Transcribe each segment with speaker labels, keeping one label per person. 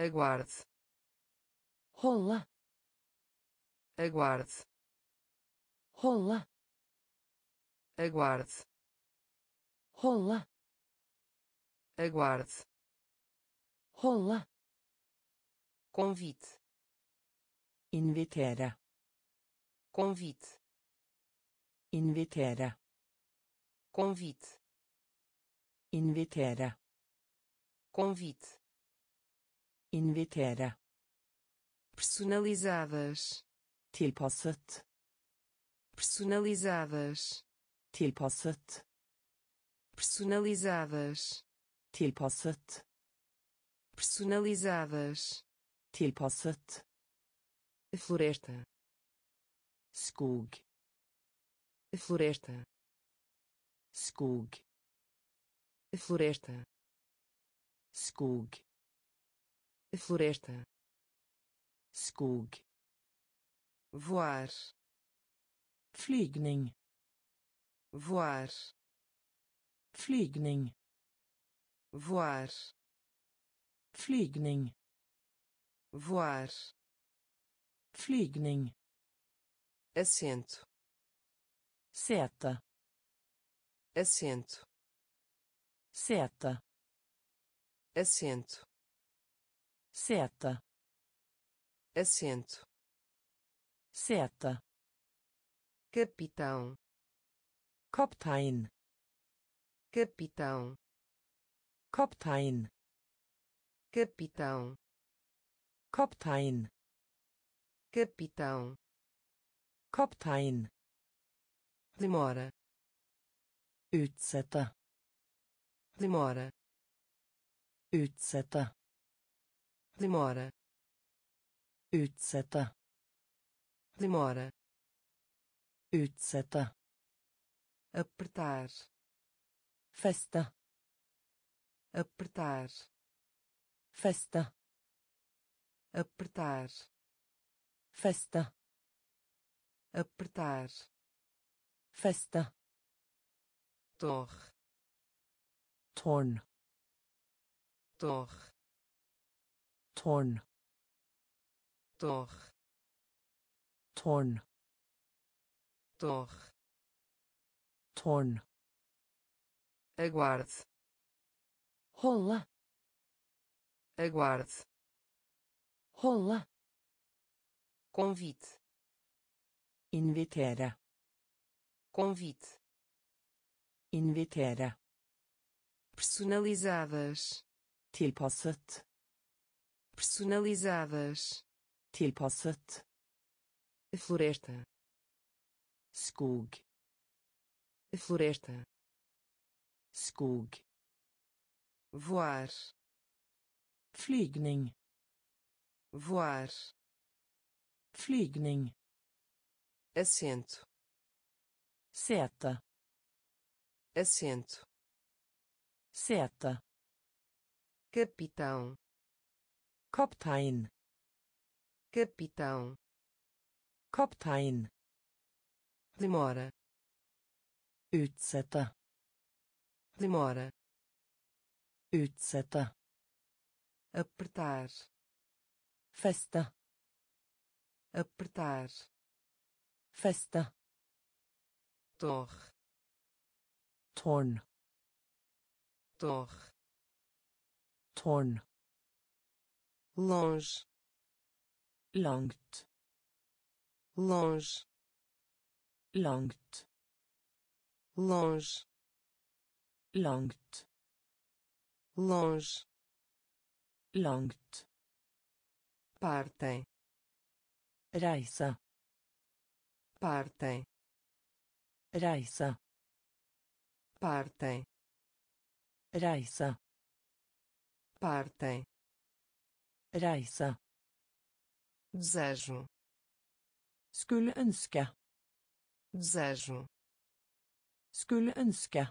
Speaker 1: aguarde.
Speaker 2: Hålla
Speaker 1: aguarde.
Speaker 2: Hålla
Speaker 1: aguarde.
Speaker 2: Hålla
Speaker 1: aguarde.
Speaker 2: Hålla
Speaker 1: convite.
Speaker 2: Invitere
Speaker 1: convite.
Speaker 2: Invitere
Speaker 1: convite.
Speaker 2: Invitere
Speaker 1: convite
Speaker 2: invitere
Speaker 1: personalizadas
Speaker 2: tilpasset
Speaker 1: personalizadas
Speaker 2: tilpasset
Speaker 1: personalizadas
Speaker 2: tilpasset
Speaker 1: personalizadas
Speaker 2: tilpasset
Speaker 1: floresta
Speaker 2: skog
Speaker 1: floresta
Speaker 2: skog
Speaker 1: floresta
Speaker 2: skog
Speaker 1: floresta
Speaker 2: skog.
Speaker 1: voar
Speaker 2: flygning.
Speaker 1: voar
Speaker 2: flygning.
Speaker 1: voar
Speaker 2: flygning.
Speaker 1: voar
Speaker 2: flygning.
Speaker 1: assento
Speaker 2: sete.
Speaker 1: assento
Speaker 2: sete.
Speaker 1: assento
Speaker 2: sete
Speaker 1: assento.
Speaker 2: Sete
Speaker 1: capitão.
Speaker 2: Kaptein.
Speaker 1: Capitão.
Speaker 2: Kaptein.
Speaker 1: Capitão.
Speaker 2: Kaptein.
Speaker 1: Capitão.
Speaker 2: Kaptein.
Speaker 1: Demora.
Speaker 2: Utsette.
Speaker 1: Demora.
Speaker 2: Utsette
Speaker 1: demora.
Speaker 2: Utsette.
Speaker 1: Demora.
Speaker 2: Utsette.
Speaker 1: Apertar.
Speaker 2: Feste.
Speaker 1: Apertar.
Speaker 2: Feste.
Speaker 1: Apertar.
Speaker 2: Feste.
Speaker 1: Apertar.
Speaker 2: Feste.
Speaker 1: Torre.
Speaker 2: Tårn
Speaker 1: torre
Speaker 2: tårn
Speaker 1: torre.
Speaker 2: Tårn
Speaker 1: torre.
Speaker 2: Tårn
Speaker 1: aguarde.
Speaker 2: Hålla
Speaker 1: aguarde.
Speaker 2: Hålla
Speaker 1: convite.
Speaker 2: Invitere
Speaker 1: convite.
Speaker 2: Invitere
Speaker 1: personalizadas.
Speaker 2: Tilpasset
Speaker 1: personalizadas.
Speaker 2: Tilpasset.
Speaker 1: Floresta.
Speaker 2: Skog.
Speaker 1: Floresta.
Speaker 2: Skog.
Speaker 1: Voar.
Speaker 2: Flygning.
Speaker 1: Voar.
Speaker 2: Flygning.
Speaker 1: Assento.
Speaker 2: Sete.
Speaker 1: Assento.
Speaker 2: Sete.
Speaker 1: Capitão
Speaker 2: kaptein.
Speaker 1: Capitão.
Speaker 2: Kaptein.
Speaker 1: Demora.
Speaker 2: Utsette.
Speaker 1: Demora.
Speaker 2: Utsette.
Speaker 1: Apertar.
Speaker 2: Feste.
Speaker 1: Apertar.
Speaker 2: Feste.
Speaker 1: Torre.
Speaker 2: Tårn
Speaker 1: torre.
Speaker 2: Tårn
Speaker 1: longe.
Speaker 2: Langt.
Speaker 1: Longe.
Speaker 2: Langt.
Speaker 1: Longe.
Speaker 2: Langt.
Speaker 1: Longe.
Speaker 2: Langt.
Speaker 1: Partem.
Speaker 2: Reise.
Speaker 1: Partem.
Speaker 2: Reise.
Speaker 1: Partem.
Speaker 2: Reise.
Speaker 1: Partem
Speaker 2: reise.
Speaker 1: Desejo.
Speaker 2: Skulle ønske.
Speaker 1: Desejo.
Speaker 2: Skulle ønske.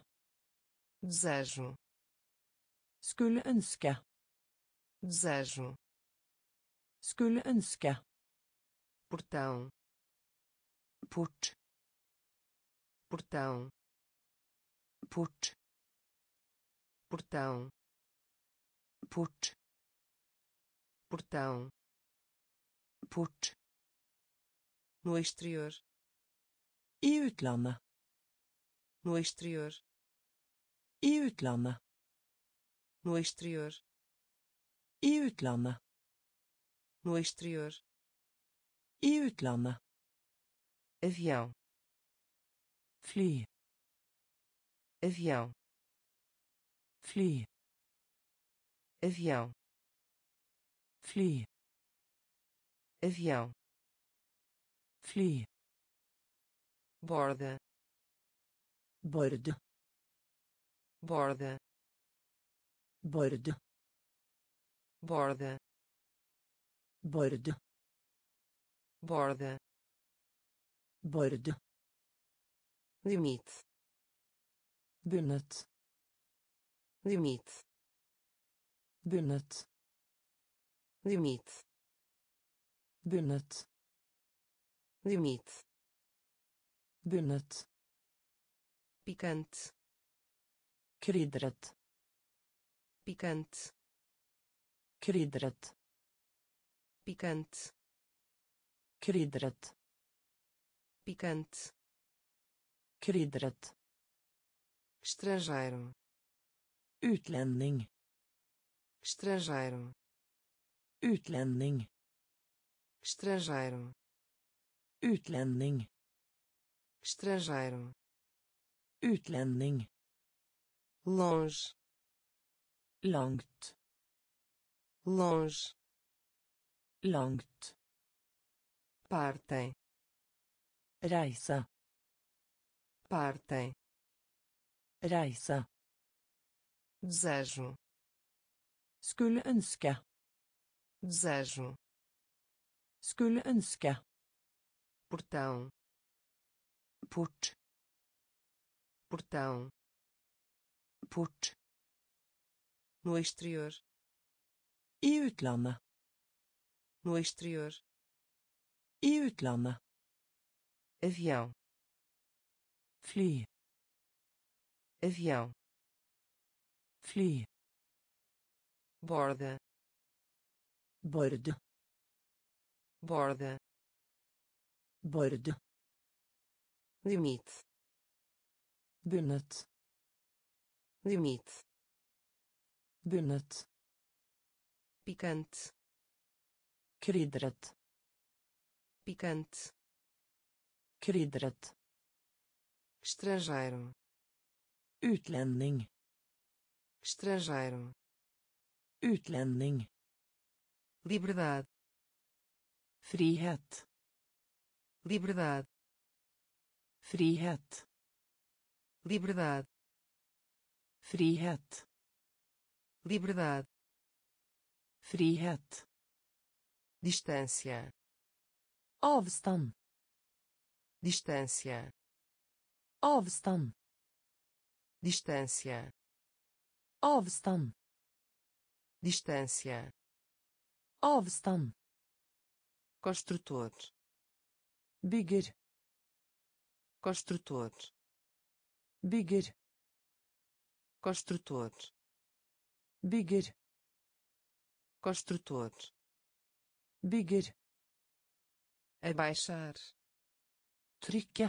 Speaker 1: Desejo.
Speaker 2: Skulle ønske.
Speaker 1: Desejo.
Speaker 2: Skulle ønske.
Speaker 1: Portão.
Speaker 2: Port.
Speaker 1: Portão.
Speaker 2: Port.
Speaker 1: Portão.
Speaker 2: Port
Speaker 1: portão
Speaker 2: Port.
Speaker 1: no exterior
Speaker 2: I utlandet.
Speaker 1: no exterior
Speaker 2: I utlandet.
Speaker 1: no exterior
Speaker 2: I utlandet.
Speaker 1: no exterior
Speaker 2: I utlandet.
Speaker 1: avião
Speaker 2: Fly.
Speaker 1: avião
Speaker 2: Fly.
Speaker 1: avião
Speaker 2: Fly.
Speaker 1: avião
Speaker 2: Fly.
Speaker 1: borda
Speaker 2: Bord.
Speaker 1: borda
Speaker 2: Bord.
Speaker 1: borda
Speaker 2: Bord.
Speaker 1: borda
Speaker 2: Bord.
Speaker 1: limite
Speaker 2: Bundet.
Speaker 1: limite
Speaker 2: Bundet.
Speaker 1: Limite
Speaker 2: Bundet.
Speaker 1: limite
Speaker 2: Bundet.
Speaker 1: picante
Speaker 2: Krydret.
Speaker 1: picante
Speaker 2: Krydret.
Speaker 1: picante
Speaker 2: Krydret.
Speaker 1: picante
Speaker 2: Krydret.
Speaker 1: estrangeiro
Speaker 2: Utlending.
Speaker 1: estrangeiro
Speaker 2: Utlending.
Speaker 1: estrangeiro
Speaker 2: Utlending.
Speaker 1: estrangeiro
Speaker 2: Utlending.
Speaker 1: longe
Speaker 2: Langt.
Speaker 1: longe
Speaker 2: Langt.
Speaker 1: partem
Speaker 2: Reise.
Speaker 1: partem
Speaker 2: Reise.
Speaker 1: desejo
Speaker 2: Skulle ønske.
Speaker 1: Desejo
Speaker 2: Skulle ønske.
Speaker 1: portão
Speaker 2: Port.
Speaker 1: portão
Speaker 2: Port.
Speaker 1: no exterior
Speaker 2: I utlandet.
Speaker 1: no exterior
Speaker 2: I utlandet.
Speaker 1: avião
Speaker 2: Fly.
Speaker 1: avião
Speaker 2: Fly.
Speaker 1: borda
Speaker 2: Bord.
Speaker 1: borda
Speaker 2: Bord.
Speaker 1: limite
Speaker 2: Bundet.
Speaker 1: limite
Speaker 2: Bundet.
Speaker 1: picante
Speaker 2: Krydret.
Speaker 1: picante
Speaker 2: Krydret.
Speaker 1: estrangeiro
Speaker 2: Utlending.
Speaker 1: estrangeiro
Speaker 2: Utlending.
Speaker 1: Liberdade
Speaker 2: Frihet.
Speaker 1: liberdade
Speaker 2: Frihet.
Speaker 1: liberdade
Speaker 2: Frihet.
Speaker 1: liberdade
Speaker 2: Frihet.
Speaker 1: distância
Speaker 2: Avstand.
Speaker 1: distância
Speaker 2: Avstand.
Speaker 1: distância
Speaker 2: Avstand.
Speaker 1: distância
Speaker 2: Avstand.
Speaker 1: construtor
Speaker 2: Bygger.
Speaker 1: construtor
Speaker 2: Bygger.
Speaker 1: construtor
Speaker 2: Bygger.
Speaker 1: construtor
Speaker 2: Bygger.
Speaker 1: abaixar
Speaker 2: Trykke.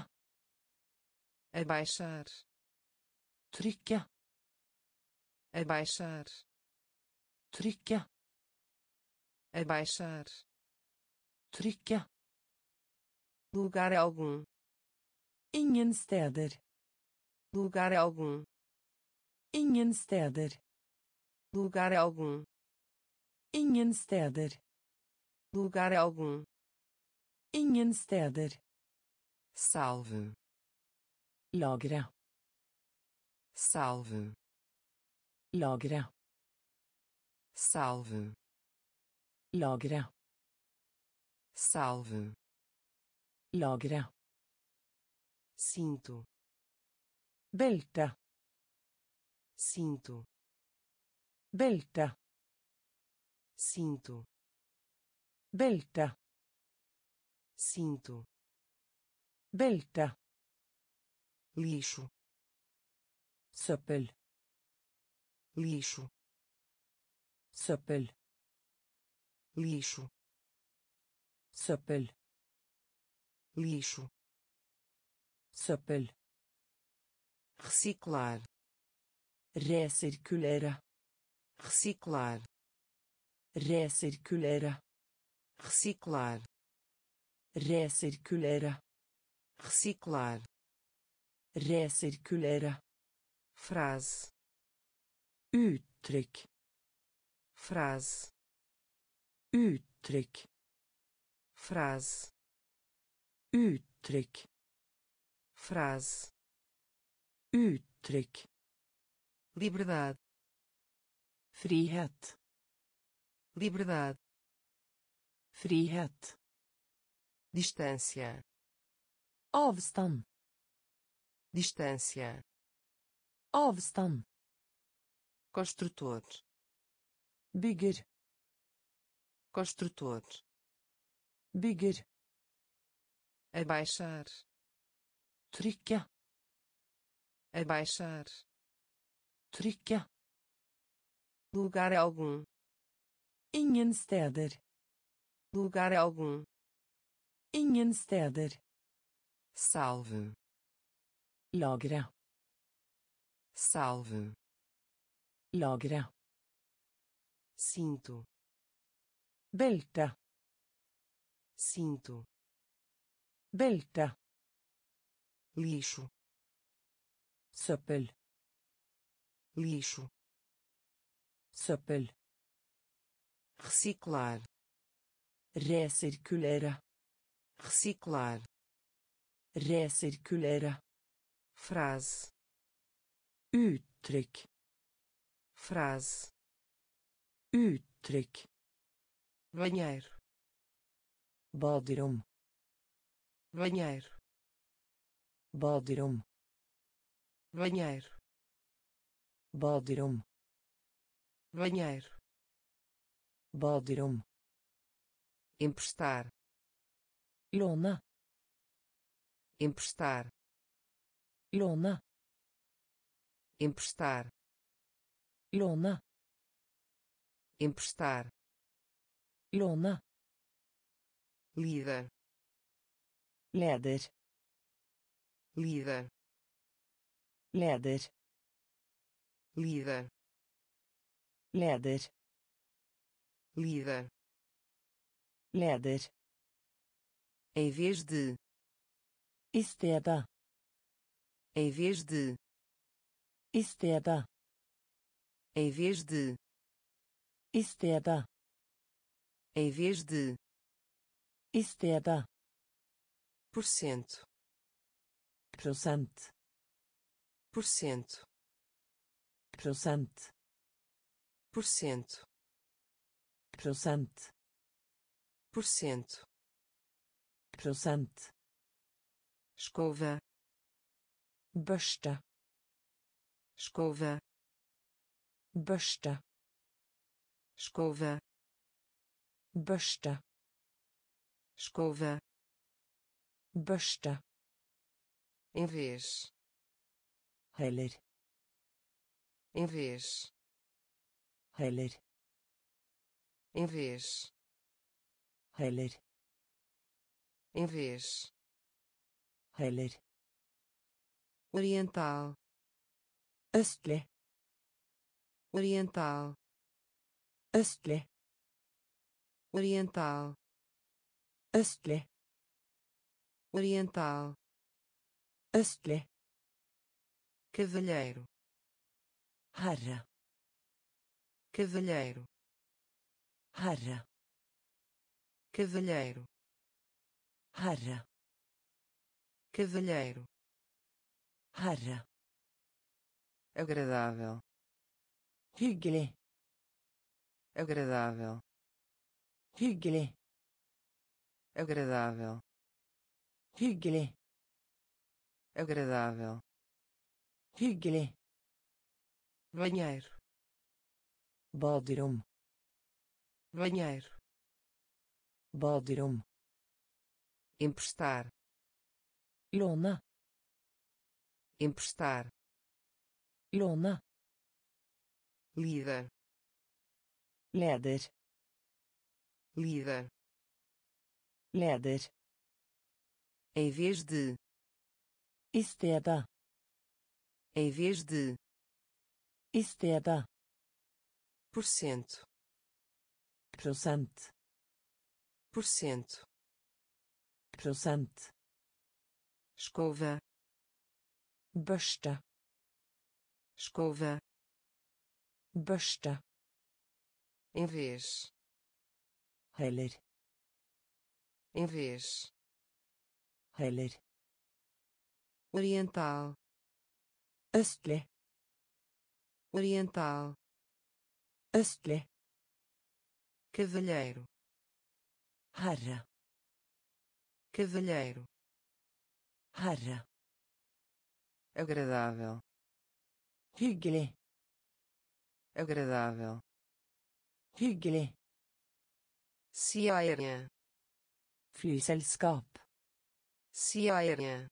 Speaker 1: abaixar
Speaker 2: Trykke.
Speaker 1: abaixar
Speaker 2: Trykke.
Speaker 1: Abaixar
Speaker 2: Trykke.
Speaker 1: lugar algum
Speaker 2: Ingen steder.
Speaker 1: lugar algum
Speaker 2: Ingen steder.
Speaker 1: lugar algum
Speaker 2: Ingen steder.
Speaker 1: lugar algum
Speaker 2: Ingen steder.
Speaker 1: salve
Speaker 2: Lagre.
Speaker 1: salve
Speaker 2: Lagre.
Speaker 1: salve
Speaker 2: Lagre.
Speaker 1: salve
Speaker 2: Lagre.
Speaker 1: cinto
Speaker 2: Belte.
Speaker 1: cinto
Speaker 2: Belte.
Speaker 1: cinto
Speaker 2: Belte.
Speaker 1: cinto
Speaker 2: Belte.
Speaker 1: lixo
Speaker 2: Søppel.
Speaker 1: lixo
Speaker 2: Søppel.
Speaker 1: Lixo
Speaker 2: Søppel.
Speaker 1: lixo
Speaker 2: Søppel.
Speaker 1: reciclar
Speaker 2: Resirkulere.
Speaker 1: reciclar
Speaker 2: Resirkulere.
Speaker 1: reciclar
Speaker 2: Resirkulere.
Speaker 1: reciclar
Speaker 2: Resirkulere.
Speaker 1: frase
Speaker 2: Uttrykk.
Speaker 1: frase
Speaker 2: Uttrykk.
Speaker 1: frase
Speaker 2: Uttrykk.
Speaker 1: frase
Speaker 2: Uttrykk.
Speaker 1: liberdade
Speaker 2: Frihet.
Speaker 1: liberdade
Speaker 2: Frihet.
Speaker 1: distância
Speaker 2: Avstand.
Speaker 1: distância
Speaker 2: Avstand.
Speaker 1: construtor
Speaker 2: Bygger.
Speaker 1: Construtor
Speaker 2: Bygger.
Speaker 1: abaixar
Speaker 2: Trykke.
Speaker 1: abaixar
Speaker 2: Trykke.
Speaker 1: lugar algum
Speaker 2: Ingen steder.
Speaker 1: lugar algum
Speaker 2: Ingen steder.
Speaker 1: salve
Speaker 2: Lagre.
Speaker 1: salve
Speaker 2: Lagre.
Speaker 1: cinto
Speaker 2: Belte.
Speaker 1: cinto
Speaker 2: Belte.
Speaker 1: lixo
Speaker 2: Søppel.
Speaker 1: lixo
Speaker 2: Søppel.
Speaker 1: reciclar
Speaker 2: Resirkulere.
Speaker 1: reciclar
Speaker 2: Resirkulere.
Speaker 1: frase
Speaker 2: Uttrykk.
Speaker 1: frase
Speaker 2: Uttrykk.
Speaker 1: Banheiro
Speaker 2: Baderom.
Speaker 1: banheiro
Speaker 2: Baderom.
Speaker 1: banheiro
Speaker 2: Baderom.
Speaker 1: banheiro
Speaker 2: Baderom.
Speaker 1: emprestar
Speaker 2: Låne.
Speaker 1: emprestar
Speaker 2: Låne.
Speaker 1: emprestar
Speaker 2: Låne.
Speaker 1: emprestar
Speaker 2: Låne.
Speaker 1: líder
Speaker 2: Leder.
Speaker 1: líder
Speaker 2: Leder.
Speaker 1: líder
Speaker 2: Leder.
Speaker 1: líder
Speaker 2: Leder.
Speaker 1: em vez de
Speaker 2: I stedet.
Speaker 1: em vez de
Speaker 2: I stedet.
Speaker 1: em vez de
Speaker 2: I stedet.
Speaker 1: Em vez de
Speaker 2: I stedet.
Speaker 1: por cento
Speaker 2: Prosent.
Speaker 1: por cento
Speaker 2: Prosent.
Speaker 1: por cento
Speaker 2: Prosent.
Speaker 1: por cento
Speaker 2: Prosent.
Speaker 1: escova
Speaker 2: Børste.
Speaker 1: escova
Speaker 2: Børste.
Speaker 1: escova
Speaker 2: Børste.
Speaker 1: escova
Speaker 2: Børste.
Speaker 1: em vez
Speaker 2: Heller.
Speaker 1: em vez
Speaker 2: Heller.
Speaker 1: em vez
Speaker 2: Heller.
Speaker 1: em vez
Speaker 2: Heller.
Speaker 1: oriental
Speaker 2: Østlig.
Speaker 1: oriental
Speaker 2: Østlig.
Speaker 1: Oriental
Speaker 2: Østlig.
Speaker 1: oriental
Speaker 2: Østlig.
Speaker 1: cavalheiro
Speaker 2: Herre.
Speaker 1: cavalheiro
Speaker 2: Herre.
Speaker 1: cavalheiro
Speaker 2: Herre.
Speaker 1: cavalheiro
Speaker 2: Herre.
Speaker 1: agradável
Speaker 2: Hyggelig.
Speaker 1: agradável
Speaker 2: Hyggelig.
Speaker 1: agradável
Speaker 2: Hyggelig.
Speaker 1: agradável
Speaker 2: Hyggelig.
Speaker 1: banheiro
Speaker 2: Baderom.
Speaker 1: banheiro
Speaker 2: Baderom.
Speaker 1: emprestar
Speaker 2: Låne.
Speaker 1: emprestar
Speaker 2: Låne.
Speaker 1: líder
Speaker 2: Leder.
Speaker 1: Líder
Speaker 2: leder.
Speaker 1: Em vez de.
Speaker 2: I stedet
Speaker 1: em vez de.
Speaker 2: I stedet
Speaker 1: por cento.
Speaker 2: Prosent
Speaker 1: por cento.
Speaker 2: Prosent
Speaker 1: escova.
Speaker 2: Børste
Speaker 1: escova.
Speaker 2: Børste
Speaker 1: em vez
Speaker 2: heller.
Speaker 1: Em vez.
Speaker 2: Heller.
Speaker 1: Oriental.
Speaker 2: Østlig
Speaker 1: oriental.
Speaker 2: Østlig
Speaker 1: cavalheiro.
Speaker 2: Herre.
Speaker 1: Cavalheiro.
Speaker 2: Herre.
Speaker 1: Agradável.
Speaker 2: Hyggelig.
Speaker 1: Agradável.
Speaker 2: Hyggelig
Speaker 1: aérea
Speaker 2: flyselskap.
Speaker 1: Aérea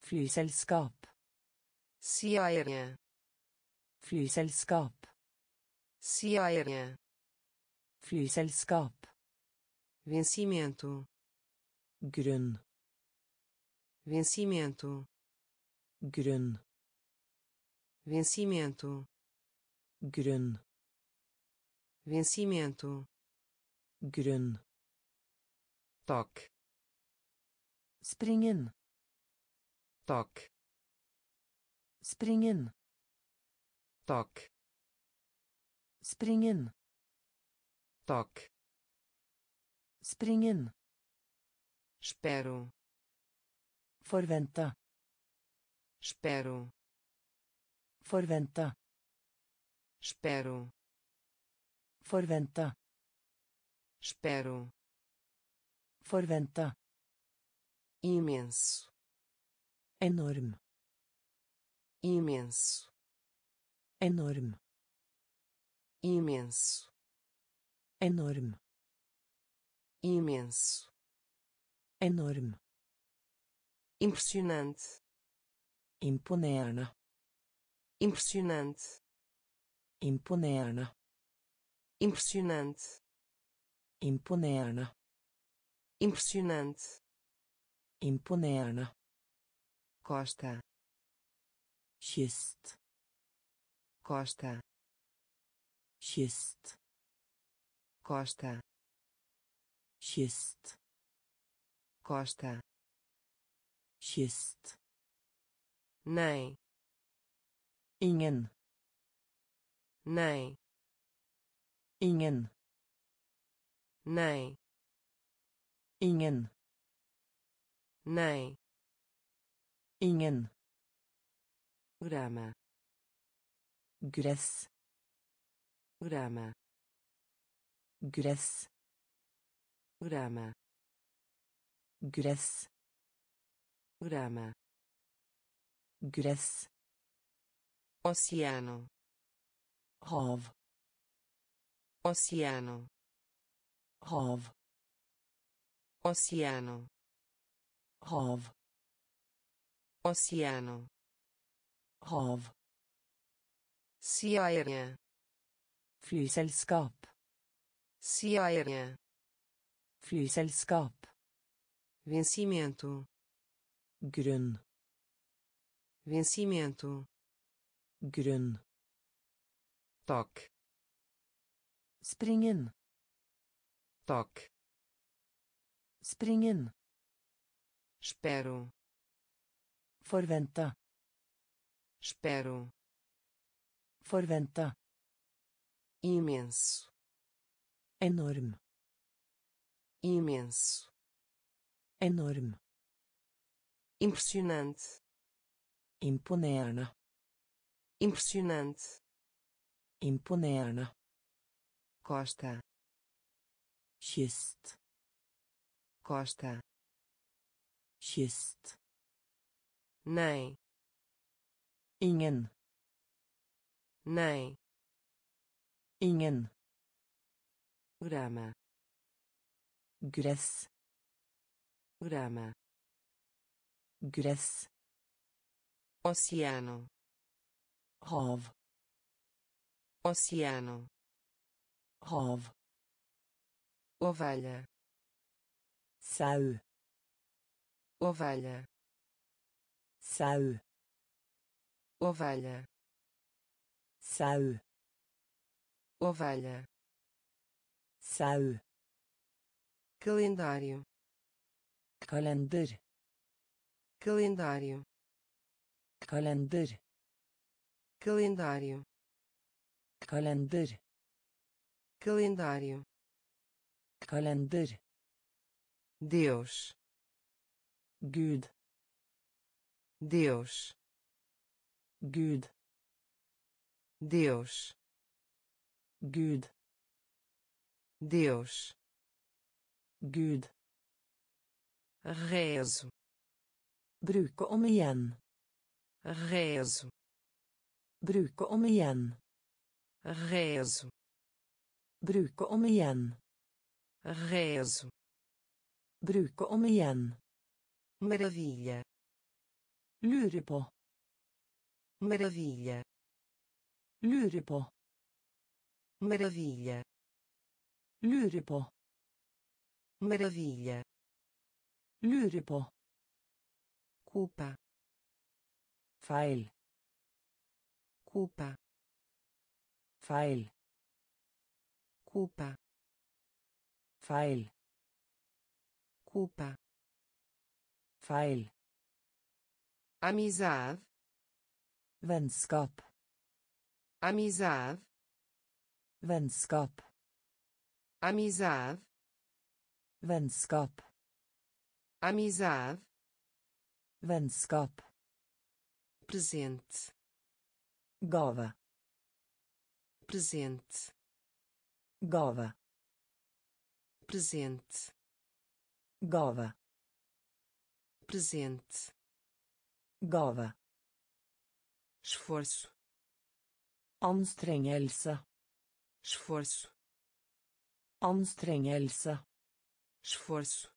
Speaker 2: flyselskap.
Speaker 1: Aérea
Speaker 2: flyselskap.
Speaker 1: Aérea
Speaker 2: flyselskap.
Speaker 1: Vencimento.
Speaker 2: Grunn.
Speaker 1: Vencimento.
Speaker 2: Grunn.
Speaker 1: Vencimento.
Speaker 2: Grunn.
Speaker 1: Vencimento
Speaker 2: grunn.
Speaker 1: Tak.
Speaker 2: Springen.
Speaker 1: Tak.
Speaker 2: Springen.
Speaker 1: Tak.
Speaker 2: Springen.
Speaker 1: Tak.
Speaker 2: Springen.
Speaker 1: Spero
Speaker 2: Forventa.
Speaker 1: spero
Speaker 2: forvente
Speaker 1: spero
Speaker 2: forvente
Speaker 1: espero.
Speaker 2: Forvente
Speaker 1: imenso.
Speaker 2: Enorm
Speaker 1: imenso.
Speaker 2: Enorm
Speaker 1: imenso.
Speaker 2: Enorm
Speaker 1: imenso.
Speaker 2: Enorm
Speaker 1: impressionante.
Speaker 2: Imponerende
Speaker 1: impressionante.
Speaker 2: Imponerende
Speaker 1: impressionante
Speaker 2: imponerende
Speaker 1: impressionante.
Speaker 2: Imponerende
Speaker 1: costa.
Speaker 2: Kyst
Speaker 1: costa.
Speaker 2: Kyst
Speaker 1: costa.
Speaker 2: Kyst
Speaker 1: costa.
Speaker 2: Kyst
Speaker 1: nem.
Speaker 2: Ingen.
Speaker 1: Nem.
Speaker 2: Ingen
Speaker 1: nem
Speaker 2: ingen.
Speaker 1: Nem
Speaker 2: ingen.
Speaker 1: Grama.
Speaker 2: Gress.
Speaker 1: Grama.
Speaker 2: Gress.
Speaker 1: Grama.
Speaker 2: Gress.
Speaker 1: Grama.
Speaker 2: Gress.
Speaker 1: Oceano.
Speaker 2: Hav.
Speaker 1: Oceano
Speaker 2: hav.
Speaker 1: Oceano.
Speaker 2: Hav.
Speaker 1: Oceano.
Speaker 2: Hav.
Speaker 1: Siaerie.
Speaker 2: flyselskap.
Speaker 1: Siaerie.
Speaker 2: flyselskap.
Speaker 1: Vencimento
Speaker 2: grunn.
Speaker 1: Vencimento
Speaker 2: grunn.
Speaker 1: Tak.
Speaker 2: springen
Speaker 1: toque
Speaker 2: springen
Speaker 1: espero.
Speaker 2: Forvente
Speaker 1: espero.
Speaker 2: Forvente
Speaker 1: imenso.
Speaker 2: Enorm
Speaker 1: imenso.
Speaker 2: Enorm
Speaker 1: impressionante.
Speaker 2: Imponerende
Speaker 1: impressionante.
Speaker 2: Imponerende
Speaker 1: costa
Speaker 2: kyst
Speaker 1: costa
Speaker 2: kyst
Speaker 1: nem
Speaker 2: ingen
Speaker 1: nem
Speaker 2: ingen
Speaker 1: grama
Speaker 2: gress
Speaker 1: grama
Speaker 2: gress
Speaker 1: oceano
Speaker 2: hav
Speaker 1: oceano
Speaker 2: hav
Speaker 1: ovelha
Speaker 2: Sau.
Speaker 1: ovelha
Speaker 2: Sau.
Speaker 1: ovelha
Speaker 2: Sau.
Speaker 1: ovelha
Speaker 2: Sau.
Speaker 1: calendário
Speaker 2: Kalender.
Speaker 1: calendário
Speaker 2: Kalender.
Speaker 1: calendário
Speaker 2: Kalender.
Speaker 1: calendário
Speaker 2: Kalender.
Speaker 1: Deus
Speaker 2: Gud.
Speaker 1: Deus
Speaker 2: Gud.
Speaker 1: Deus
Speaker 2: Gud.
Speaker 1: Deus
Speaker 2: Gud.
Speaker 1: rezo
Speaker 2: Bruke om igjen.
Speaker 1: rezo
Speaker 2: Bruke om igjen.
Speaker 1: rezo
Speaker 2: Bruke om igjen.
Speaker 1: Rezo
Speaker 2: Bruke om igjen.
Speaker 1: maravilha
Speaker 2: Lure på.
Speaker 1: maravilha
Speaker 2: Lure på.
Speaker 1: maravilha
Speaker 2: Lure på.
Speaker 1: maravilha
Speaker 2: Lure på.
Speaker 1: culpa
Speaker 2: Feil.
Speaker 1: culpa
Speaker 2: Feil.
Speaker 1: culpa
Speaker 2: Feil.
Speaker 1: culpa
Speaker 2: Feil.
Speaker 1: amizade
Speaker 2: Vennskap.
Speaker 1: amizade
Speaker 2: Vennskap.
Speaker 1: amizade
Speaker 2: Vennskap.
Speaker 1: amizade
Speaker 2: Vennskap.
Speaker 1: presente
Speaker 2: Gave.
Speaker 1: presente
Speaker 2: Gave.
Speaker 1: Presente
Speaker 2: Gave.
Speaker 1: presente
Speaker 2: Gave.
Speaker 1: esforço
Speaker 2: Anstrengelse.
Speaker 1: esforço
Speaker 2: Anstrengelse.
Speaker 1: esforço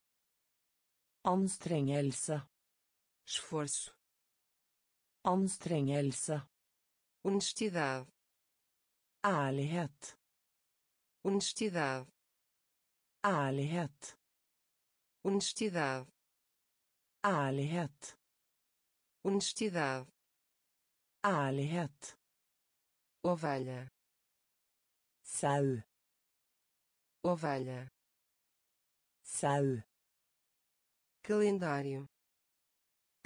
Speaker 2: Anstrengelse.
Speaker 1: esforço
Speaker 2: Anstrengelse.
Speaker 1: honestidade
Speaker 2: Ærlighet.
Speaker 1: honestidade
Speaker 2: Ærlighet.
Speaker 1: honestidade
Speaker 2: Ærlighet.
Speaker 1: honestidade
Speaker 2: Ærlighet.
Speaker 1: ovelha
Speaker 2: Sau.
Speaker 1: ovelha
Speaker 2: Sau.
Speaker 1: calendário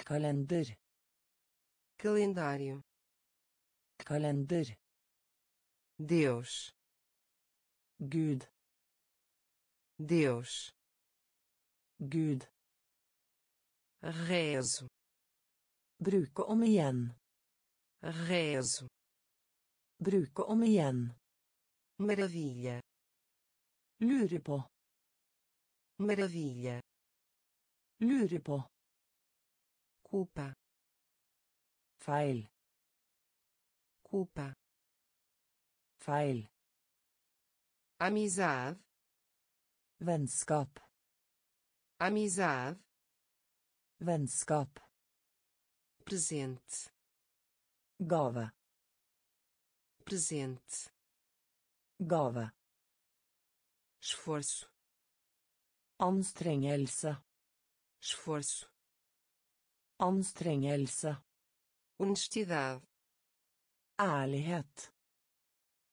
Speaker 2: Kalender.
Speaker 1: calendário
Speaker 2: Kalender.
Speaker 1: Deus
Speaker 2: Gud.
Speaker 1: Deus
Speaker 2: Gud.
Speaker 1: rezo
Speaker 2: Bruke om igjen.
Speaker 1: rezo
Speaker 2: Bruke om igjen.
Speaker 1: maravilha
Speaker 2: Lure på.
Speaker 1: maravilha
Speaker 2: Lure på.
Speaker 1: culpa
Speaker 2: Feil.
Speaker 1: culpa
Speaker 2: Feil.
Speaker 1: amizade
Speaker 2: Vennskap.
Speaker 1: amizade
Speaker 2: Vennskap.
Speaker 1: presente
Speaker 2: Gave.
Speaker 1: presente
Speaker 2: Gave.
Speaker 1: esforço
Speaker 2: Anstrengelse.
Speaker 1: esforço
Speaker 2: Anstrengelse.
Speaker 1: honestidade
Speaker 2: Ærlighet.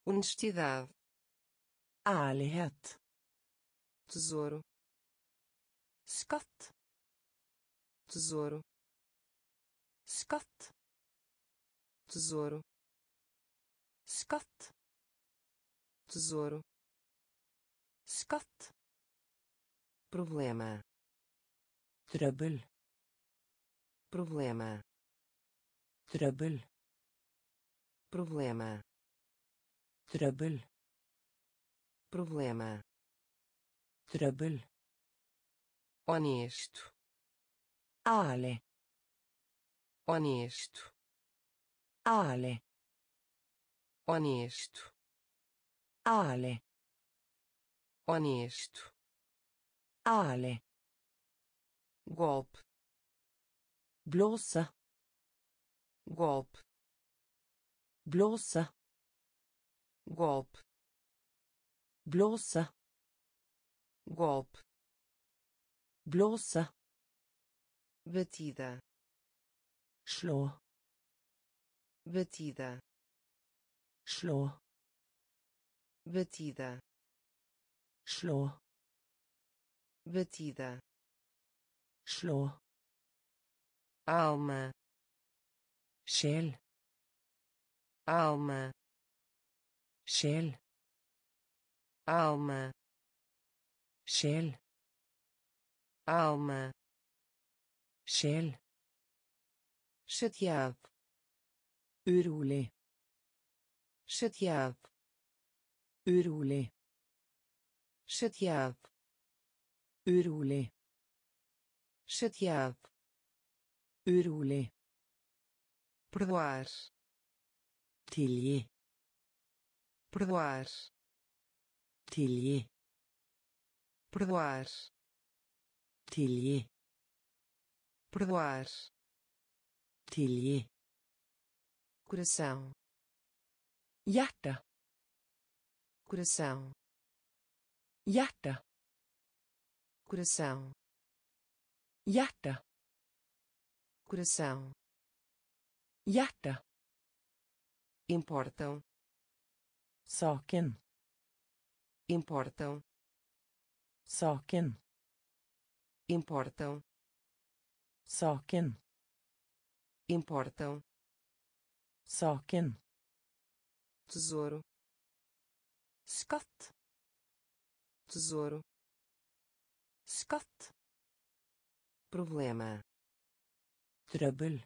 Speaker 1: honestidade
Speaker 2: Ærlighet.
Speaker 1: Tesouro
Speaker 2: Skatt.
Speaker 1: tesouro
Speaker 2: Skatt.
Speaker 1: tesouro
Speaker 2: Skatt.
Speaker 1: tesouro
Speaker 2: Skatt.
Speaker 1: problema
Speaker 2: Trøbbel.
Speaker 1: problema
Speaker 2: Trøbbel.
Speaker 1: problema
Speaker 2: Trøbbel.
Speaker 1: problema
Speaker 2: Trøbbel.
Speaker 1: honesto
Speaker 2: Ærlig.
Speaker 1: honesto
Speaker 2: Ærlig.
Speaker 1: honesto
Speaker 2: Ærlig.
Speaker 1: honesto
Speaker 2: Ærlig.
Speaker 1: golpe
Speaker 2: Blåse.
Speaker 1: golpe
Speaker 2: Blåse.
Speaker 1: golpe
Speaker 2: Blåse.
Speaker 1: Golpe
Speaker 2: blåse.
Speaker 1: Batida
Speaker 2: slå.
Speaker 1: Batida
Speaker 2: slå.
Speaker 1: Batida
Speaker 2: slå.
Speaker 1: Batida
Speaker 2: slå.
Speaker 1: Alma
Speaker 2: sjel.
Speaker 1: Alma
Speaker 2: sjel.
Speaker 1: Alma
Speaker 2: sjel
Speaker 1: alma.
Speaker 2: Sjel
Speaker 1: chateado
Speaker 2: urolig.
Speaker 1: Chateado
Speaker 2: urolig.
Speaker 1: Chateado
Speaker 2: urolig.
Speaker 1: Chateado
Speaker 2: urolig.
Speaker 1: Perdoar
Speaker 2: tilgi.
Speaker 1: Perdoar
Speaker 2: tilgi
Speaker 1: perdoar.
Speaker 2: Tilgi
Speaker 1: perdoar.
Speaker 2: Tilgi
Speaker 1: coração.
Speaker 2: Hjärta.
Speaker 1: Coração.
Speaker 2: Hjärta.
Speaker 1: Coração.
Speaker 2: Hjärta.
Speaker 1: Coração.
Speaker 2: Hjärta.
Speaker 1: Importam.
Speaker 2: Saken.
Speaker 1: Importam
Speaker 2: saken.
Speaker 1: Importam.
Speaker 2: Saken.
Speaker 1: Importam.
Speaker 2: Saken.
Speaker 1: Tesouro.
Speaker 2: Skatt.
Speaker 1: Tesouro.
Speaker 2: Skatt.
Speaker 1: Problema.
Speaker 2: Trøbbel.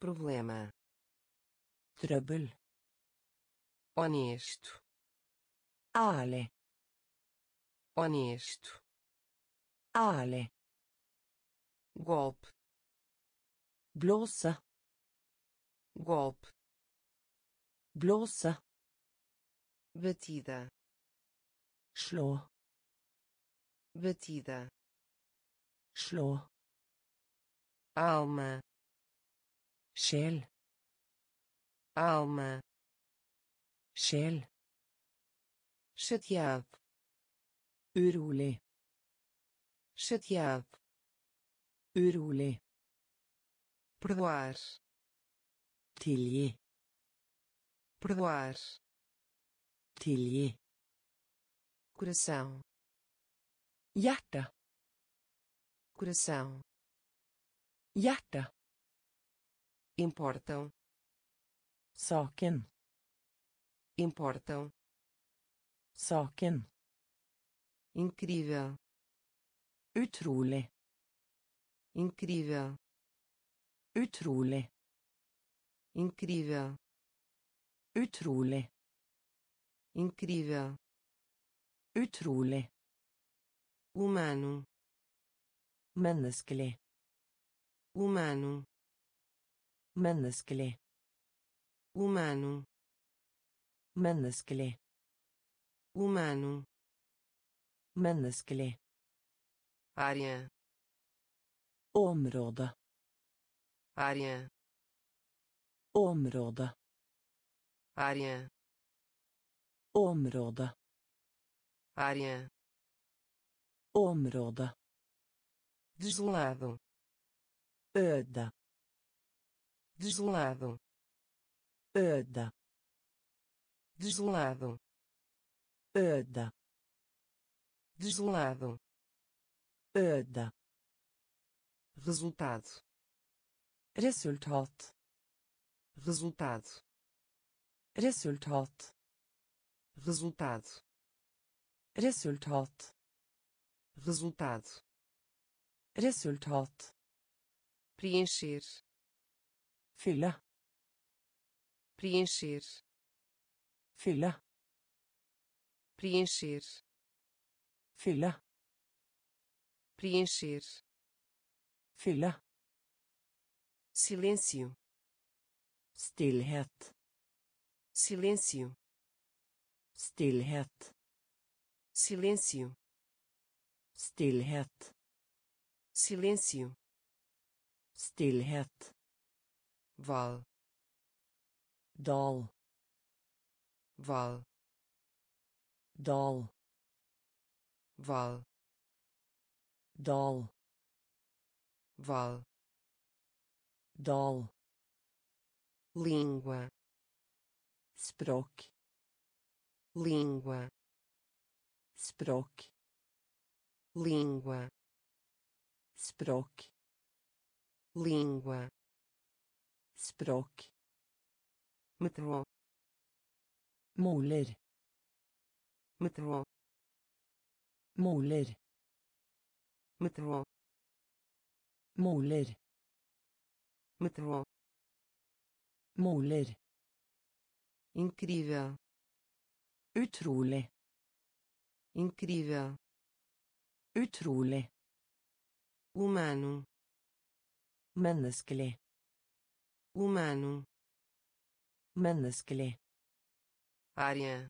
Speaker 1: Problema.
Speaker 2: Trøbbel.
Speaker 1: Honesto.
Speaker 2: Ærlig
Speaker 1: honesto.
Speaker 2: Ærlig
Speaker 1: golpe.
Speaker 2: Blåse
Speaker 1: golpe.
Speaker 2: Blåse
Speaker 1: batida.
Speaker 2: Slå
Speaker 1: batida.
Speaker 2: Slå
Speaker 1: alma.
Speaker 2: Sjel
Speaker 1: alma.
Speaker 2: Sjel
Speaker 1: chateado
Speaker 2: urolig.
Speaker 1: Chateado.
Speaker 2: Urolig.
Speaker 1: Perdoar
Speaker 2: tilgi.
Speaker 1: Perdoar
Speaker 2: tilgi.
Speaker 1: Coração.
Speaker 2: Hjärta
Speaker 1: coração.
Speaker 2: Hjärta
Speaker 1: importam.
Speaker 2: Saken.
Speaker 1: Importam.
Speaker 2: Saken
Speaker 1: incrível.
Speaker 2: Utrolig.
Speaker 1: Incrível.
Speaker 2: Utrolig.
Speaker 1: Incrível.
Speaker 2: Utrolig.
Speaker 1: Incrível.
Speaker 2: Utrolig.
Speaker 1: Humano.
Speaker 2: Menneskelig.
Speaker 1: Humano.
Speaker 2: Menneskelig.
Speaker 1: Humano.
Speaker 2: Menneskelig.
Speaker 1: Humano
Speaker 2: menneskelig.
Speaker 1: Área
Speaker 2: område.
Speaker 1: Área
Speaker 2: område.
Speaker 1: Área
Speaker 2: område.
Speaker 1: Área
Speaker 2: område.
Speaker 1: Desolado.
Speaker 2: Øde.
Speaker 1: Desolado.
Speaker 2: Øde.
Speaker 1: Desolado.
Speaker 2: Øde
Speaker 1: desolado.
Speaker 2: Øde
Speaker 1: resultado.
Speaker 2: Resultat.
Speaker 1: Resultado.
Speaker 2: Resultat.
Speaker 1: Resultado.
Speaker 2: Resultat.
Speaker 1: Resultado.
Speaker 2: Resultat.
Speaker 1: Preencher.
Speaker 2: Fylle
Speaker 1: preencher.
Speaker 2: Fylle
Speaker 1: preencher
Speaker 2: fylle.
Speaker 1: Preencher.
Speaker 2: Fylle.
Speaker 1: Silêncio.
Speaker 2: Stillhet.
Speaker 1: Silêncio.
Speaker 2: Stillhet.
Speaker 1: Silêncio.
Speaker 2: Stillhet.
Speaker 1: Silêncio.
Speaker 2: Stillhet.
Speaker 1: Val.
Speaker 2: Dal.
Speaker 1: Val.
Speaker 2: Dal
Speaker 1: val.
Speaker 2: Dal
Speaker 1: val.
Speaker 2: Dal
Speaker 1: língua.
Speaker 2: Språk
Speaker 1: língua.
Speaker 2: Språk
Speaker 1: língua.
Speaker 2: Språk
Speaker 1: língua.
Speaker 2: Språk
Speaker 1: metrô.
Speaker 2: Moler.
Speaker 1: Metrô
Speaker 2: moler.
Speaker 1: Metrô
Speaker 2: Måler.
Speaker 1: metrô
Speaker 2: Måler.
Speaker 1: incrível.
Speaker 2: Utrolig.
Speaker 1: Incrível.
Speaker 2: Utrolig.
Speaker 1: Humano.
Speaker 2: Menneskelig.
Speaker 1: Humano.
Speaker 2: Menneskelig.
Speaker 1: Área.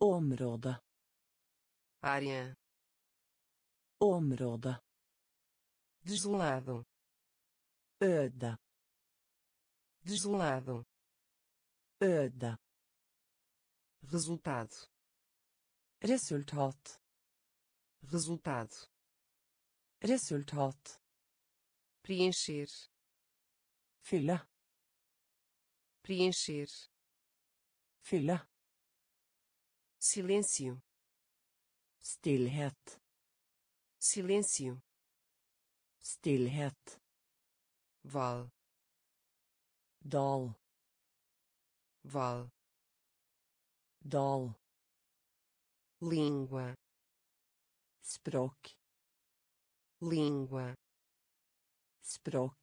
Speaker 2: Område
Speaker 1: área.
Speaker 2: Område.
Speaker 1: Desolado.
Speaker 2: Øde
Speaker 1: desolado.
Speaker 2: Øde
Speaker 1: resultado.
Speaker 2: Resultat.
Speaker 1: Resultado.
Speaker 2: Resultat.
Speaker 1: Preencher.
Speaker 2: Fylle.
Speaker 1: Preencher.
Speaker 2: Fylle.
Speaker 1: Silêncio
Speaker 2: stillhet.
Speaker 1: Silêncio.
Speaker 2: Stillhet.
Speaker 1: Val.
Speaker 2: Dal.
Speaker 1: Val.
Speaker 2: Dal.
Speaker 1: Língua.
Speaker 2: Språk.
Speaker 1: Língua.
Speaker 2: Språk.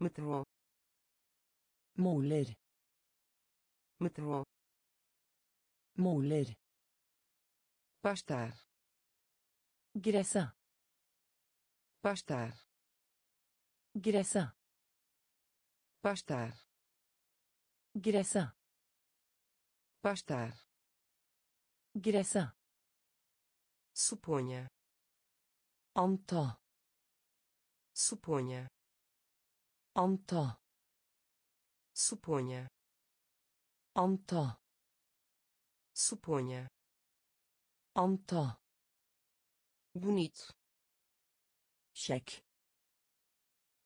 Speaker 1: Metrô.
Speaker 2: Moler.
Speaker 1: Metrô.
Speaker 2: Moler
Speaker 1: pastar.
Speaker 2: Gressa.
Speaker 1: Pastar.
Speaker 2: Gressa.
Speaker 1: Pastar.
Speaker 2: Gressa.
Speaker 1: Pastar.
Speaker 2: Gressa.
Speaker 1: Suponha.
Speaker 2: Anta
Speaker 1: suponha.
Speaker 2: Anta
Speaker 1: suponha.
Speaker 2: Anta
Speaker 1: suponha
Speaker 2: anta.
Speaker 1: Bonito.
Speaker 2: Kjekk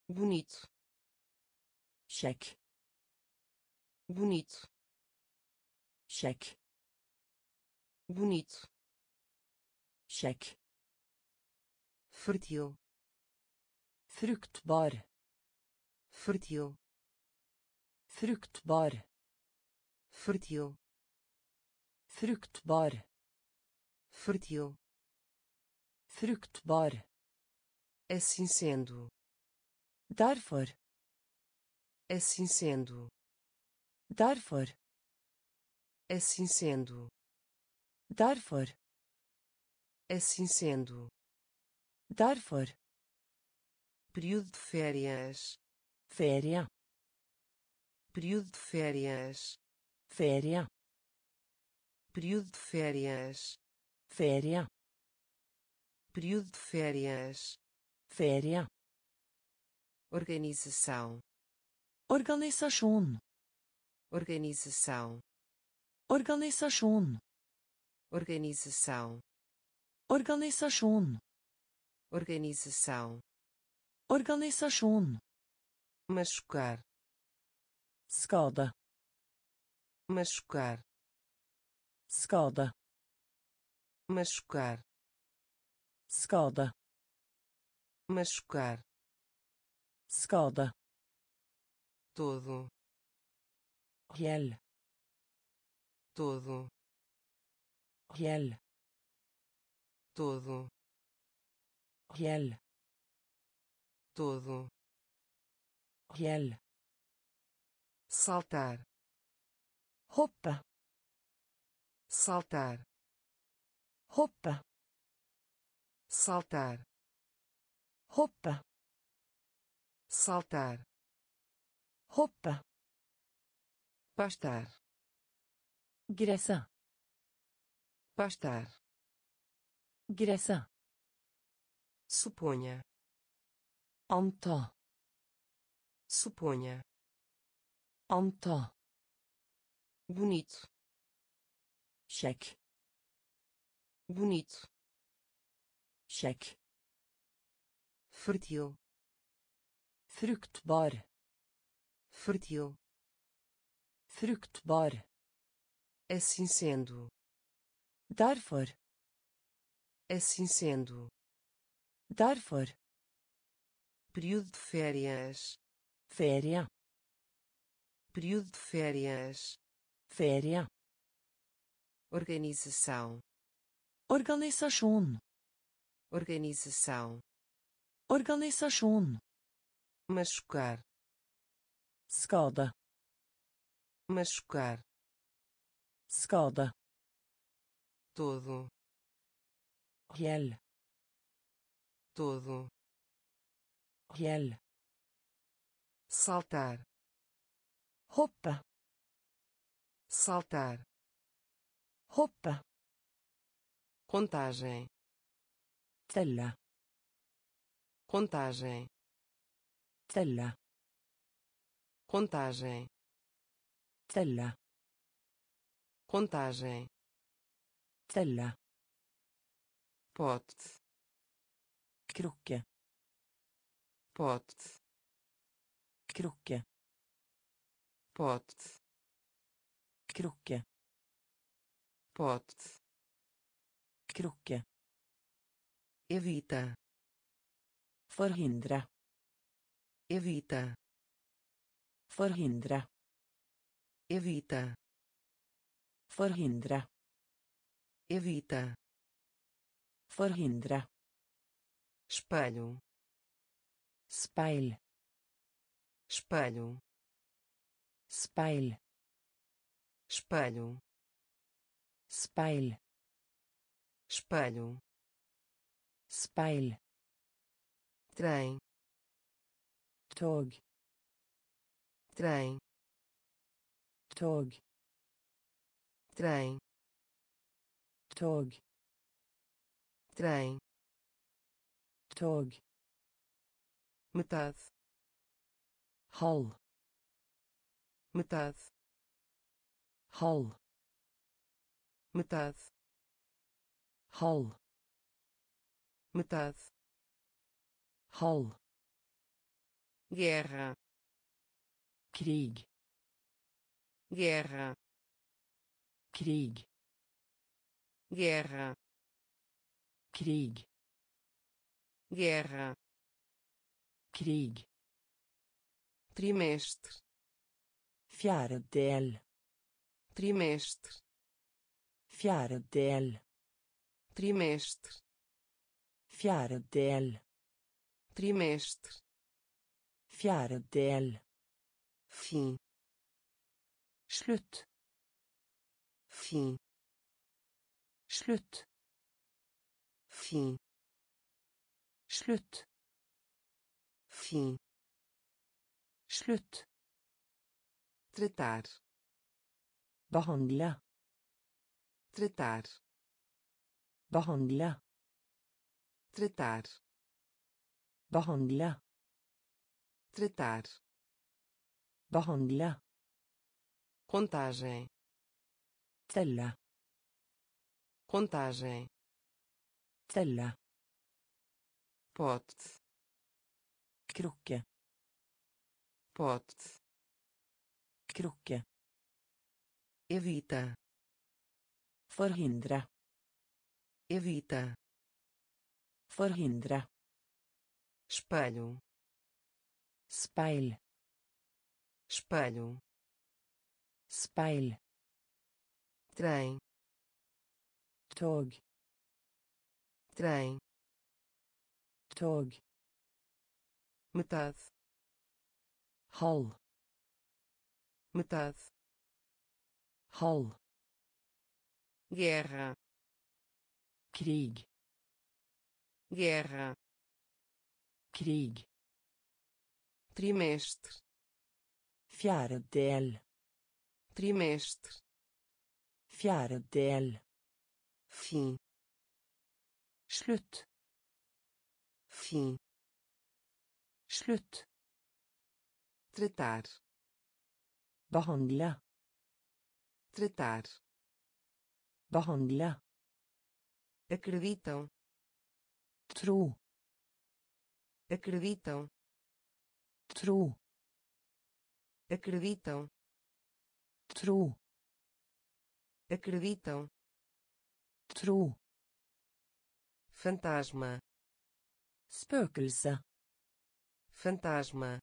Speaker 1: bonito.
Speaker 2: Kjekk
Speaker 1: bonito.
Speaker 2: Kjekk
Speaker 1: bonito.
Speaker 2: Kjekk
Speaker 1: fértil
Speaker 2: fruktbar.
Speaker 1: Fértil
Speaker 2: fruktbar.
Speaker 1: Fértil
Speaker 2: fruktbar
Speaker 1: fértil
Speaker 2: fruktbar
Speaker 1: assim sendo.
Speaker 2: Derfor
Speaker 1: assim sendo.
Speaker 2: Derfor
Speaker 1: assim sendo.
Speaker 2: Derfor
Speaker 1: assim sendo.
Speaker 2: Derfor
Speaker 1: período de férias.
Speaker 2: Ferie
Speaker 1: período de férias.
Speaker 2: Ferie
Speaker 1: período de férias
Speaker 2: ferie
Speaker 1: período de férias.
Speaker 2: Ferie
Speaker 1: organização.
Speaker 2: Organisasjon
Speaker 1: organização.
Speaker 2: Organisasjon
Speaker 1: organização.
Speaker 2: Organisasjon
Speaker 1: organização.
Speaker 2: Organisasjon
Speaker 1: machucar.
Speaker 2: Skade
Speaker 1: machucar.
Speaker 2: Skade
Speaker 1: machucar.
Speaker 2: Skade
Speaker 1: machucar.
Speaker 2: Skade
Speaker 1: todo.
Speaker 2: Hjell
Speaker 1: todo.
Speaker 2: Hjell
Speaker 1: todo.
Speaker 2: Hjell
Speaker 1: todo.
Speaker 2: Hjell
Speaker 1: saltar.
Speaker 2: Hoppe
Speaker 1: saltar
Speaker 2: hoppe
Speaker 1: saltar.
Speaker 2: Hoppe
Speaker 1: saltar.
Speaker 2: Hoppe
Speaker 1: pastar.
Speaker 2: Gressa
Speaker 1: pastar.
Speaker 2: Gressa
Speaker 1: suponha.
Speaker 2: Anta
Speaker 1: suponha.
Speaker 2: Anta
Speaker 1: bonito.
Speaker 2: Kjekk
Speaker 1: bonito
Speaker 2: Kjekk.
Speaker 1: fértil
Speaker 2: Fruktbar.
Speaker 1: fértil
Speaker 2: Fruktbar.
Speaker 1: assim sendo
Speaker 2: Derfor.
Speaker 1: assim sendo
Speaker 2: Derfor.
Speaker 1: período de férias
Speaker 2: Ferie.
Speaker 1: período de férias
Speaker 2: Ferie.
Speaker 1: organização
Speaker 2: Organisasjon.
Speaker 1: organização
Speaker 2: Organisasjon.
Speaker 1: machucar
Speaker 2: Skade.
Speaker 1: machucar
Speaker 2: Skade.
Speaker 1: todo
Speaker 2: Hjell.
Speaker 1: todo
Speaker 2: Hjell.
Speaker 1: saltar
Speaker 2: Hoppe.
Speaker 1: saltar
Speaker 2: Hoppe.
Speaker 1: contagem.
Speaker 2: Tela
Speaker 1: contagem.
Speaker 2: Tela
Speaker 1: contagem.
Speaker 2: Tela
Speaker 1: contagem.
Speaker 2: Tela
Speaker 1: pot.
Speaker 2: Krokke
Speaker 1: pot.
Speaker 2: Krokke
Speaker 1: pot.
Speaker 2: Krokke
Speaker 1: pot.
Speaker 2: Krukke.
Speaker 1: evita
Speaker 2: Forhindre.
Speaker 1: evita
Speaker 2: Forhindre.
Speaker 1: evita
Speaker 2: Forhindre.
Speaker 1: evita
Speaker 2: Forhindre.
Speaker 1: espelho
Speaker 2: Speil.
Speaker 1: espelho
Speaker 2: Speil.
Speaker 1: espelho
Speaker 2: Speil.
Speaker 1: Espelho
Speaker 2: Speil.
Speaker 1: trem
Speaker 2: Tog.
Speaker 1: trem
Speaker 2: Tog.
Speaker 1: trem
Speaker 2: Tog.
Speaker 1: trem
Speaker 2: Tog.
Speaker 1: metade
Speaker 2: Halv.
Speaker 1: metade
Speaker 2: Halv.
Speaker 1: metade
Speaker 2: Halv.
Speaker 1: metade
Speaker 2: Halv.
Speaker 1: guerra
Speaker 2: Krig.
Speaker 1: guerra
Speaker 2: Krig.
Speaker 1: guerra
Speaker 2: Krig.
Speaker 1: guerra
Speaker 2: Krig.
Speaker 1: trimestre
Speaker 2: Fjerde del.
Speaker 1: trimestre
Speaker 2: Fjerde del.
Speaker 1: Trimestre
Speaker 2: Fjerde del.
Speaker 1: trimestre
Speaker 2: Fjerde del.
Speaker 1: fim
Speaker 2: Slutt.
Speaker 1: fim
Speaker 2: Slutt.
Speaker 1: fim
Speaker 2: Slutt.
Speaker 1: fim
Speaker 2: Slutt.
Speaker 1: tratar
Speaker 2: Behandle.
Speaker 1: tratar
Speaker 2: Behandle.
Speaker 1: tratar
Speaker 2: Behandle.
Speaker 1: tratar
Speaker 2: Behandle.
Speaker 1: contagem
Speaker 2: Telle.
Speaker 1: contagem
Speaker 2: Telle.
Speaker 1: pote
Speaker 2: Krukke.
Speaker 1: pote
Speaker 2: Krukke.
Speaker 1: evita
Speaker 2: Forhindre.
Speaker 1: Evita
Speaker 2: Forhindre.
Speaker 1: espelho
Speaker 2: Speil.
Speaker 1: espelho
Speaker 2: Speil.
Speaker 1: trem
Speaker 2: Tog.
Speaker 1: trem
Speaker 2: Tog.
Speaker 1: metade
Speaker 2: Halv.
Speaker 1: metade
Speaker 2: Halv.
Speaker 1: guerra
Speaker 2: Krig.
Speaker 1: guerra
Speaker 2: Krig.
Speaker 1: trimestre
Speaker 2: Fjerde del.
Speaker 1: trimestre
Speaker 2: Fjerde del.
Speaker 1: fim
Speaker 2: Slutt.
Speaker 1: fim
Speaker 2: Slutt.
Speaker 1: tratar
Speaker 2: Behandle.
Speaker 1: tratar
Speaker 2: Behandle.
Speaker 1: Acreditam.
Speaker 2: Tro
Speaker 1: acreditam.
Speaker 2: Tro
Speaker 1: acreditam.
Speaker 2: Tro
Speaker 1: acreditam.
Speaker 2: Tro
Speaker 1: fantasma.
Speaker 2: Spøkelse.
Speaker 1: Fantasma.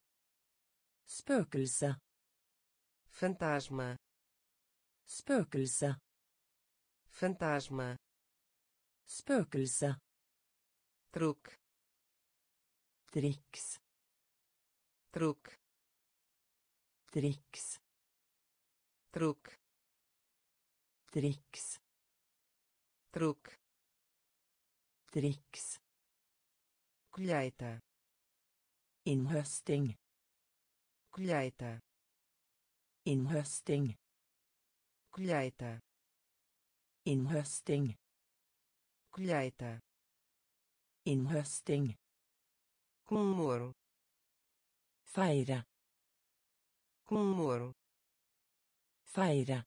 Speaker 2: Spøkelse.
Speaker 1: Fantasma.
Speaker 2: Spøkelse.
Speaker 1: Fantasma
Speaker 2: spøkelse.
Speaker 1: Truk.
Speaker 2: triks.
Speaker 1: Truk.
Speaker 2: triks.
Speaker 1: Truk.
Speaker 2: triks.
Speaker 1: Truk.
Speaker 2: triks.
Speaker 1: Colheita
Speaker 2: innhøsting.
Speaker 1: Colheita
Speaker 2: innhøsting.
Speaker 1: Colheita
Speaker 2: innhøsting
Speaker 1: colheita.
Speaker 2: Innhøsting
Speaker 1: comemoro
Speaker 2: feire.
Speaker 1: Comemoro
Speaker 2: feire.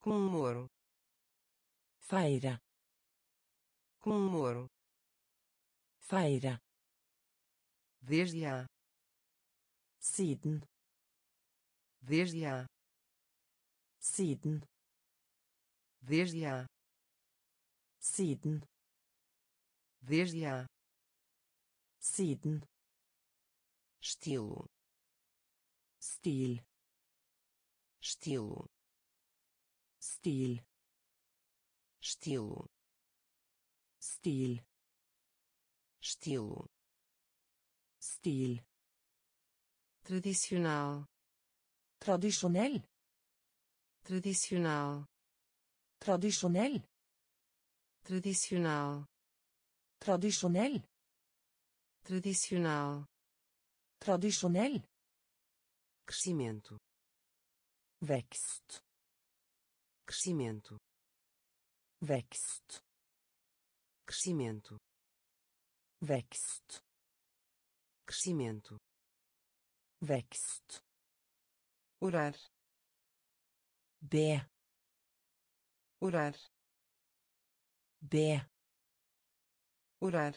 Speaker 1: Comemoro
Speaker 2: feire.
Speaker 1: Comemoro
Speaker 2: feire.
Speaker 1: Desde a
Speaker 2: siden.
Speaker 1: Desde a
Speaker 2: siden.
Speaker 1: Desde a
Speaker 2: siden
Speaker 1: desde a
Speaker 2: siden
Speaker 1: estilo
Speaker 2: stil
Speaker 1: estilo
Speaker 2: stil
Speaker 1: estilo
Speaker 2: stil
Speaker 1: estilo
Speaker 2: stil
Speaker 1: tradicional
Speaker 2: tradisjonell
Speaker 1: tradicional
Speaker 2: tradisjonell
Speaker 1: tradicional.
Speaker 2: Tradisjonell
Speaker 1: tradicional.
Speaker 2: Tradisjonell
Speaker 1: crescimento.
Speaker 2: Vekst
Speaker 1: crescimento.
Speaker 2: Vekst
Speaker 1: crescimento.
Speaker 2: Vekst
Speaker 1: crescimento.
Speaker 2: Vekst
Speaker 1: orar.
Speaker 2: Be
Speaker 1: orar
Speaker 2: be
Speaker 1: orar.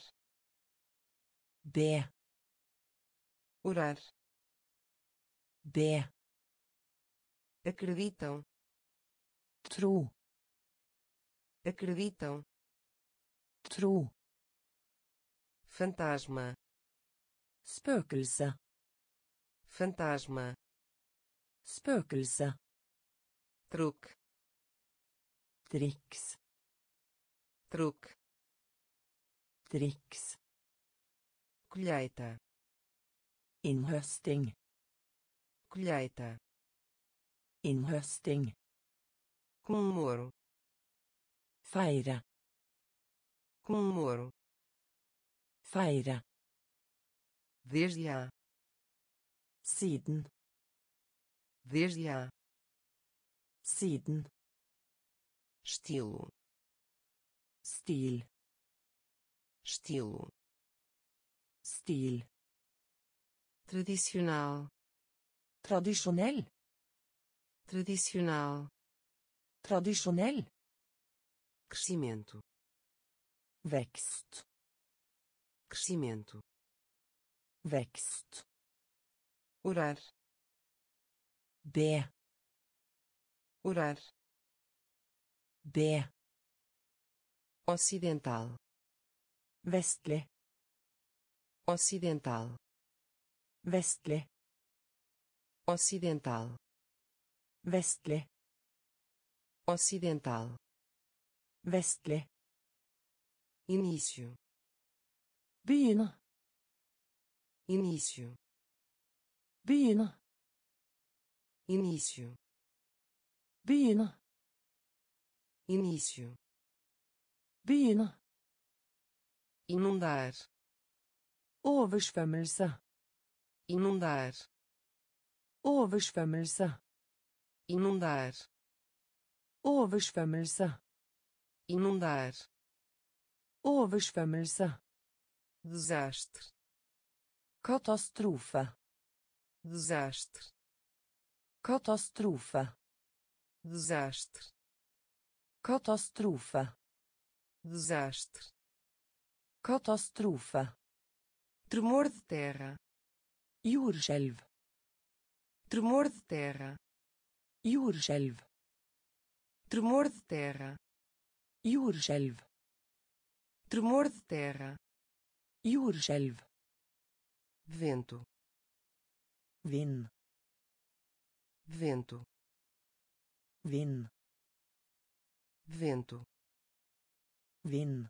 Speaker 2: Be
Speaker 1: orar.
Speaker 2: Be
Speaker 1: acreditam.
Speaker 2: Tro
Speaker 1: acreditam.
Speaker 2: Tro
Speaker 1: fantasma.
Speaker 2: Spøkelse.
Speaker 1: Fantasma.
Speaker 2: Spøkelse.
Speaker 1: Truque.
Speaker 2: Triks
Speaker 1: truque.
Speaker 2: Triks
Speaker 1: colheita.
Speaker 2: Innhøsting
Speaker 1: colheita.
Speaker 2: Innhøsting
Speaker 1: comemoro
Speaker 2: feire.
Speaker 1: Comemoro
Speaker 2: feire.
Speaker 1: Desde a
Speaker 2: siden.
Speaker 1: Desde a
Speaker 2: siden.
Speaker 1: Estilo
Speaker 2: stil.
Speaker 1: Estilo.
Speaker 2: Stil.
Speaker 1: Tradicional.
Speaker 2: Tradisjonell
Speaker 1: tradicional.
Speaker 2: Tradisjonell
Speaker 1: crescimento.
Speaker 2: Vekst
Speaker 1: crescimento.
Speaker 2: Vekst
Speaker 1: orar.
Speaker 2: Be
Speaker 1: orar.
Speaker 2: Be
Speaker 1: ocidental
Speaker 2: vestlig.
Speaker 1: Ocidental
Speaker 2: vestlig.
Speaker 1: Ocidental
Speaker 2: vestlig.
Speaker 1: Ocidental
Speaker 2: vestlig.
Speaker 1: Início
Speaker 2: begynne.
Speaker 1: Início
Speaker 2: begynne.
Speaker 1: Início
Speaker 2: begynne.
Speaker 1: Início
Speaker 2: begynne.
Speaker 1: Inundar.
Speaker 2: Oversvømmelse.
Speaker 1: Inundar.
Speaker 2: Oversvømmelse.
Speaker 1: Inundar.
Speaker 2: Oversvømmelse.
Speaker 1: Inundar.
Speaker 2: Oversvømmelse.
Speaker 1: Desastre.
Speaker 2: Katastrofe.
Speaker 1: Desastre.
Speaker 2: Katastrofe.
Speaker 1: Desastre.
Speaker 2: Katastrofe
Speaker 1: desastre,
Speaker 2: Katastrofe.
Speaker 1: tremor de terra,
Speaker 2: Jordskjelv.
Speaker 1: tremor de terra,
Speaker 2: Jordskjelv.
Speaker 1: tremor de terra,
Speaker 2: Jordskjelv.
Speaker 1: tremor de terra,
Speaker 2: Jordskjelv.
Speaker 1: vento,
Speaker 2: Vind.
Speaker 1: vento,
Speaker 2: Vind.
Speaker 1: vento,
Speaker 2: Vind.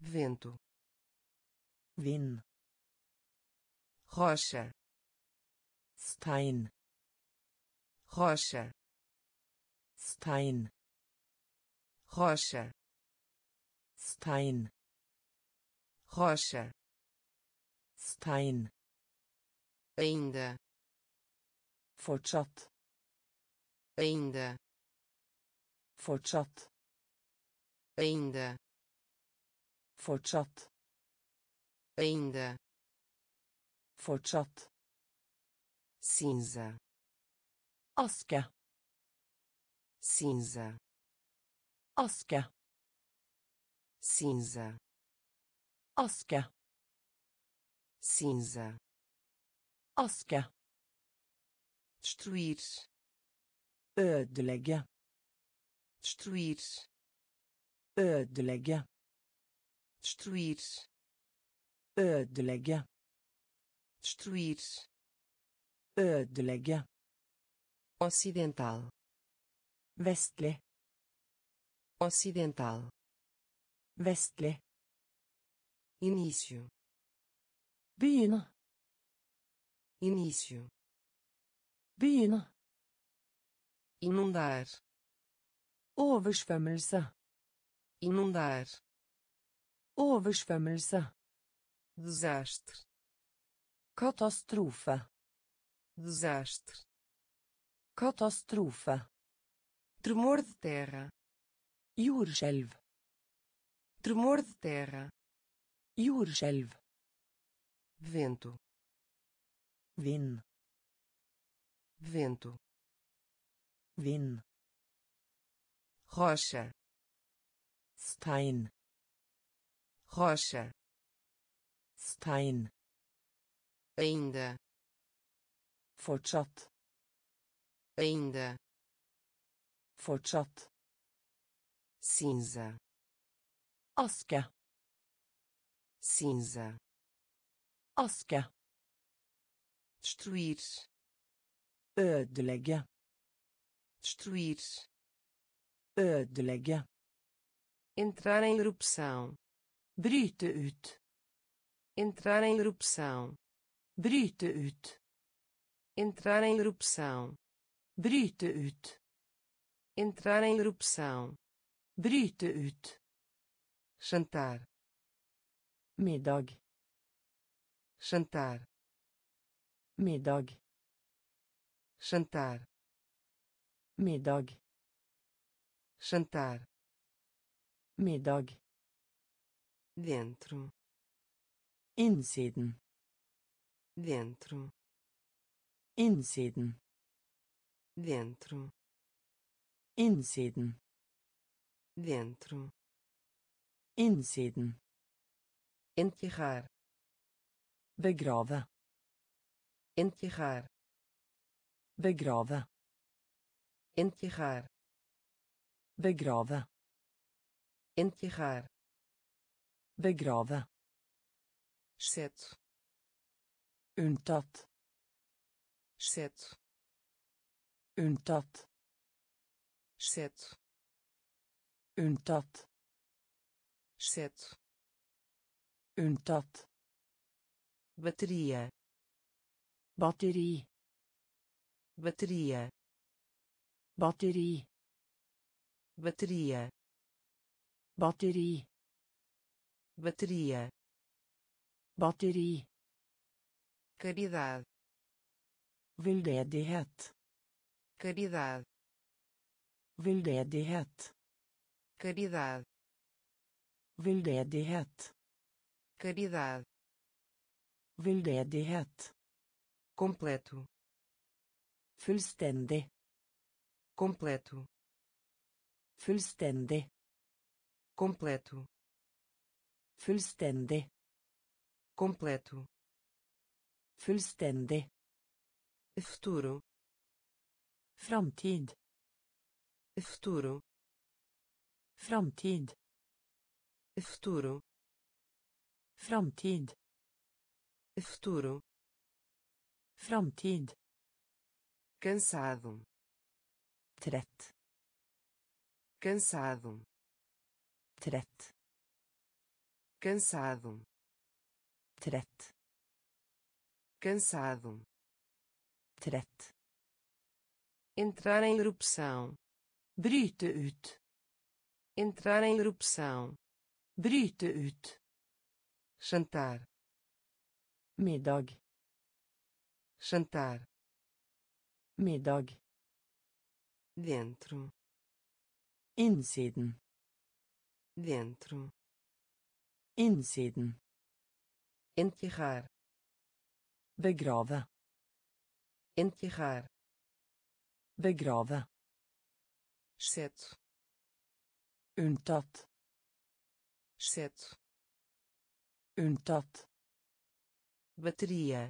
Speaker 1: vento,
Speaker 2: Vind.
Speaker 1: rocha,
Speaker 2: Stein.
Speaker 1: rocha,
Speaker 2: Stein.
Speaker 1: rocha,
Speaker 2: Stein.
Speaker 1: rocha,
Speaker 2: Stein.
Speaker 1: ainda,
Speaker 2: Fortsatt.
Speaker 1: ainda,
Speaker 2: Fortsatt.
Speaker 1: Ainda,
Speaker 2: Fortsatt.
Speaker 1: ainda,
Speaker 2: Fortsatt.
Speaker 1: cinza,
Speaker 2: Aske.
Speaker 1: cinza,
Speaker 2: Aske.
Speaker 1: cinza,
Speaker 2: Aske.
Speaker 1: cinza,
Speaker 2: Aske.
Speaker 1: destruir,
Speaker 2: Ødelegge.
Speaker 1: destruir,
Speaker 2: Ødelegge.
Speaker 1: destruir,
Speaker 2: Ødelegge.
Speaker 1: destruir,
Speaker 2: Ødelegge.
Speaker 1: ocidental,
Speaker 2: Vestlig.
Speaker 1: ocidental,
Speaker 2: Vestlig.
Speaker 1: início,
Speaker 2: Begynne.
Speaker 1: início,
Speaker 2: Begynne.
Speaker 1: inundar,
Speaker 2: Oversvømmelse.
Speaker 1: Inundar,
Speaker 2: Oversvømmelse.
Speaker 1: desastre,
Speaker 2: Katastrofe.
Speaker 1: desastre,
Speaker 2: Katastrofe.
Speaker 1: tremor de terra,
Speaker 2: Jordskjelv.
Speaker 1: tremor de terra,
Speaker 2: Jordskjelv.
Speaker 1: vento,
Speaker 2: Vind.
Speaker 1: vento,
Speaker 2: Vind.
Speaker 1: rocha,
Speaker 2: Stein.
Speaker 1: rocha,
Speaker 2: Stein.
Speaker 1: ainda,
Speaker 2: Fortsatt.
Speaker 1: ainda,
Speaker 2: Fortsatt.
Speaker 1: cinza,
Speaker 2: Aske.
Speaker 1: cinza,
Speaker 2: Aske.
Speaker 1: destruir,
Speaker 2: Ødelegge.
Speaker 1: destruir,
Speaker 2: Ødelegge.
Speaker 1: Entrar em erupção,
Speaker 2: Bryte ut.
Speaker 1: entrar em erupção,
Speaker 2: Bryte ut.
Speaker 1: entrar em erupção,
Speaker 2: Bryte ut.
Speaker 1: entrar em erupção,
Speaker 2: Bryte ut.
Speaker 1: jantar,
Speaker 2: Middag.
Speaker 1: jantar,
Speaker 2: Middag.
Speaker 1: jantar,
Speaker 2: Middag.
Speaker 1: jantar,
Speaker 2: Middag.
Speaker 1: dentro,
Speaker 2: Innsiden.
Speaker 1: dentro,
Speaker 2: Innsiden.
Speaker 1: dentro,
Speaker 2: Innsiden.
Speaker 1: dentro,
Speaker 2: Innsiden.
Speaker 1: enterrar,
Speaker 2: Begrave.
Speaker 1: enterrar,
Speaker 2: Begrave.
Speaker 1: enterrar,
Speaker 2: Begrave.
Speaker 1: Enterrar,
Speaker 2: Begrave.
Speaker 1: exceto,
Speaker 2: Unntatt.
Speaker 1: exceto,
Speaker 2: Unntatt.
Speaker 1: exceto,
Speaker 2: Unntatt.
Speaker 1: exceto,
Speaker 2: Unntatt.
Speaker 1: bateria,
Speaker 2: Batteri.
Speaker 1: bateria,
Speaker 2: Batteri.
Speaker 1: bateria,
Speaker 2: Batteri.
Speaker 1: bateria,
Speaker 2: Batteri.
Speaker 1: caridade,
Speaker 2: Veldedighet.
Speaker 1: caridade,
Speaker 2: Veldedighet.
Speaker 1: caridade,
Speaker 2: Veldedighet.
Speaker 1: caridade,
Speaker 2: Veldedighet.
Speaker 1: completo,
Speaker 2: Fullstendig.
Speaker 1: completo,
Speaker 2: Fullstendig.
Speaker 1: Completo
Speaker 2: Fullstendig.
Speaker 1: completo
Speaker 2: Fullstendig.
Speaker 1: futuro
Speaker 2: Framtid.
Speaker 1: futuro
Speaker 2: Framtid.
Speaker 1: futuro
Speaker 2: Framtid.
Speaker 1: futuro
Speaker 2: Framtid.
Speaker 1: cansado
Speaker 2: Trett.
Speaker 1: cansado
Speaker 2: Trett.
Speaker 1: cansado
Speaker 2: Trett.
Speaker 1: cansado
Speaker 2: Trett.
Speaker 1: entrar em erupção
Speaker 2: Bryte ut.
Speaker 1: entrar em erupção
Speaker 2: Bryte ut.
Speaker 1: jantar
Speaker 2: Middag.
Speaker 1: jantar
Speaker 2: Middag.
Speaker 1: dentro
Speaker 2: Innsiden.
Speaker 1: Dentro
Speaker 2: Innsiden.
Speaker 1: enterrar
Speaker 2: Begrave.
Speaker 1: enterrar
Speaker 2: Begrave.
Speaker 1: exceto
Speaker 2: Unntatt.
Speaker 1: exceto
Speaker 2: Unntatt.
Speaker 1: bateria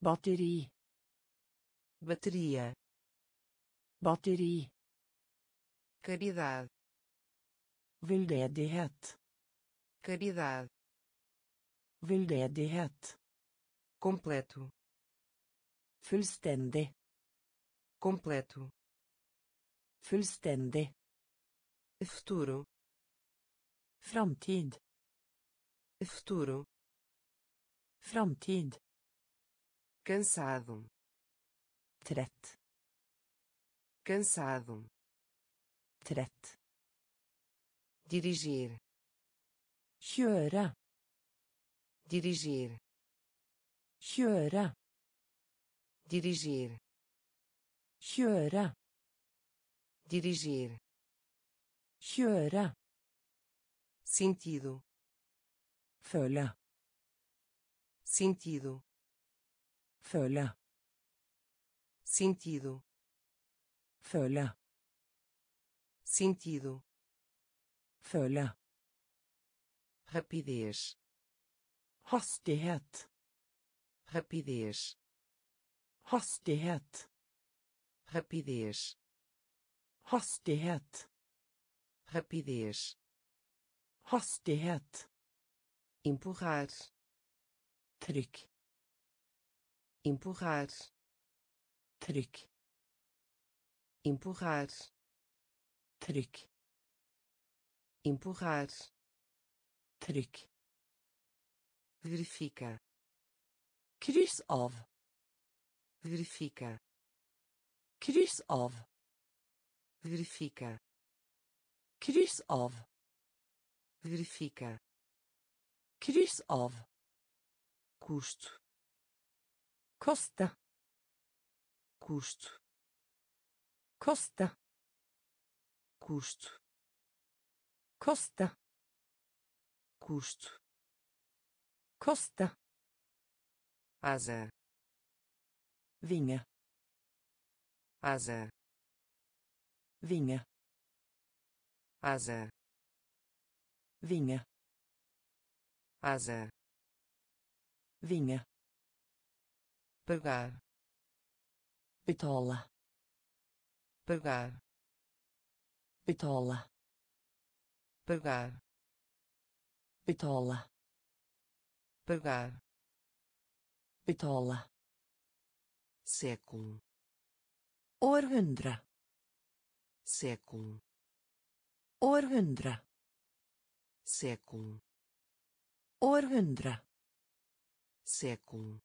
Speaker 2: Batteri.
Speaker 1: bateria
Speaker 2: Batteri.
Speaker 1: caridade
Speaker 2: Veldedighet.
Speaker 1: caridade
Speaker 2: Veldedighet.
Speaker 1: completo
Speaker 2: Fullstendig.
Speaker 1: completo
Speaker 2: Fullstendig.
Speaker 1: futuro
Speaker 2: Framtid.
Speaker 1: futuro
Speaker 2: Framtid.
Speaker 1: cansado
Speaker 2: Trett.
Speaker 1: cansado
Speaker 2: Trett.
Speaker 1: Dirigir
Speaker 2: Kjøre.
Speaker 1: dirigir
Speaker 2: Kjøre.
Speaker 1: dirigir
Speaker 2: Kjøre.
Speaker 1: dirigir
Speaker 2: Kjøre.
Speaker 1: sentido
Speaker 2: Føle.
Speaker 1: sentido
Speaker 2: Føle.
Speaker 1: sentido
Speaker 2: Føle.
Speaker 1: sentido
Speaker 2: Føle.
Speaker 1: rapidez
Speaker 2: Hastighet.
Speaker 1: rapidez
Speaker 2: Hastighet.
Speaker 1: rapidez
Speaker 2: Hastighet.
Speaker 1: rapidez
Speaker 2: Hastighet.
Speaker 1: empurrar
Speaker 2: Trykk.
Speaker 1: empurrar
Speaker 2: Trykk.
Speaker 1: empurrar
Speaker 2: Trykk.
Speaker 1: Empurrar
Speaker 2: Trykk.
Speaker 1: verifica
Speaker 2: Kryss av.
Speaker 1: verifica
Speaker 2: Kryss av.
Speaker 1: verifica
Speaker 2: Kryss av.
Speaker 1: verifica
Speaker 2: Kryss av.
Speaker 1: custo
Speaker 2: Koste.
Speaker 1: custo
Speaker 2: Koste.
Speaker 1: custo
Speaker 2: Koste.
Speaker 1: custo
Speaker 2: Koste.
Speaker 1: asa
Speaker 2: Vinge.
Speaker 1: asa
Speaker 2: Vinge.
Speaker 1: asa
Speaker 2: Vinge.
Speaker 1: asa
Speaker 2: Vinge.
Speaker 1: pagar
Speaker 2: Betale.
Speaker 1: pagar
Speaker 2: Betale.
Speaker 1: Pagar
Speaker 2: Betale.
Speaker 1: pagar
Speaker 2: Betale.
Speaker 1: século
Speaker 2: Århundre.
Speaker 1: século
Speaker 2: Århundre.
Speaker 1: século
Speaker 2: Århundre.
Speaker 1: século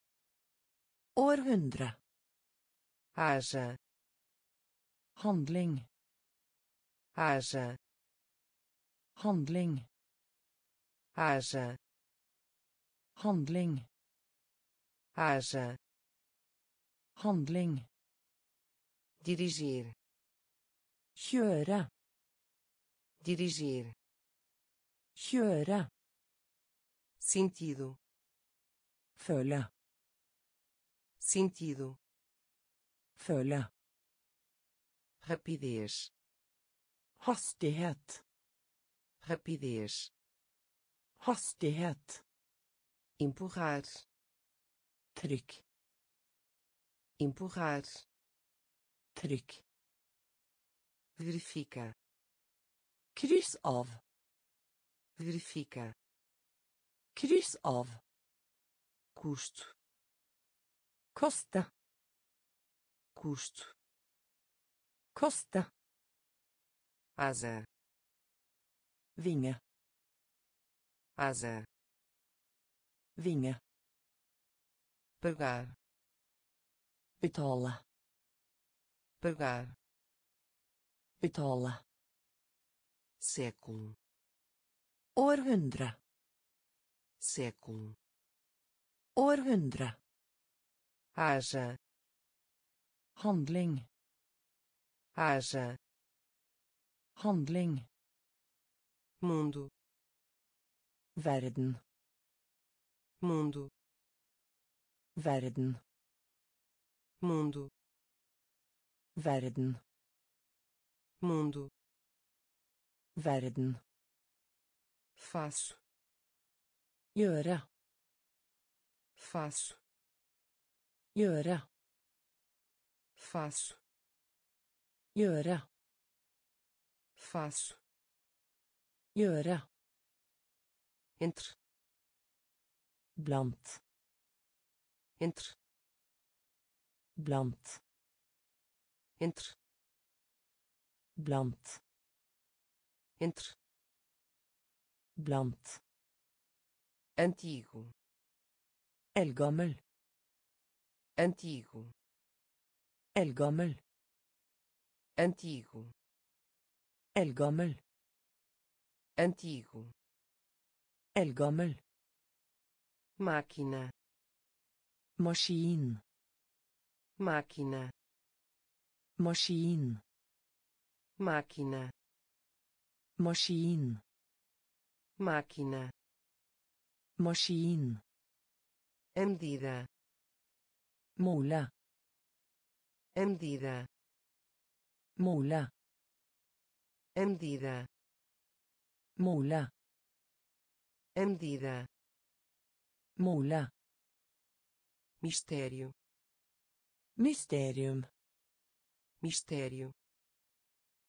Speaker 2: Århundre.
Speaker 1: haja
Speaker 2: Handling.
Speaker 1: haja
Speaker 2: Handling.
Speaker 1: haja
Speaker 2: Handling.
Speaker 1: haja
Speaker 2: Handling.
Speaker 1: dirigir
Speaker 2: Kjøre.
Speaker 1: dirigir
Speaker 2: Kjøre.
Speaker 1: sentido
Speaker 2: Føle.
Speaker 1: sentido
Speaker 2: Føle.
Speaker 1: rapidez
Speaker 2: Hastighet.
Speaker 1: Rapidez
Speaker 2: Hastighet.
Speaker 1: empurrar
Speaker 2: Trykk.
Speaker 1: empurrar
Speaker 2: Trykk.
Speaker 1: verifica
Speaker 2: Kryss av.
Speaker 1: verifica
Speaker 2: Kryss av.
Speaker 1: custo
Speaker 2: Koste.
Speaker 1: custo
Speaker 2: Koste.
Speaker 1: asa
Speaker 2: Vinge.
Speaker 1: asa
Speaker 2: Vinge.
Speaker 1: pagar
Speaker 2: Betale.
Speaker 1: pagar
Speaker 2: Betale.
Speaker 1: século
Speaker 2: Århundre.
Speaker 1: século
Speaker 2: Århundre.
Speaker 1: haja
Speaker 2: Handling.
Speaker 1: haja
Speaker 2: Handling.
Speaker 1: Mundo
Speaker 2: Verden.
Speaker 1: mundo
Speaker 2: Verden.
Speaker 1: mundo
Speaker 2: Verden.
Speaker 1: mundo
Speaker 2: Verden.
Speaker 1: faço
Speaker 2: Gjøre.
Speaker 1: faço
Speaker 2: Gjøre.
Speaker 1: faço
Speaker 2: Gjøre.
Speaker 1: faço
Speaker 2: Gjøre.
Speaker 1: entre
Speaker 2: Blant.
Speaker 1: entre
Speaker 2: Blant.
Speaker 1: entre
Speaker 2: Blant.
Speaker 1: entre
Speaker 2: Blant.
Speaker 1: antigo
Speaker 2: Eldgammel.
Speaker 1: antigo
Speaker 2: Eldgammel.
Speaker 1: antigo
Speaker 2: Eldgammel.
Speaker 1: Antigo
Speaker 2: Eldgammel.
Speaker 1: máquina
Speaker 2: Maskin.
Speaker 1: máquina
Speaker 2: Maskin.
Speaker 1: máquina
Speaker 2: Maskin.
Speaker 1: máquina
Speaker 2: Maskin.
Speaker 1: medida
Speaker 2: Måle.
Speaker 1: a medida
Speaker 2: Måle.
Speaker 1: a medida
Speaker 2: Mula.
Speaker 1: A medida.
Speaker 2: Mula.
Speaker 1: Mistério.
Speaker 2: Mysterium.
Speaker 1: Mistério.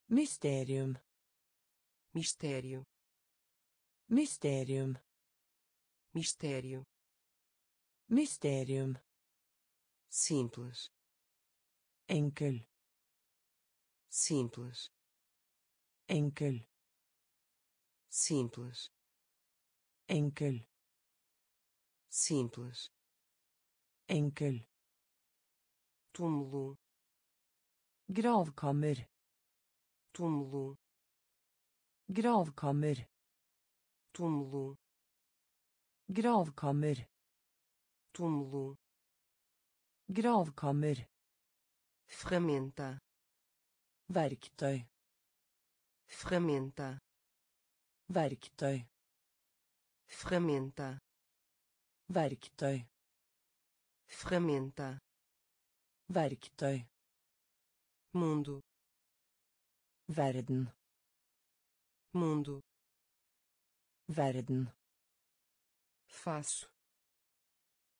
Speaker 2: Mysterium.
Speaker 1: Mistério.
Speaker 2: Mysterium.
Speaker 1: Mistério.
Speaker 2: Mysterium.
Speaker 1: Simples.
Speaker 2: Enkel.
Speaker 1: Simples.
Speaker 2: Enkel.
Speaker 1: Simples
Speaker 2: Enkel.
Speaker 1: simples
Speaker 2: Enkel.
Speaker 1: túmulo
Speaker 2: Gravkammer.
Speaker 1: túmulo
Speaker 2: Gravkammer.
Speaker 1: túmulo
Speaker 2: Gravkammer.
Speaker 1: túmulo
Speaker 2: Gravkammer.
Speaker 1: ferramenta
Speaker 2: Verktøy.
Speaker 1: ferramenta
Speaker 2: Verktøy.
Speaker 1: ferramenta
Speaker 2: Verktøy.
Speaker 1: ferramenta
Speaker 2: Verktøy.
Speaker 1: mundo
Speaker 2: Verden.
Speaker 1: mundo
Speaker 2: Verden.
Speaker 1: faço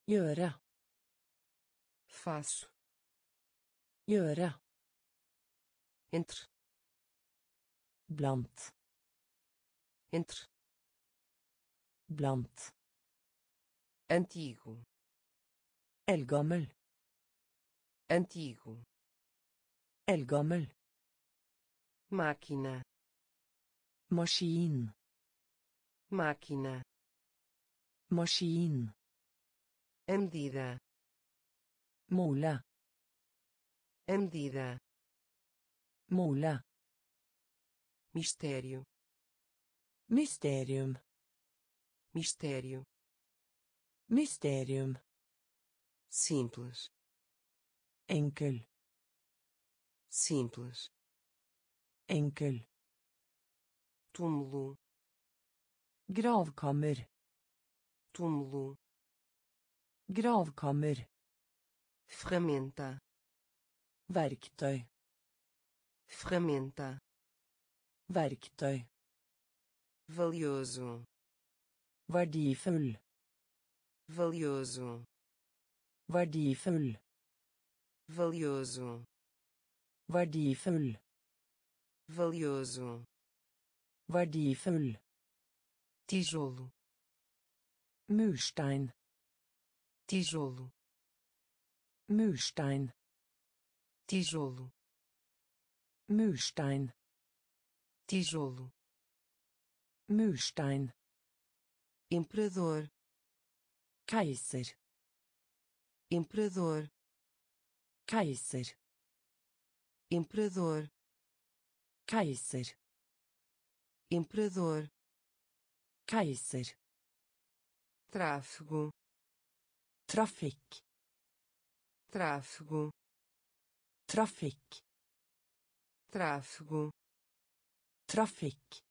Speaker 2: Gjøre.
Speaker 1: faço
Speaker 2: Gjøre.
Speaker 1: entre
Speaker 2: Blant.
Speaker 1: Entre
Speaker 2: Blant.
Speaker 1: antigo
Speaker 2: Eldgammel.
Speaker 1: antigo
Speaker 2: Eldgammel.
Speaker 1: máquina
Speaker 2: Maskin.
Speaker 1: máquina
Speaker 2: Maskin.
Speaker 1: a medida
Speaker 2: Måle.
Speaker 1: a medida
Speaker 2: Måle.
Speaker 1: mistério
Speaker 2: Mysterium.
Speaker 1: mistério
Speaker 2: Mysterium.
Speaker 1: simples
Speaker 2: Enkel.
Speaker 1: simples
Speaker 2: Enkel.
Speaker 1: túmulo
Speaker 2: Gravkammer.
Speaker 1: túmulo
Speaker 2: Gravkammer.
Speaker 1: ferramenta
Speaker 2: Verktøy.
Speaker 1: ferramenta
Speaker 2: Verktøy.
Speaker 1: Valioso
Speaker 2: verdifull
Speaker 1: valioso
Speaker 2: verdifull
Speaker 1: valioso
Speaker 2: verdifull
Speaker 1: valioso
Speaker 2: verdifull
Speaker 1: tijolo
Speaker 2: murstein
Speaker 1: tijolo
Speaker 2: murstein
Speaker 1: tijolo
Speaker 2: murstein
Speaker 1: tijolo
Speaker 2: murstein.
Speaker 1: Imperador
Speaker 2: keiser.
Speaker 1: Imperador
Speaker 2: keiser.
Speaker 1: Imperador
Speaker 2: keiser.
Speaker 1: Imperador
Speaker 2: keiser.
Speaker 1: Tráfego.
Speaker 2: Trafikk.
Speaker 1: Tráfego.
Speaker 2: Trafikk.
Speaker 1: Tráfego.
Speaker 2: Trafikk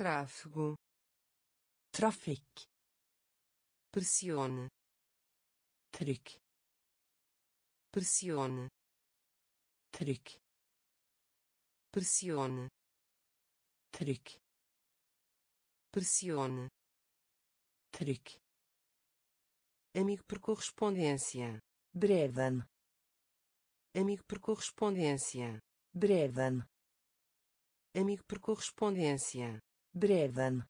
Speaker 1: tráfego.
Speaker 2: Trafikk
Speaker 1: pressione.
Speaker 2: Trykk
Speaker 1: pressione.
Speaker 2: Trykk
Speaker 1: pressione.
Speaker 2: Trykk
Speaker 1: pressione.
Speaker 2: Trykk
Speaker 1: amigo por correspondência.
Speaker 2: Breven
Speaker 1: amigo por correspondência.
Speaker 2: Breven
Speaker 1: amigo por correspondência
Speaker 2: breven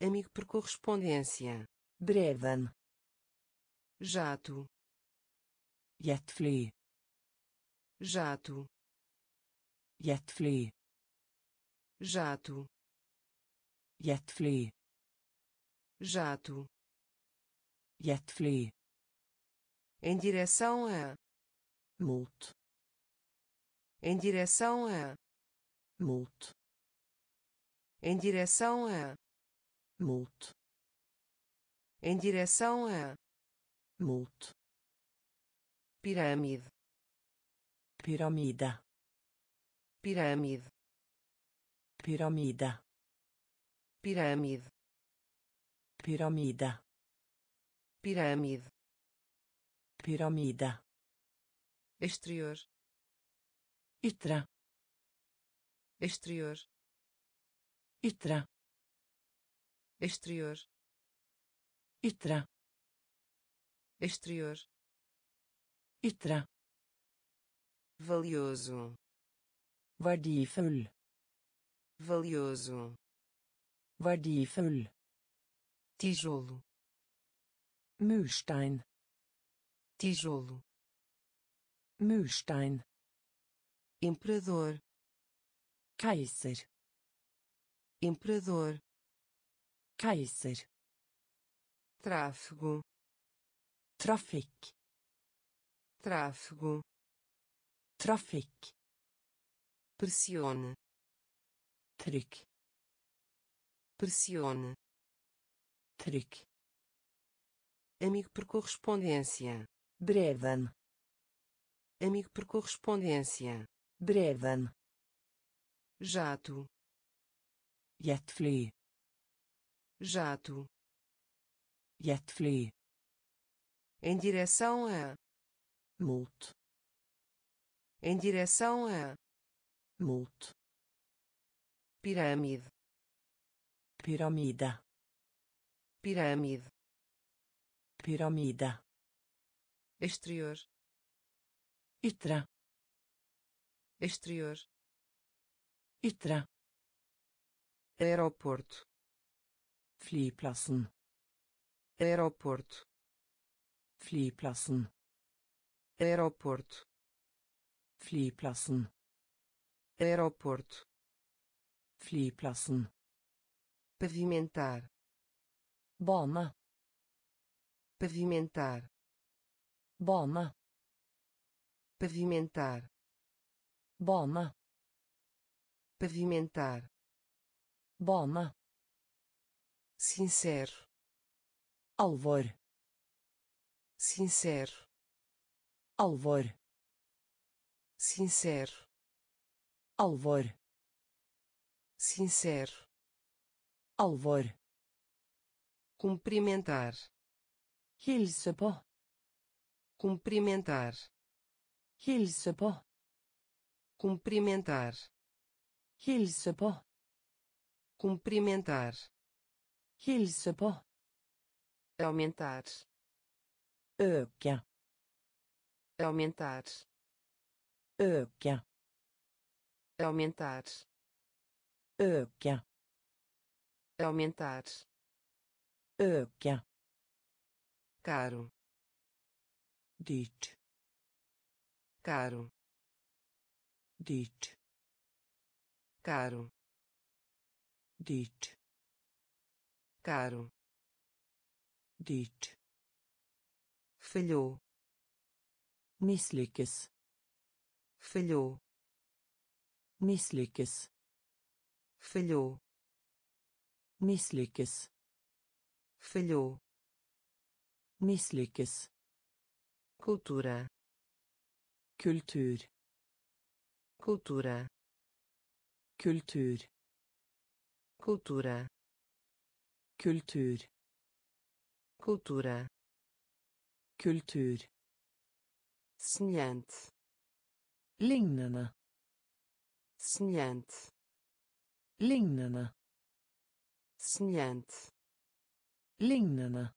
Speaker 1: amigo por correspondência.
Speaker 2: Breven
Speaker 1: jato.
Speaker 2: Jetfly
Speaker 1: jato.
Speaker 2: Jetfly
Speaker 1: jato.
Speaker 2: Jetfly
Speaker 1: jato.
Speaker 2: Jetfly
Speaker 1: em direção a.
Speaker 2: Mot
Speaker 1: em direção a.
Speaker 2: Mot
Speaker 1: em direção a
Speaker 2: mot
Speaker 1: em direção a
Speaker 2: mot
Speaker 1: pirâmide.
Speaker 2: Pyramide
Speaker 1: pirâmide.
Speaker 2: Pyramide
Speaker 1: pirâmide.
Speaker 2: Pyramide
Speaker 1: pirâmide.
Speaker 2: Pyramide
Speaker 1: exterior.
Speaker 2: Ytre
Speaker 1: exterior
Speaker 2: ytre
Speaker 1: exterior.
Speaker 2: Ytre
Speaker 1: exterior.
Speaker 2: Ytre
Speaker 1: valioso.
Speaker 2: Verdifull.
Speaker 1: Valioso.
Speaker 2: Verdifull.
Speaker 1: Tijolo.
Speaker 2: Murstein.
Speaker 1: Tijolo.
Speaker 2: Murstein.
Speaker 1: Imperador.
Speaker 2: Keiser
Speaker 1: imperador
Speaker 2: keiser
Speaker 1: tráfego.
Speaker 2: Trafikk
Speaker 1: tráfego.
Speaker 2: Trafikk
Speaker 1: pressione.
Speaker 2: Trykk
Speaker 1: pressione.
Speaker 2: Trykk
Speaker 1: amigo por correspondência.
Speaker 2: Breven.
Speaker 1: Amigo por correspondência.
Speaker 2: Breven.
Speaker 1: Jato
Speaker 2: jetfly
Speaker 1: jato.
Speaker 2: Jetfly
Speaker 1: em direção a.
Speaker 2: Mot.
Speaker 1: Em direção a.
Speaker 2: Mot.
Speaker 1: Pirâmide.
Speaker 2: Pyramide
Speaker 1: pirâmide.
Speaker 2: Pyramide
Speaker 1: exterior.
Speaker 2: Ytre
Speaker 1: exterior.
Speaker 2: Ytre
Speaker 1: aeroporto.
Speaker 2: Flyplassen.
Speaker 1: Aeroporto.
Speaker 2: Flyplassen.
Speaker 1: Aeroporto.
Speaker 2: Flyplassen.
Speaker 1: Aeroporto.
Speaker 2: Flyplassen.
Speaker 1: Pavimentar.
Speaker 2: Bane.
Speaker 1: Pavimentar.
Speaker 2: Bane.
Speaker 1: Pavimentar.
Speaker 2: Bane.
Speaker 1: Pavimentar
Speaker 2: bane
Speaker 1: sincero.
Speaker 2: Alvor.
Speaker 1: Sincero.
Speaker 2: Alvor.
Speaker 1: Sincero.
Speaker 2: Alvor.
Speaker 1: Sincero.
Speaker 2: Alvor.
Speaker 1: Cumprimentar.
Speaker 2: Hilse på.
Speaker 1: Cumprimentar.
Speaker 2: Hilse på.
Speaker 1: Cumprimentar.
Speaker 2: Hilse på
Speaker 1: cumprimentar,
Speaker 2: Hilse på.
Speaker 1: aumentar,
Speaker 2: Øke.
Speaker 1: aumentar,
Speaker 2: Øke.
Speaker 1: aumentar,
Speaker 2: Øke.
Speaker 1: aumentar,
Speaker 2: Øke.
Speaker 1: caro,
Speaker 2: Dyrt.
Speaker 1: caro,
Speaker 2: Dyrt.
Speaker 1: caro,
Speaker 2: Dyrt.
Speaker 1: caro,
Speaker 2: Dyrt.
Speaker 1: falhou,
Speaker 2: Mislykkes.
Speaker 1: falhou,
Speaker 2: Mislykkes.
Speaker 1: falhou,
Speaker 2: Mislykkes.
Speaker 1: falhou,
Speaker 2: Mislykkes.
Speaker 1: cultura,
Speaker 2: Kultur.
Speaker 1: cultura,
Speaker 2: Kultur.
Speaker 1: Cultura,
Speaker 2: Kultur.
Speaker 1: cultura,
Speaker 2: Kultur.
Speaker 1: semelhante,
Speaker 2: Lignende.
Speaker 1: semelhante,
Speaker 2: Lignende.
Speaker 1: semelhante,
Speaker 2: Lignende.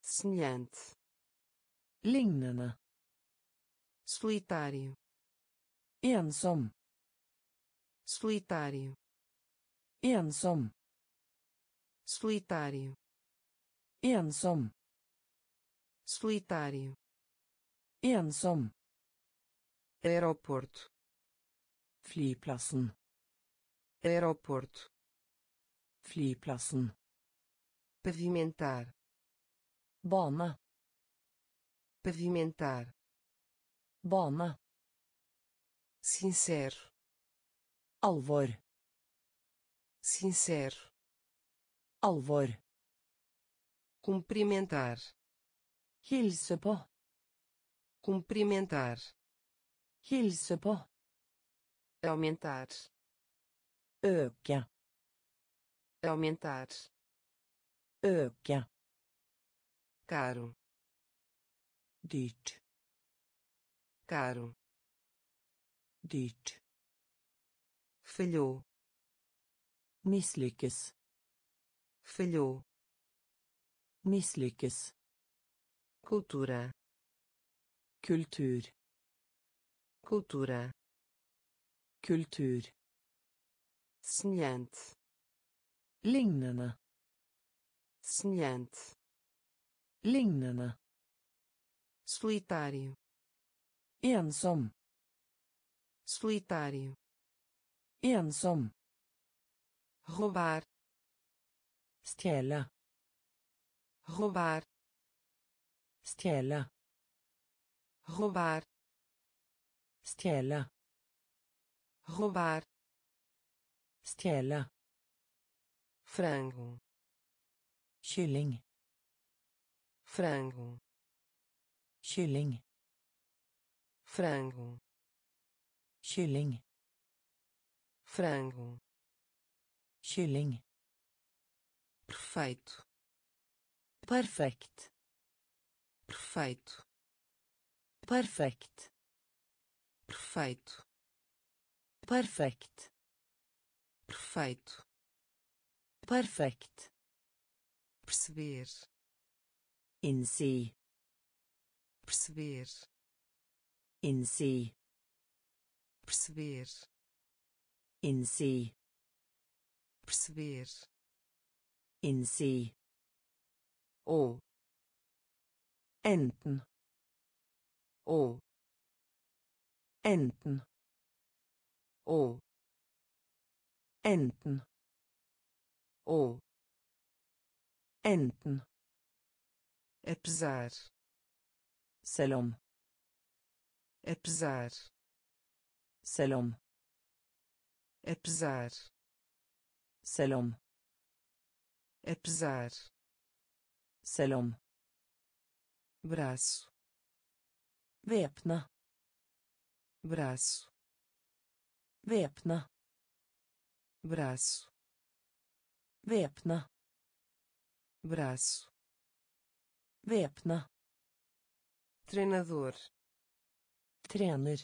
Speaker 1: semelhante,
Speaker 2: Lignende.
Speaker 1: solitário,
Speaker 2: Ensom.
Speaker 1: solitário,
Speaker 2: Ensom.
Speaker 1: solitário,
Speaker 2: Ensom.
Speaker 1: solitário,
Speaker 2: Ensom.
Speaker 1: aeroporto,
Speaker 2: Flyplassen.
Speaker 1: aeroporto,
Speaker 2: Flyplassen.
Speaker 1: pavimentar,
Speaker 2: Bane.
Speaker 1: pavimentar,
Speaker 2: Bane.
Speaker 1: sincero,
Speaker 2: Alvor.
Speaker 1: Sincero,
Speaker 2: Alvor.
Speaker 1: cumprimentar,
Speaker 2: Hilse på.
Speaker 1: cumprimentar,
Speaker 2: Hilse på.
Speaker 1: aumentar,
Speaker 2: Øke.
Speaker 1: aumentar,
Speaker 2: Øke.
Speaker 1: caro,
Speaker 2: Dyrt.
Speaker 1: caro,
Speaker 2: Dyrt.
Speaker 1: falhou,
Speaker 2: Mislykkes.
Speaker 1: falhou,
Speaker 2: Mislykkes.
Speaker 1: cultura,
Speaker 2: Kultur.
Speaker 1: cultura,
Speaker 2: Kultur.
Speaker 1: semelhante,
Speaker 2: Lignende.
Speaker 1: semelhante,
Speaker 2: Lignende.
Speaker 1: solitário,
Speaker 2: Ensom.
Speaker 1: solitário,
Speaker 2: Ensom.
Speaker 1: Roubar,
Speaker 2: Stjele.
Speaker 1: roubar,
Speaker 2: Stjele.
Speaker 1: roubar,
Speaker 2: Stjele.
Speaker 1: roubar,
Speaker 2: Stjele.
Speaker 1: frango,
Speaker 2: Kylling.
Speaker 1: frango,
Speaker 2: Kylling.
Speaker 1: frango,
Speaker 2: Kylling.
Speaker 1: frango,
Speaker 2: Kylling.
Speaker 1: perfeito,
Speaker 2: Perfekt.
Speaker 1: perfeito,
Speaker 2: Perfekt.
Speaker 1: perfeito,
Speaker 2: Perfekt.
Speaker 1: perfeito,
Speaker 2: Perfekt.
Speaker 1: perceber,
Speaker 2: Innsi.
Speaker 1: perceber,
Speaker 2: Innsi.
Speaker 1: perceber,
Speaker 2: Innsi.
Speaker 1: Perceber,
Speaker 2: Innsi.
Speaker 1: ou,
Speaker 2: Enten.
Speaker 1: ou,
Speaker 2: Enten.
Speaker 1: ou,
Speaker 2: Enten.
Speaker 1: ou,
Speaker 2: Enten.
Speaker 1: apesar,
Speaker 2: Selv om.
Speaker 1: apesar,
Speaker 2: Selv om.
Speaker 1: apesar,
Speaker 2: Selv om.
Speaker 1: apesar,
Speaker 2: Selv om.
Speaker 1: braço,
Speaker 2: Væpne.
Speaker 1: braço,
Speaker 2: Væpne.
Speaker 1: braço,
Speaker 2: Væpne.
Speaker 1: braço,
Speaker 2: Væpne.
Speaker 1: treinador,
Speaker 2: Trener.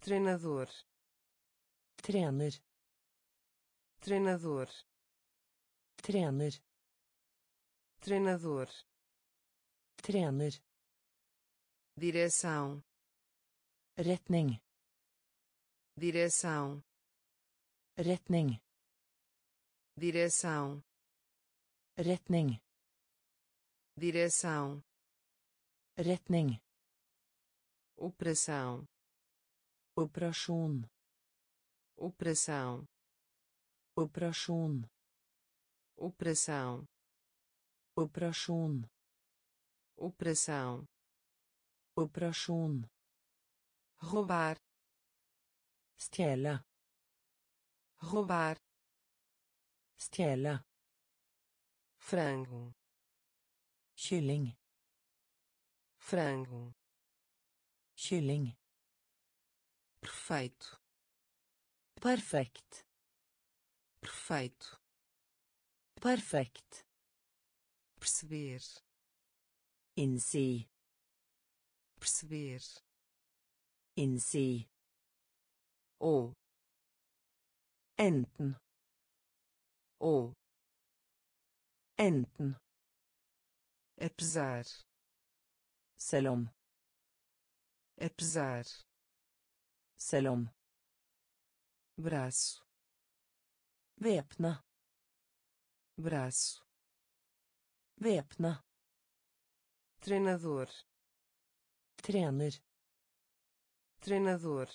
Speaker 1: treinador,
Speaker 2: Trener.
Speaker 1: Treinador.
Speaker 2: Trener.
Speaker 1: Treinador.
Speaker 2: Trener.
Speaker 1: Direção.
Speaker 2: Retning.
Speaker 1: Direção.
Speaker 2: Retning.
Speaker 1: Direção.
Speaker 2: Retning.
Speaker 1: Direção.
Speaker 2: Retning.
Speaker 1: Operação.
Speaker 2: Operasjon.
Speaker 1: Operação
Speaker 2: operasjon
Speaker 1: operação.
Speaker 2: Operasjon
Speaker 1: operação.
Speaker 2: Operasjon
Speaker 1: roubar.
Speaker 2: Stjäla
Speaker 1: roubar.
Speaker 2: Stjäla
Speaker 1: frango.
Speaker 2: Kylling.
Speaker 1: Frango.
Speaker 2: Kylling.
Speaker 1: Perfeito.
Speaker 2: Perfekt
Speaker 1: perfeito.
Speaker 2: Perfekt
Speaker 1: perceber.
Speaker 2: Inse
Speaker 1: perceber.
Speaker 2: Inse
Speaker 1: ou.
Speaker 2: Enten.
Speaker 1: Ou.
Speaker 2: Enten.
Speaker 1: Apesar
Speaker 2: selv om
Speaker 1: apesar
Speaker 2: selv om
Speaker 1: braço
Speaker 2: væpna
Speaker 1: braço.
Speaker 2: Væpna
Speaker 1: treinador.
Speaker 2: Trener.
Speaker 1: Treinador.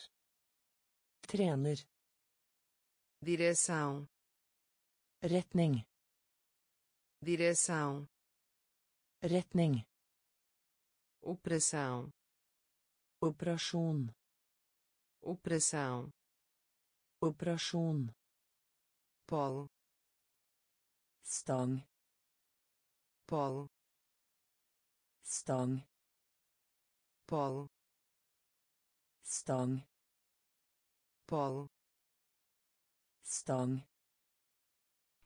Speaker 2: Trener.
Speaker 1: Direção.
Speaker 2: Retning.
Speaker 1: Direção.
Speaker 2: Retning.
Speaker 1: Operação.
Speaker 2: Operasjon
Speaker 1: operação.
Speaker 2: Operasjon
Speaker 1: polo
Speaker 2: stang.
Speaker 1: Polo
Speaker 2: stang.
Speaker 1: Polo
Speaker 2: stang.
Speaker 1: Polo
Speaker 2: stang.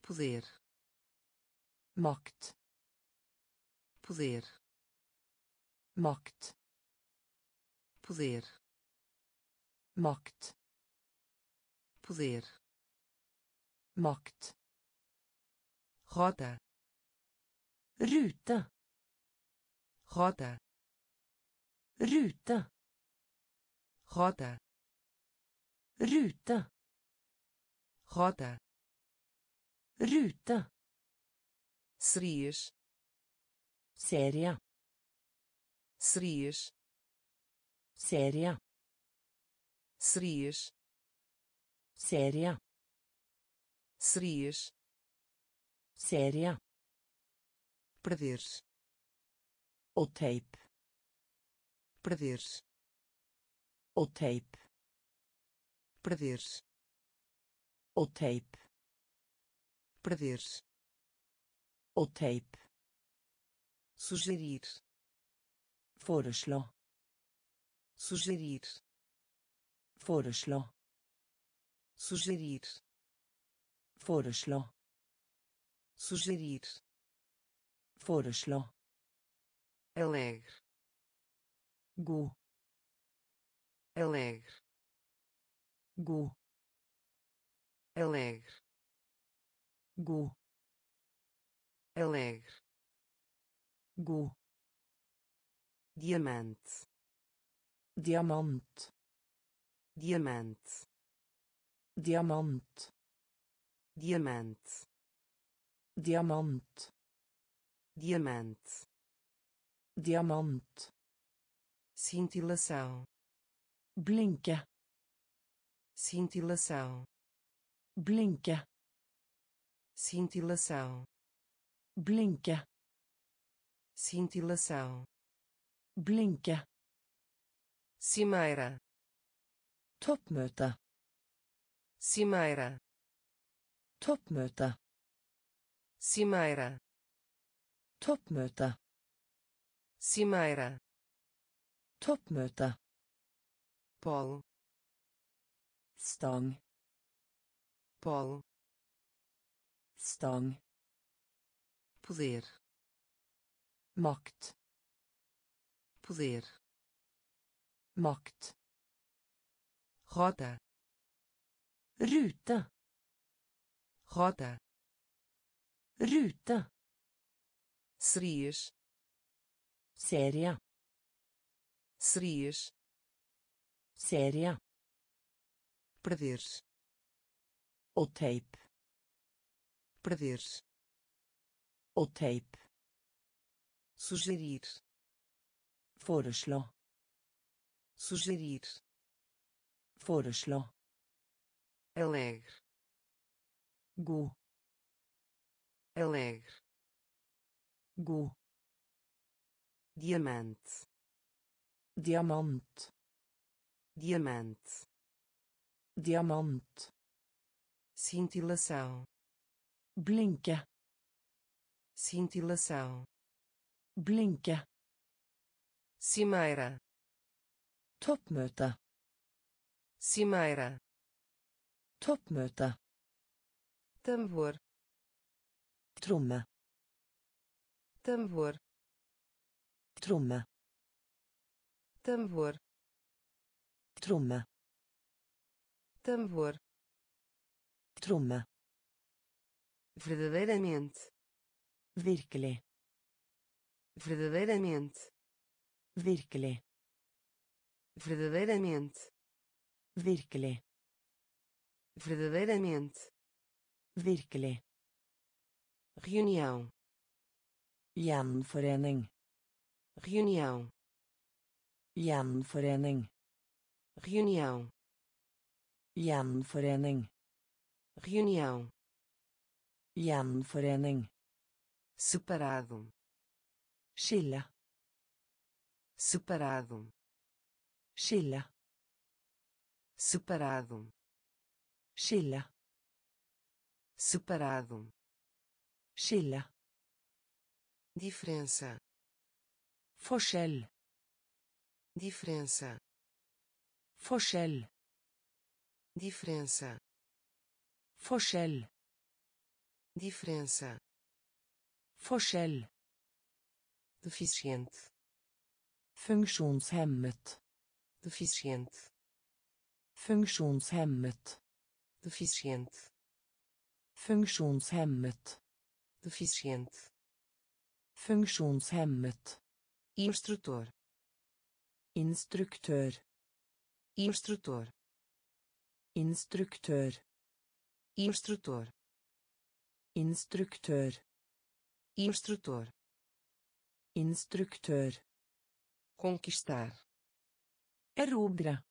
Speaker 1: Poder
Speaker 2: makt.
Speaker 1: Poder
Speaker 2: makt.
Speaker 1: Poder
Speaker 2: makt.
Speaker 1: Poder
Speaker 2: Makt.
Speaker 1: Rota.
Speaker 2: Rute.
Speaker 1: Rota.
Speaker 2: Rute.
Speaker 1: Rota.
Speaker 2: Rute.
Speaker 1: Rota.
Speaker 2: Rute.
Speaker 1: Sriers.
Speaker 2: Serie.
Speaker 1: Sriers.
Speaker 2: Serie.
Speaker 1: Sriers.
Speaker 2: Serie.
Speaker 1: Serias.
Speaker 2: Serie
Speaker 1: perder-se
Speaker 2: og tape.
Speaker 1: Perder-se
Speaker 2: og tape.
Speaker 1: Perder-se
Speaker 2: og tape.
Speaker 1: Perder-se
Speaker 2: og tape.
Speaker 1: Sugerir.
Speaker 2: Foreslå
Speaker 1: sugerir.
Speaker 2: Foreslå
Speaker 1: sugerir
Speaker 2: foreslå
Speaker 1: sugerir.
Speaker 2: Foreslå
Speaker 1: alegre.
Speaker 2: God
Speaker 1: alegre.
Speaker 2: God
Speaker 1: alegre.
Speaker 2: God
Speaker 1: alegre.
Speaker 2: God
Speaker 1: diamante.
Speaker 2: Diamant.
Speaker 1: Diamante.
Speaker 2: Diamant
Speaker 1: diamante.
Speaker 2: Diamant
Speaker 1: diamante.
Speaker 2: Diamant
Speaker 1: cintilação.
Speaker 2: Blinke
Speaker 1: cintilação.
Speaker 2: Blinke
Speaker 1: cintilação.
Speaker 2: Blinke
Speaker 1: cintilação.
Speaker 2: Blinke
Speaker 1: cimeira.
Speaker 2: Toppmøte
Speaker 1: cimeira
Speaker 2: toppmøte
Speaker 1: cimeira
Speaker 2: toppmøte
Speaker 1: cimeira
Speaker 2: toppmøte
Speaker 1: Pol.
Speaker 2: stang.
Speaker 1: Pol.
Speaker 2: stang.
Speaker 1: Poder.
Speaker 2: Makt.
Speaker 1: Poder.
Speaker 2: Makt.
Speaker 1: Roda
Speaker 2: rute
Speaker 1: rota
Speaker 2: Rute.
Speaker 1: serias
Speaker 2: Serie.
Speaker 1: serias
Speaker 2: Serie.
Speaker 1: perderes
Speaker 2: Og tape.
Speaker 1: perderes
Speaker 2: Og tape.
Speaker 1: sugerir
Speaker 2: Foreslå.
Speaker 1: sugerir
Speaker 2: Foreslå.
Speaker 1: alegre
Speaker 2: God.
Speaker 1: alegre
Speaker 2: God.
Speaker 1: diamante
Speaker 2: Diamant.
Speaker 1: diamante
Speaker 2: Diamant.
Speaker 1: cintilação
Speaker 2: Blinke.
Speaker 1: cintilação
Speaker 2: Blinke.
Speaker 1: cimeira
Speaker 2: Toppmøte.
Speaker 1: cimeira
Speaker 2: Toppmøte.
Speaker 1: Tambor
Speaker 2: Tromme.
Speaker 1: tambor
Speaker 2: Tromme.
Speaker 1: tambor
Speaker 2: Tromme.
Speaker 1: tambor
Speaker 2: Tromme.
Speaker 1: verdadeiramente
Speaker 2: Virkelig.
Speaker 1: verdadeiramente
Speaker 2: Virkelig.
Speaker 1: verdadeiramente
Speaker 2: Virkelig.
Speaker 1: verdadeiramente
Speaker 2: Virkelig.
Speaker 1: reunião
Speaker 2: Gjenforening.
Speaker 1: reunião
Speaker 2: Gjenforening.
Speaker 1: reunião
Speaker 2: Gjenforening.
Speaker 1: reunião
Speaker 2: Gjenforening.
Speaker 1: separado
Speaker 2: Skille.
Speaker 1: separado
Speaker 2: Skille.
Speaker 1: separado
Speaker 2: Skille.
Speaker 1: Separado
Speaker 2: Skille.
Speaker 1: diferença
Speaker 2: Forskjell.
Speaker 1: diferença
Speaker 2: Forskjell.
Speaker 1: diferença
Speaker 2: Forskjell.
Speaker 1: diferença
Speaker 2: Forskjell.
Speaker 1: deficiente
Speaker 2: Funksjonshemmet.
Speaker 1: deficiente
Speaker 2: Funksjonshemmet.
Speaker 1: deficiente
Speaker 2: Funksjonshemmet.
Speaker 1: deficiente
Speaker 2: Funksjonshemmet.
Speaker 1: instrutor
Speaker 2: Instruktør.
Speaker 1: instrutor
Speaker 2: Instruktør.
Speaker 1: instrutor
Speaker 2: Instruktør.
Speaker 1: instrutor
Speaker 2: Instruktør.
Speaker 1: conquistar
Speaker 2: Erobre.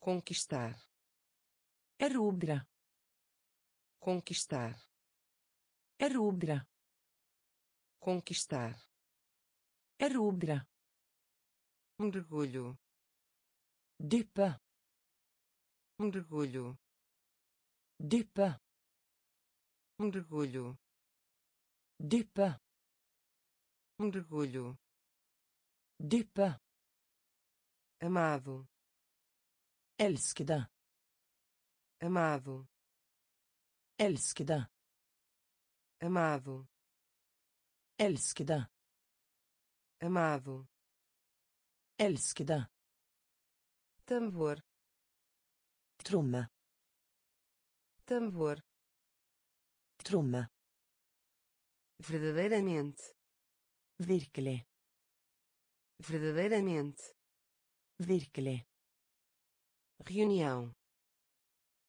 Speaker 1: conquistar
Speaker 2: Erobre.
Speaker 1: Conquistar
Speaker 2: Erobre.
Speaker 1: conquistar
Speaker 2: Erobre.
Speaker 1: mergulho
Speaker 2: Dyppe.
Speaker 1: mergulho
Speaker 2: Dyppe.
Speaker 1: mergulho
Speaker 2: Dyppe.
Speaker 1: mergulho
Speaker 2: Dyppe.
Speaker 1: amado
Speaker 2: Elskede.
Speaker 1: amado
Speaker 2: Elskede.
Speaker 1: amado
Speaker 2: Elskede.
Speaker 1: amado
Speaker 2: Elskede.
Speaker 1: tambor
Speaker 2: Tromme.
Speaker 1: tambor
Speaker 2: Tromme.
Speaker 1: verdadeiramente
Speaker 2: Virkelig.
Speaker 1: verdadeiramente
Speaker 2: Virkelig.
Speaker 1: reunião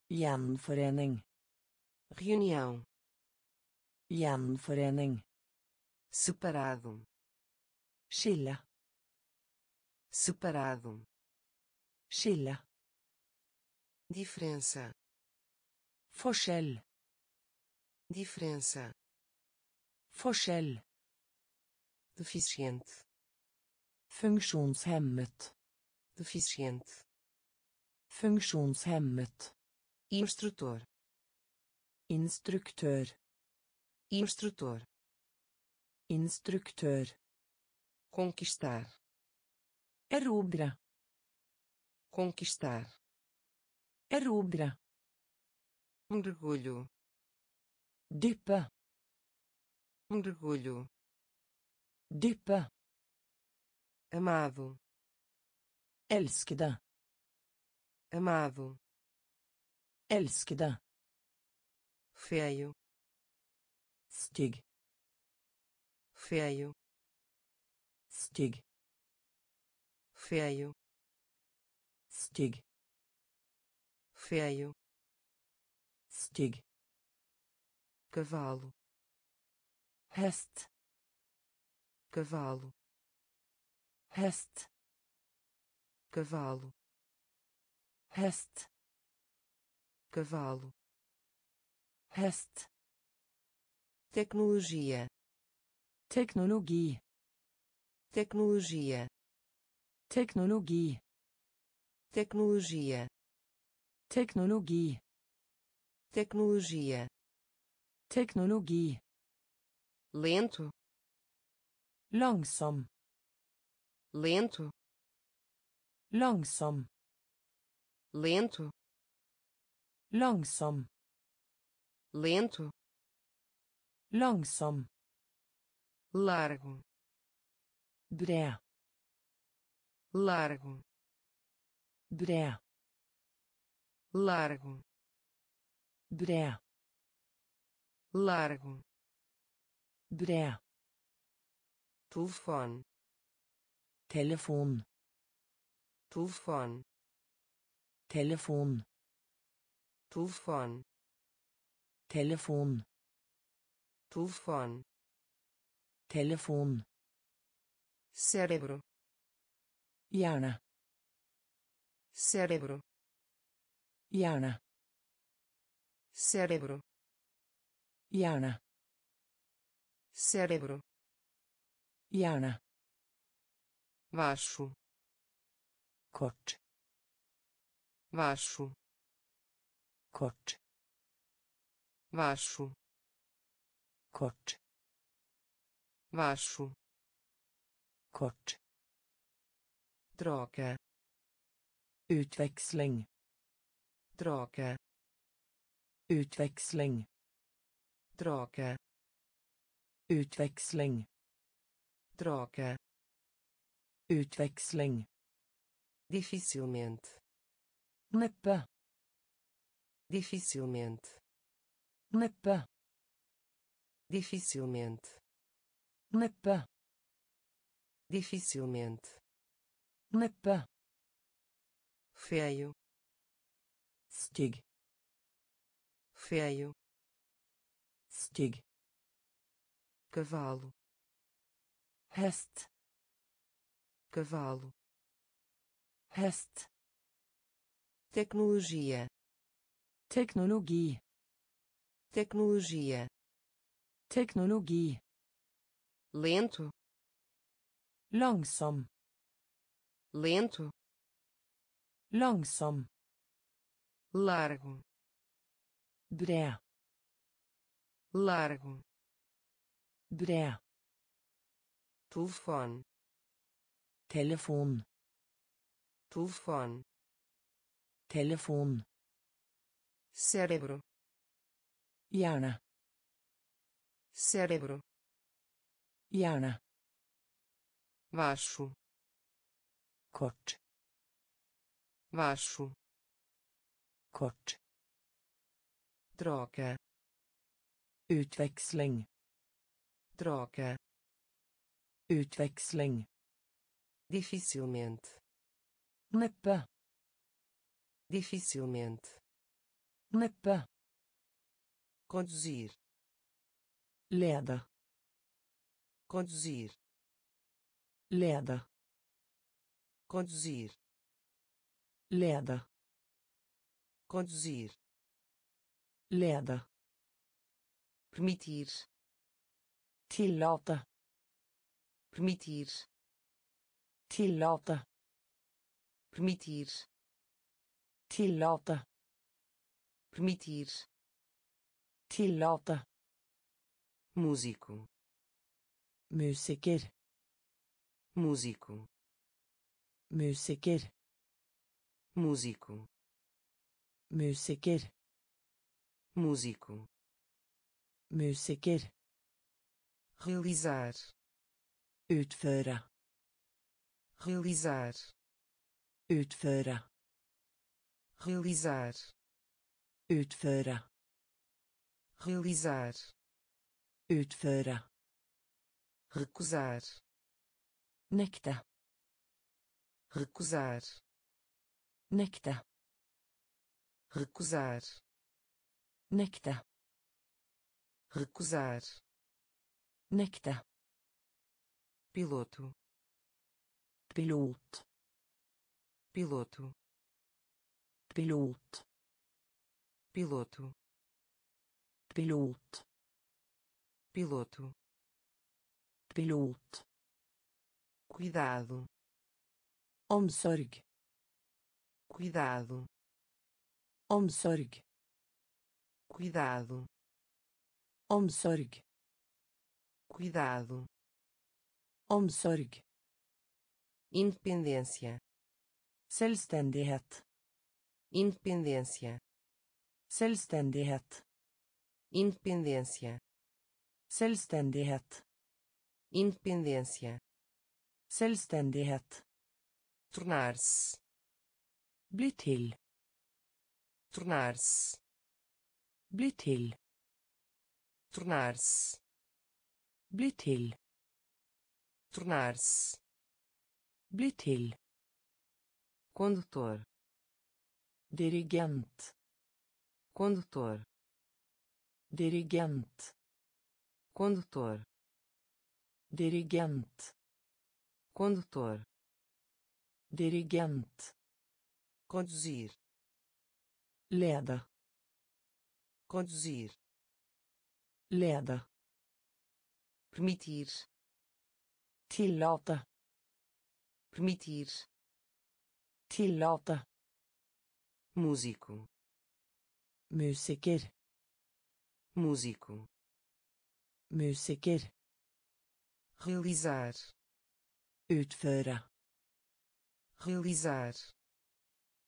Speaker 2: Gjenforening.
Speaker 1: Reunião
Speaker 2: Gjenforening.
Speaker 1: separado
Speaker 2: Skille.
Speaker 1: separado
Speaker 2: Skille.
Speaker 1: diferença
Speaker 2: Forskjell.
Speaker 1: diferença
Speaker 2: Forskjell.
Speaker 1: deficiente
Speaker 2: Funksjonshemmet.
Speaker 1: deficiente
Speaker 2: Funksjonshemmet.
Speaker 1: instrutor
Speaker 2: Instruktør.
Speaker 1: instrutor
Speaker 2: Instruktør.
Speaker 1: conquistar
Speaker 2: Erobre.
Speaker 1: conquistar
Speaker 2: Erobre.
Speaker 1: mergulho
Speaker 2: Dyppe.
Speaker 1: mergulho
Speaker 2: Dyppe.
Speaker 1: amado
Speaker 2: Elskede.
Speaker 1: amado
Speaker 2: Elskede.
Speaker 1: Feio.
Speaker 2: Stygg
Speaker 1: feio.
Speaker 2: Stygg
Speaker 1: feio.
Speaker 2: Stygg
Speaker 1: feio.
Speaker 2: Stygg
Speaker 1: cavalo.
Speaker 2: Häst
Speaker 1: cavalo.
Speaker 2: Häst
Speaker 1: cavalo.
Speaker 2: Häst
Speaker 1: cavalo
Speaker 2: häst
Speaker 1: tecnologia.
Speaker 2: Teknologi
Speaker 1: tecnologia.
Speaker 2: Teknologi
Speaker 1: tecnologia.
Speaker 2: Teknologi
Speaker 1: tecnologia.
Speaker 2: Teknologi
Speaker 1: lento.
Speaker 2: Langsom
Speaker 1: lento.
Speaker 2: Langsom
Speaker 1: lento.
Speaker 2: Langsom
Speaker 1: lento
Speaker 2: langsom
Speaker 1: largo
Speaker 2: bred
Speaker 1: largo
Speaker 2: bred
Speaker 1: largo
Speaker 2: bred
Speaker 1: largo
Speaker 2: bred
Speaker 1: telefone
Speaker 2: telefon
Speaker 1: telefone
Speaker 2: telefon
Speaker 1: telefone
Speaker 2: telefon.
Speaker 1: Telefone
Speaker 2: telefon.
Speaker 1: Cérebro
Speaker 2: hjärna
Speaker 1: cérebro
Speaker 2: hjärna
Speaker 1: cérebro
Speaker 2: hjärna
Speaker 1: cérebro
Speaker 2: hjärna
Speaker 1: baixo
Speaker 2: kort.
Speaker 1: Baixo
Speaker 2: kort
Speaker 1: Vársó.
Speaker 2: Kort.
Speaker 1: Vársó.
Speaker 2: Kort.
Speaker 1: Drake.
Speaker 2: Utveksling.
Speaker 1: Drake.
Speaker 2: Utveksling.
Speaker 1: Drake.
Speaker 2: Utveksling.
Speaker 1: Drake.
Speaker 2: Utveksling.
Speaker 1: Difficilmente.
Speaker 2: Neppe.
Speaker 1: Dificilmente.
Speaker 2: Neppe
Speaker 1: dificilmente.
Speaker 2: Neppe
Speaker 1: dificilmente.
Speaker 2: Neppe
Speaker 1: feio.
Speaker 2: Stygg
Speaker 1: feio.
Speaker 2: Stygg
Speaker 1: cavalo.
Speaker 2: Häst
Speaker 1: cavalo.
Speaker 2: Häst
Speaker 1: tecnologia.
Speaker 2: Teknologi
Speaker 1: tecnologia.
Speaker 2: Teknologi.
Speaker 1: Lento.
Speaker 2: Langsom.
Speaker 1: Lento.
Speaker 2: Langsom.
Speaker 1: Largo.
Speaker 2: Bred
Speaker 1: largo.
Speaker 2: Bred
Speaker 1: telefone.
Speaker 2: Telefon.
Speaker 1: Telefone.
Speaker 2: Telefon.
Speaker 1: Cérebro
Speaker 2: Hjerne.
Speaker 1: Cerebro.
Speaker 2: Hjerne.
Speaker 1: Vashu.
Speaker 2: Kort.
Speaker 1: Vashu.
Speaker 2: Kort.
Speaker 1: Drage.
Speaker 2: Utveksling.
Speaker 1: Drage.
Speaker 2: Utveksling.
Speaker 1: Dificilmente.
Speaker 2: Neppe.
Speaker 1: Dificilmente.
Speaker 2: Neppe.
Speaker 1: Conduzir
Speaker 2: leda.
Speaker 1: conduzir
Speaker 2: leda.
Speaker 1: conduzir
Speaker 2: leda.
Speaker 1: conduzir
Speaker 2: leda.
Speaker 1: permitir
Speaker 2: tillate
Speaker 1: permitir
Speaker 2: tillate
Speaker 1: permitir
Speaker 2: tillate
Speaker 1: permitir
Speaker 2: tillate.
Speaker 1: Músico.
Speaker 2: Musiker.
Speaker 1: Músico.
Speaker 2: Musiker.
Speaker 1: Músico.
Speaker 2: Musiker.
Speaker 1: Músico.
Speaker 2: Musiker.
Speaker 1: Realizar.
Speaker 2: Utföra.
Speaker 1: Realizar.
Speaker 2: Utföra.
Speaker 1: Realizar.
Speaker 2: Utföra
Speaker 1: realizar,
Speaker 2: Utføre.
Speaker 1: recusar,
Speaker 2: Nekte.
Speaker 1: recusar,
Speaker 2: Nekte.
Speaker 1: recusar,
Speaker 2: Nekte.
Speaker 1: recusar,
Speaker 2: Nekte.
Speaker 1: piloto,
Speaker 2: Pilot.
Speaker 1: piloto,
Speaker 2: Pilot.
Speaker 1: piloto,
Speaker 2: Pilot.
Speaker 1: piloto,
Speaker 2: Pilot.
Speaker 1: cuidado,
Speaker 2: Omsorg.
Speaker 1: cuidado,
Speaker 2: Omsorg.
Speaker 1: cuidado,
Speaker 2: Omsorg.
Speaker 1: cuidado,
Speaker 2: Omsorg.
Speaker 1: independência,
Speaker 2: Selvstendighet.
Speaker 1: independência,
Speaker 2: Selvstendighet.
Speaker 1: Independência,
Speaker 2: Selvstendighet.
Speaker 1: independência,
Speaker 2: Selvstendighet.
Speaker 1: tornar-se,
Speaker 2: Bli til.
Speaker 1: tornar-se,
Speaker 2: Bli til.
Speaker 1: tornar-se,
Speaker 2: Bli til.
Speaker 1: tornar-se,
Speaker 2: Bli til.
Speaker 1: condutor,
Speaker 2: Dirigent.
Speaker 1: condutor,
Speaker 2: Dirigent.
Speaker 1: condutor,
Speaker 2: Dirigent.
Speaker 1: condutor,
Speaker 2: Dirigent.
Speaker 1: conduzir,
Speaker 2: Lede.
Speaker 1: conduzir,
Speaker 2: Lede.
Speaker 1: permitir,
Speaker 2: Tillate.
Speaker 1: permitir,
Speaker 2: Tillate.
Speaker 1: músico,
Speaker 2: Musiker.
Speaker 1: Músico,
Speaker 2: Musiker.
Speaker 1: realizar,
Speaker 2: Utføre.
Speaker 1: realizar,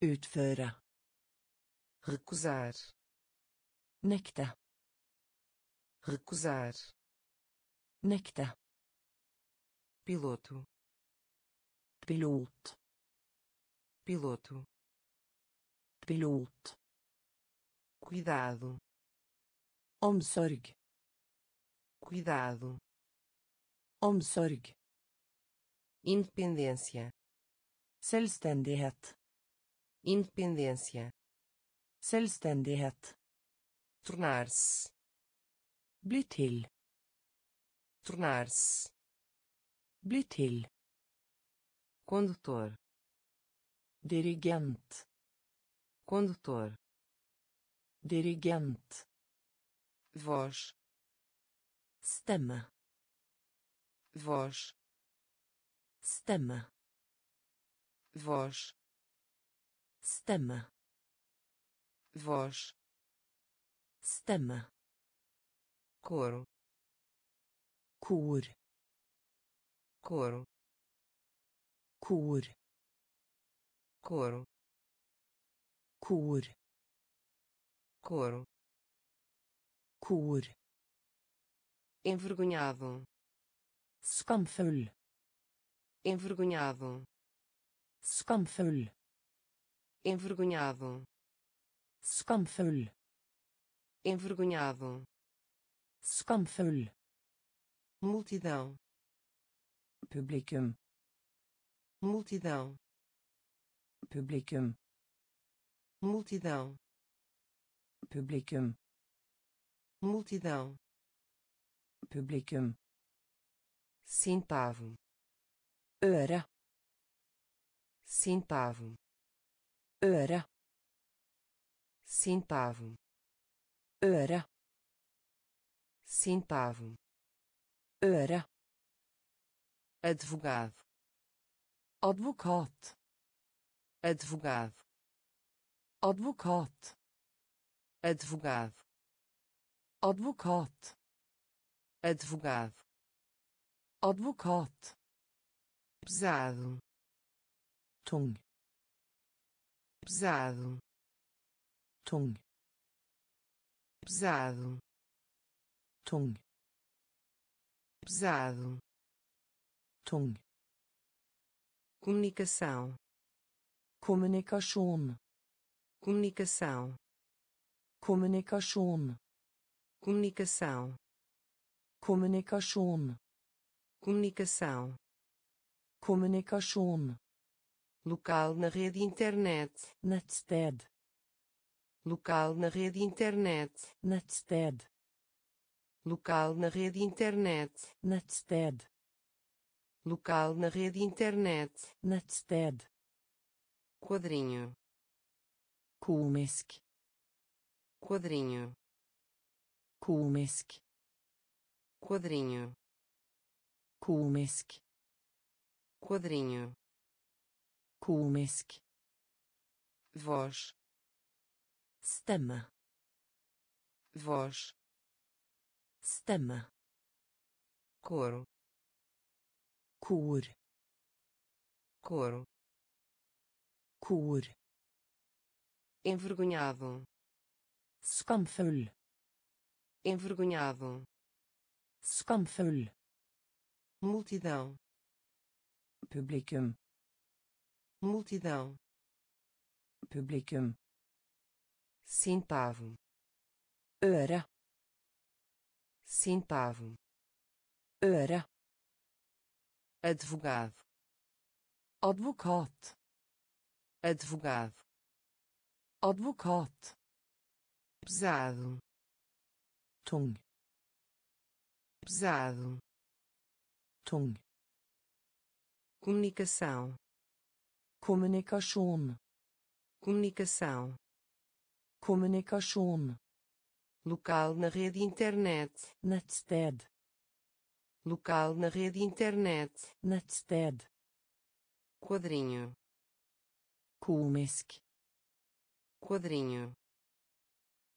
Speaker 2: Utføre.
Speaker 1: recusar,
Speaker 2: Nekte.
Speaker 1: recusar,
Speaker 2: Nekte.
Speaker 1: piloto,
Speaker 2: Pilot.
Speaker 1: piloto,
Speaker 2: Pilot.
Speaker 1: cuidado,
Speaker 2: Omsorg.
Speaker 1: cuidado,
Speaker 2: Omsorg.
Speaker 1: independência,
Speaker 2: Selvstendighet.
Speaker 1: independência,
Speaker 2: Selvstendighet.
Speaker 1: tornar-se,
Speaker 2: Bli til.
Speaker 1: tornar-se,
Speaker 2: Bli til.
Speaker 1: condutor,
Speaker 2: Dirigent.
Speaker 1: condutor,
Speaker 2: Dirigent.
Speaker 1: Voz,
Speaker 2: Stemme.
Speaker 1: voz,
Speaker 2: Stemme.
Speaker 1: voz,
Speaker 2: Stemme.
Speaker 1: voz,
Speaker 2: Stemme.
Speaker 1: coro,
Speaker 2: Kor.
Speaker 1: coro,
Speaker 2: Kor.
Speaker 1: coro,
Speaker 2: Kor.
Speaker 1: coro,
Speaker 2: Kor.
Speaker 1: envergonhado,
Speaker 2: Skamfull.
Speaker 1: envergonhado,
Speaker 2: Skamfull.
Speaker 1: envergonhado,
Speaker 2: Skamfull.
Speaker 1: envergonhado,
Speaker 2: Skamfull.
Speaker 1: multidão,
Speaker 2: Publikum.
Speaker 1: multidão,
Speaker 2: Publikum.
Speaker 1: multidão,
Speaker 2: Publikum.
Speaker 1: Multidão,
Speaker 2: Publikum.
Speaker 1: centavo,
Speaker 2: Øre.
Speaker 1: centavo,
Speaker 2: Øre.
Speaker 1: centavo,
Speaker 2: Øre.
Speaker 1: centavo,
Speaker 2: Øre.
Speaker 1: advogado,
Speaker 2: Advokat.
Speaker 1: advogado,
Speaker 2: Advokat.
Speaker 1: advogado,
Speaker 2: Advokat.
Speaker 1: advogado,
Speaker 2: Advokat.
Speaker 1: pesado,
Speaker 2: Tung.
Speaker 1: pesado,
Speaker 2: Tung.
Speaker 1: pesado,
Speaker 2: Tung.
Speaker 1: pesado,
Speaker 2: Tung.
Speaker 1: comunicação,
Speaker 2: Kommunikasjon.
Speaker 1: comunicação,
Speaker 2: Kommunikasjon.
Speaker 1: Comunicação.
Speaker 2: Kommunikasjon
Speaker 1: comunicação.
Speaker 2: Kommunikasjon
Speaker 1: local na rede internet.
Speaker 2: Nettsted
Speaker 1: local na rede internet.
Speaker 2: Nettsted
Speaker 1: local na rede internet.
Speaker 2: Nettsted
Speaker 1: local na rede internet.
Speaker 2: Nettsted
Speaker 1: quadrinho.
Speaker 2: Komisk
Speaker 1: quadrinho
Speaker 2: komisk
Speaker 1: quadrinho.
Speaker 2: Komisk
Speaker 1: quadrinho.
Speaker 2: Komisk
Speaker 1: voz.
Speaker 2: Stemme.
Speaker 1: Voz.
Speaker 2: Stemme.
Speaker 1: Coro.
Speaker 2: Kor.
Speaker 1: Coro.
Speaker 2: Kor.
Speaker 1: Envergonhado.
Speaker 2: Skamfull
Speaker 1: envergonhado.
Speaker 2: Skamfull.
Speaker 1: Multidão.
Speaker 2: Publikum.
Speaker 1: Multidão.
Speaker 2: Publikum.
Speaker 1: Centavo.
Speaker 2: Øre.
Speaker 1: Centavo.
Speaker 2: Øre.
Speaker 1: Advogado.
Speaker 2: Advokat.
Speaker 1: Advogado.
Speaker 2: Advokat.
Speaker 1: Pesado
Speaker 2: tung.
Speaker 1: Pesado.
Speaker 2: Tung.
Speaker 1: Comunicação.
Speaker 2: Kommunikasjon
Speaker 1: comunicação.
Speaker 2: Kommunikasjon
Speaker 1: local na rede internet.
Speaker 2: Nettsted
Speaker 1: local na rede internet.
Speaker 2: Nettsted
Speaker 1: quadrinho.
Speaker 2: Komisk
Speaker 1: quadrinho.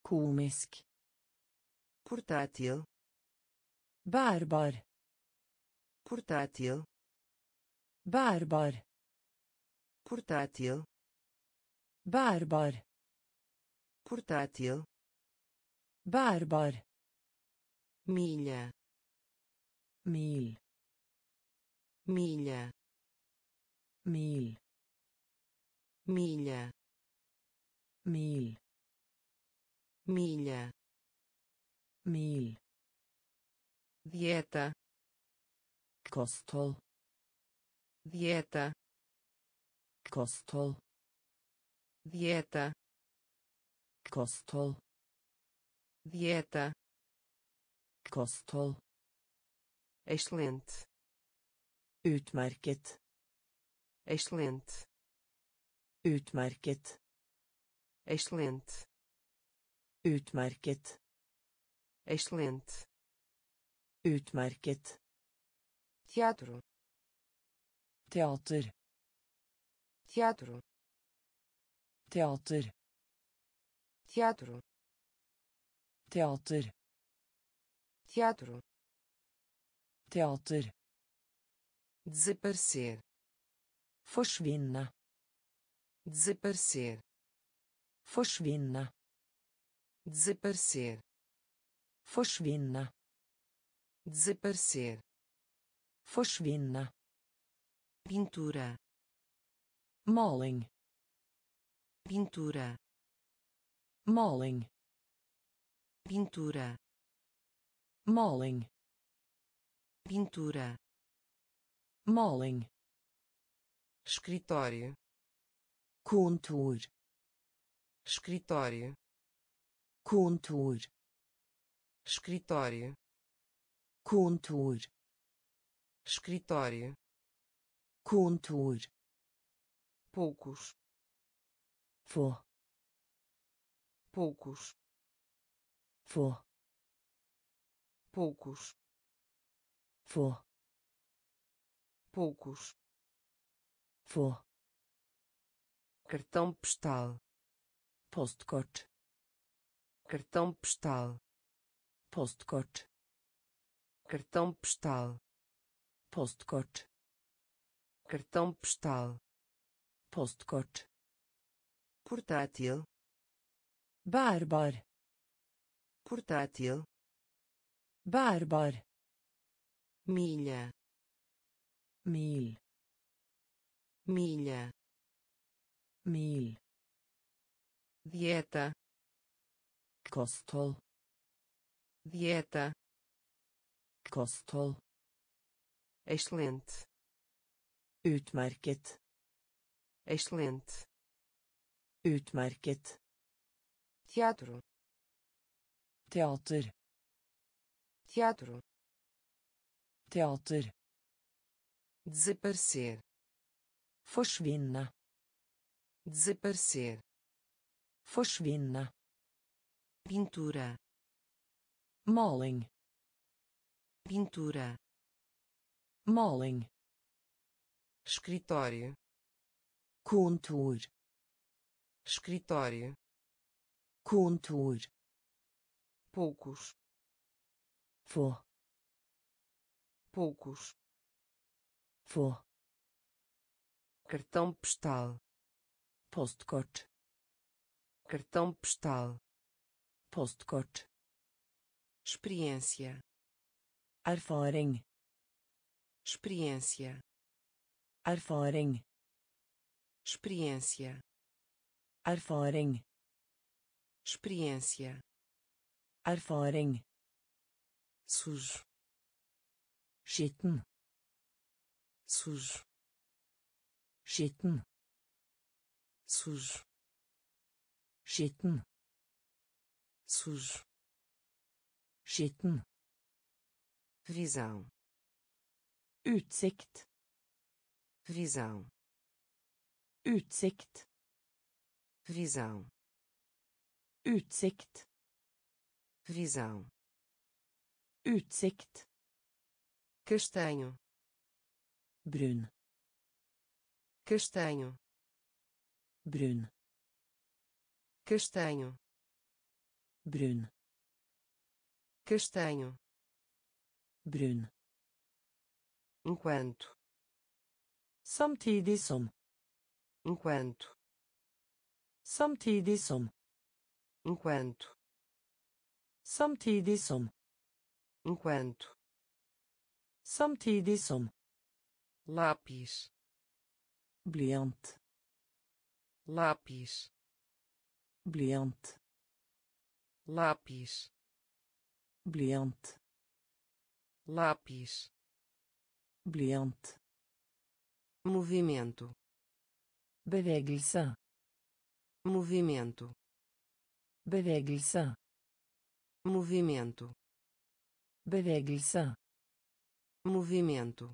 Speaker 2: Komisk
Speaker 1: portátil.
Speaker 2: Bærbar
Speaker 1: portátil.
Speaker 2: Bærbar
Speaker 1: portátil.
Speaker 2: Bærbar
Speaker 1: portátil.
Speaker 2: Bærbar
Speaker 1: milha.
Speaker 2: Mil.
Speaker 1: Milha.
Speaker 2: Mil.
Speaker 1: Milha.
Speaker 2: Mil.
Speaker 1: Milha
Speaker 2: mil
Speaker 1: dieta
Speaker 2: kosthold
Speaker 1: dieta
Speaker 2: kosthold
Speaker 1: dieta
Speaker 2: kosthold
Speaker 1: dieta
Speaker 2: kosthold
Speaker 1: excelente
Speaker 2: utmerket
Speaker 1: excelente
Speaker 2: utmerket
Speaker 1: excelente
Speaker 2: utmerket
Speaker 1: excelente.
Speaker 2: Utmerket.
Speaker 1: Teatro.
Speaker 2: Teater.
Speaker 1: Teatro.
Speaker 2: Teater.
Speaker 1: Teatro.
Speaker 2: Teater.
Speaker 1: Teatro.
Speaker 2: Teater.
Speaker 1: Desaparecer.
Speaker 2: Forsvinne.
Speaker 1: Desaparecer.
Speaker 2: Forsvinne.
Speaker 1: Desaparecer
Speaker 2: forsvinne
Speaker 1: desaparecer.
Speaker 2: Forsvinne
Speaker 1: pintura.
Speaker 2: Maling
Speaker 1: pintura.
Speaker 2: Maling
Speaker 1: pintura.
Speaker 2: Maling
Speaker 1: pintura.
Speaker 2: Maling
Speaker 1: escritório.
Speaker 2: Kontor
Speaker 1: escritório.
Speaker 2: Kontor
Speaker 1: escritório.
Speaker 2: Kontor
Speaker 1: escritório.
Speaker 2: Kontor
Speaker 1: poucos.
Speaker 2: Få
Speaker 1: poucos.
Speaker 2: Få
Speaker 1: poucos.
Speaker 2: Få
Speaker 1: poucos.
Speaker 2: Få
Speaker 1: cartão postal.
Speaker 2: Postkort
Speaker 1: cartão postal
Speaker 2: postkort
Speaker 1: cartão postal
Speaker 2: postkort
Speaker 1: cartão postal
Speaker 2: postkort
Speaker 1: portátil
Speaker 2: bærbar
Speaker 1: portátil
Speaker 2: bærbar
Speaker 1: milha
Speaker 2: mil
Speaker 1: milha
Speaker 2: mil
Speaker 1: dieta
Speaker 2: kosthold
Speaker 1: dieta.
Speaker 2: Kosthold.
Speaker 1: Excelente.
Speaker 2: Utmerket.
Speaker 1: Excelente.
Speaker 2: Utmerket.
Speaker 1: Teatro.
Speaker 2: Teater.
Speaker 1: Teatro.
Speaker 2: Teater.
Speaker 1: Desaparecer.
Speaker 2: Forsvinne.
Speaker 1: Desaparecer.
Speaker 2: Forsvinne.
Speaker 1: Pintura
Speaker 2: maling
Speaker 1: pintura.
Speaker 2: Maling
Speaker 1: escritório.
Speaker 2: Kontor
Speaker 1: escritório.
Speaker 2: Kontor
Speaker 1: poucos.
Speaker 2: Få
Speaker 1: poucos.
Speaker 2: Få
Speaker 1: cartão postal.
Speaker 2: Postkort
Speaker 1: cartão postal.
Speaker 2: Postkort
Speaker 1: experiência.
Speaker 2: Erfaring.
Speaker 1: Experiência.
Speaker 2: Erfaring.
Speaker 1: Experiência.
Speaker 2: Erfaring.
Speaker 1: Experiência.
Speaker 2: Erfaring.
Speaker 1: Sujo.
Speaker 2: Skitten
Speaker 1: sujo.
Speaker 2: Skitten
Speaker 1: sujo.
Speaker 2: Skitten
Speaker 1: sujo
Speaker 2: skitten.
Speaker 1: Visão.
Speaker 2: Utsikt.
Speaker 1: Visão.
Speaker 2: Utsikt.
Speaker 1: Visão.
Speaker 2: Utsikt.
Speaker 1: Visão.
Speaker 2: Utsikt.
Speaker 1: Castanho.
Speaker 2: Brun
Speaker 1: castanho.
Speaker 2: Brun
Speaker 1: castanho.
Speaker 2: Brun
Speaker 1: castanho.
Speaker 2: Brun.
Speaker 1: Enquanto.
Speaker 2: Samtidig som.
Speaker 1: Enquanto.
Speaker 2: Samtidig som.
Speaker 1: Enquanto.
Speaker 2: Samtidig som.
Speaker 1: Enquanto.
Speaker 2: Samtidig som.
Speaker 1: Lápis.
Speaker 2: Blyant.
Speaker 1: Lápis.
Speaker 2: Blyant.
Speaker 1: Lápis
Speaker 2: blyant
Speaker 1: lápis.
Speaker 2: Blyant
Speaker 1: movimento.
Speaker 2: Bevegelse
Speaker 1: movimento.
Speaker 2: Bevegelse
Speaker 1: movimento.
Speaker 2: Bevegelse
Speaker 1: movimento.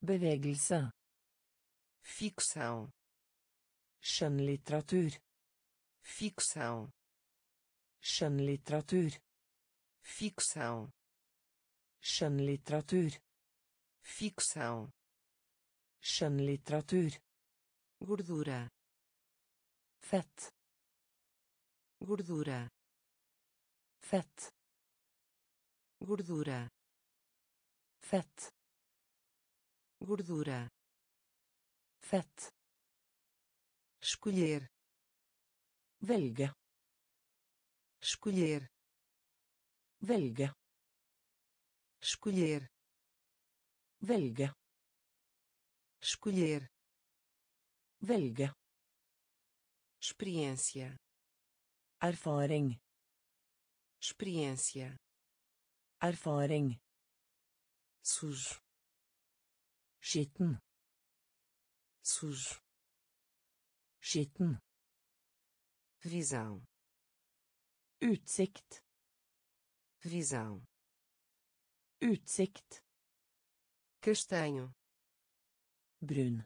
Speaker 2: Bevegelse
Speaker 1: ficção.
Speaker 2: Skjønnlitteratur.
Speaker 1: Ficção.
Speaker 2: Skjønnlitteratur
Speaker 1: ficção.
Speaker 2: Skjønnlitteratur.
Speaker 1: Ficção.
Speaker 2: Skjønnlitteratur.
Speaker 1: Gordura.
Speaker 2: Fett.
Speaker 1: Gordura.
Speaker 2: Fett.
Speaker 1: Gordura.
Speaker 2: Fett.
Speaker 1: Gordura.
Speaker 2: Fett.
Speaker 1: Escolher.
Speaker 2: Velge.
Speaker 1: Escolher
Speaker 2: velge
Speaker 1: escolher.
Speaker 2: Velge
Speaker 1: escolher.
Speaker 2: Velge
Speaker 1: experiência.
Speaker 2: Erfaring.
Speaker 1: Experiência.
Speaker 2: Erfaring.
Speaker 1: Sujo.
Speaker 2: Skitten.
Speaker 1: Sujo.
Speaker 2: Skitten.
Speaker 1: Visão.
Speaker 2: Utsikt
Speaker 1: visão
Speaker 2: utsikt.
Speaker 1: Castanho.
Speaker 2: Brun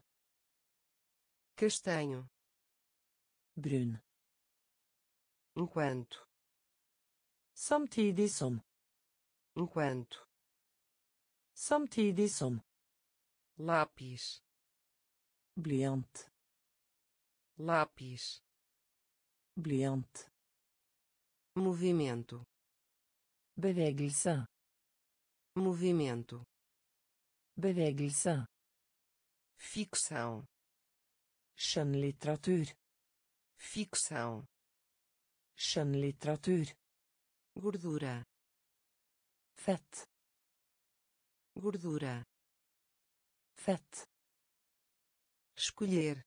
Speaker 1: castanho.
Speaker 2: Brun
Speaker 1: enquanto.
Speaker 2: Samtidig som.
Speaker 1: Enquanto.
Speaker 2: Samtidig som.
Speaker 1: Lápis.
Speaker 2: Blyant.
Speaker 1: Lápis.
Speaker 2: Blyant.
Speaker 1: Movimento
Speaker 2: bevegelse
Speaker 1: movimento
Speaker 2: bevegelse
Speaker 1: ficção
Speaker 2: skjønnlitteratur
Speaker 1: ficção
Speaker 2: skjønnlitteratur
Speaker 1: gordura
Speaker 2: fett
Speaker 1: gordura
Speaker 2: fett
Speaker 1: escolher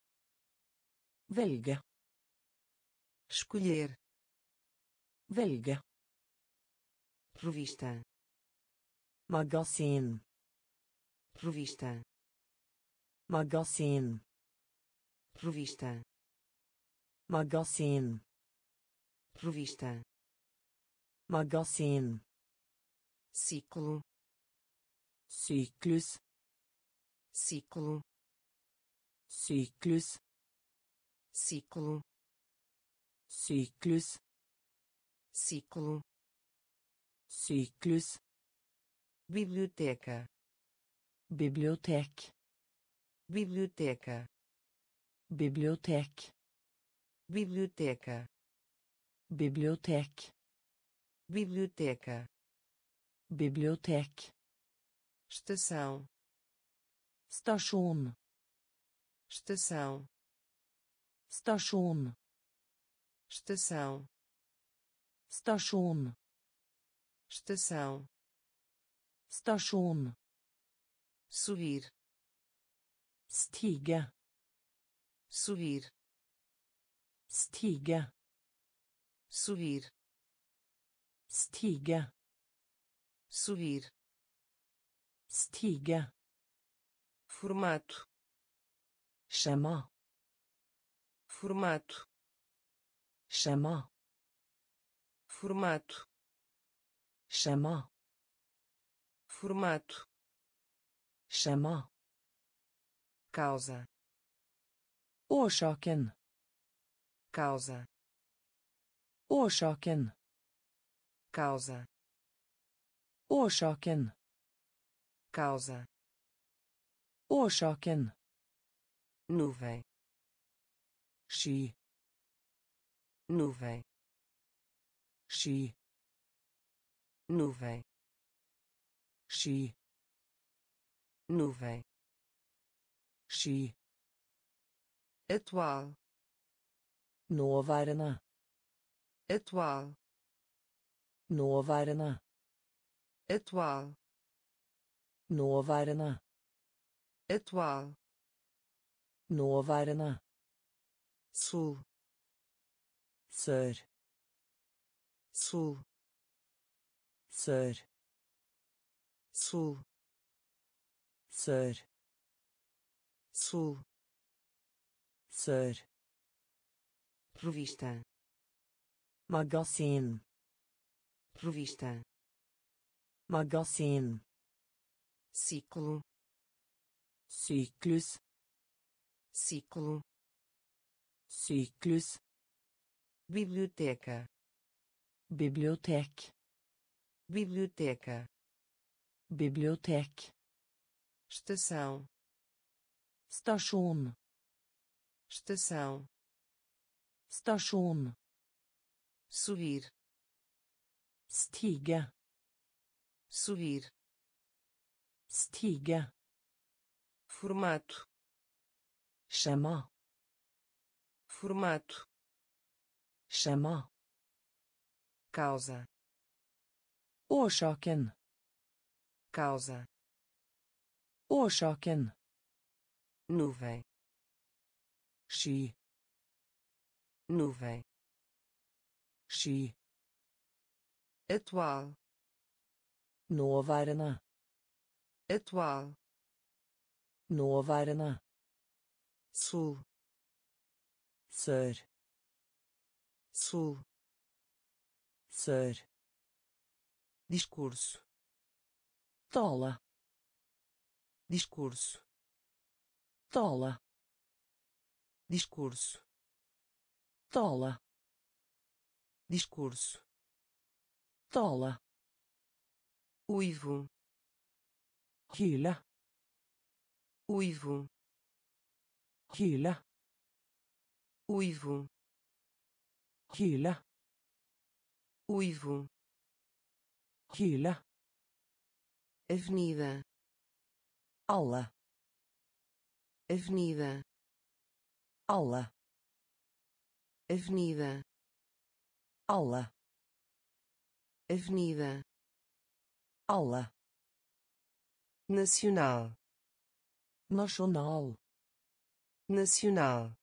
Speaker 2: velge
Speaker 1: escolher
Speaker 2: velge
Speaker 1: revista
Speaker 2: magasin
Speaker 1: revista
Speaker 2: magasin
Speaker 1: revista
Speaker 2: magasin
Speaker 1: revista
Speaker 2: magasin
Speaker 1: ciclo.
Speaker 2: Cyklus.
Speaker 1: Ciclo.
Speaker 2: Cyklus.
Speaker 1: Ciclo.
Speaker 2: Cyklus.
Speaker 1: Ciclo
Speaker 2: cyklus.
Speaker 1: Biblioteca.
Speaker 2: Bibliotek.
Speaker 1: Biblioteca.
Speaker 2: Bibliotek.
Speaker 1: Biblioteca.
Speaker 2: Bibliotek.
Speaker 1: Biblioteca.
Speaker 2: Bibliotek.
Speaker 1: Estação.
Speaker 2: Stasjon
Speaker 1: estação.
Speaker 2: Stasjon
Speaker 1: estação.
Speaker 2: Stasjon
Speaker 1: estação
Speaker 2: stasjon
Speaker 1: subir.
Speaker 2: Stige.
Speaker 1: Subir.
Speaker 2: Stige.
Speaker 1: Subir.
Speaker 2: Stige.
Speaker 1: Subir.
Speaker 2: Stige.
Speaker 1: Formato.
Speaker 2: Skjema
Speaker 1: formato.
Speaker 2: Skjema
Speaker 1: formato
Speaker 2: skjema
Speaker 1: formato.
Speaker 2: Skjema
Speaker 1: causa.
Speaker 2: Årsaken
Speaker 1: causa.
Speaker 2: Årsaken
Speaker 1: causa.
Speaker 2: Årsaken
Speaker 1: causa.
Speaker 2: Årsaken
Speaker 1: nuvem.
Speaker 2: Sky
Speaker 1: nuvem.
Speaker 2: Sky
Speaker 1: nuvem.
Speaker 2: Sky
Speaker 1: nuvem.
Speaker 2: Sky
Speaker 1: atual.
Speaker 2: Nåværende
Speaker 1: atual.
Speaker 2: Nåværende
Speaker 1: atual.
Speaker 2: Nåværende
Speaker 1: atual.
Speaker 2: Nåværende
Speaker 1: sul.
Speaker 2: Sør
Speaker 1: sul
Speaker 2: sør
Speaker 1: sul.
Speaker 2: Sør
Speaker 1: sul.
Speaker 2: Sør
Speaker 1: revista.
Speaker 2: Magasin
Speaker 1: revista.
Speaker 2: Magasin
Speaker 1: ciclo.
Speaker 2: Syklus
Speaker 1: ciclo.
Speaker 2: Syklus
Speaker 1: biblioteca.
Speaker 2: Bibliotek
Speaker 1: biblioteca.
Speaker 2: Bibliotek
Speaker 1: estação.
Speaker 2: Stasjon
Speaker 1: estação.
Speaker 2: Stasjon
Speaker 1: subir.
Speaker 2: Stige
Speaker 1: subir.
Speaker 2: Stige
Speaker 1: formato.
Speaker 2: Skjema
Speaker 1: formato.
Speaker 2: Skjema
Speaker 1: causa
Speaker 2: årsaken.
Speaker 1: Causa.
Speaker 2: Årsaken.
Speaker 1: Nuvem.
Speaker 2: Sky.
Speaker 1: Nuvem.
Speaker 2: Sky.
Speaker 1: Atual.
Speaker 2: Nåværende.
Speaker 1: Atual.
Speaker 2: Nåværende.
Speaker 1: Sul.
Speaker 2: Sør.
Speaker 1: Sul.
Speaker 2: Sør
Speaker 1: discurso.
Speaker 2: Tale
Speaker 1: discurso.
Speaker 2: Tale
Speaker 1: discurso.
Speaker 2: Tale
Speaker 1: discurso.
Speaker 2: Tale
Speaker 1: uivo.
Speaker 2: Hyle
Speaker 1: uivo.
Speaker 2: Hyle
Speaker 1: uivo.
Speaker 2: Hyle
Speaker 1: uivo
Speaker 2: hyle
Speaker 1: avenida.
Speaker 2: Alle
Speaker 1: avenida.
Speaker 2: Alle
Speaker 1: avenida.
Speaker 2: Alle
Speaker 1: avenida.
Speaker 2: Alle
Speaker 1: nacional.
Speaker 2: Nasjonal
Speaker 1: nacional.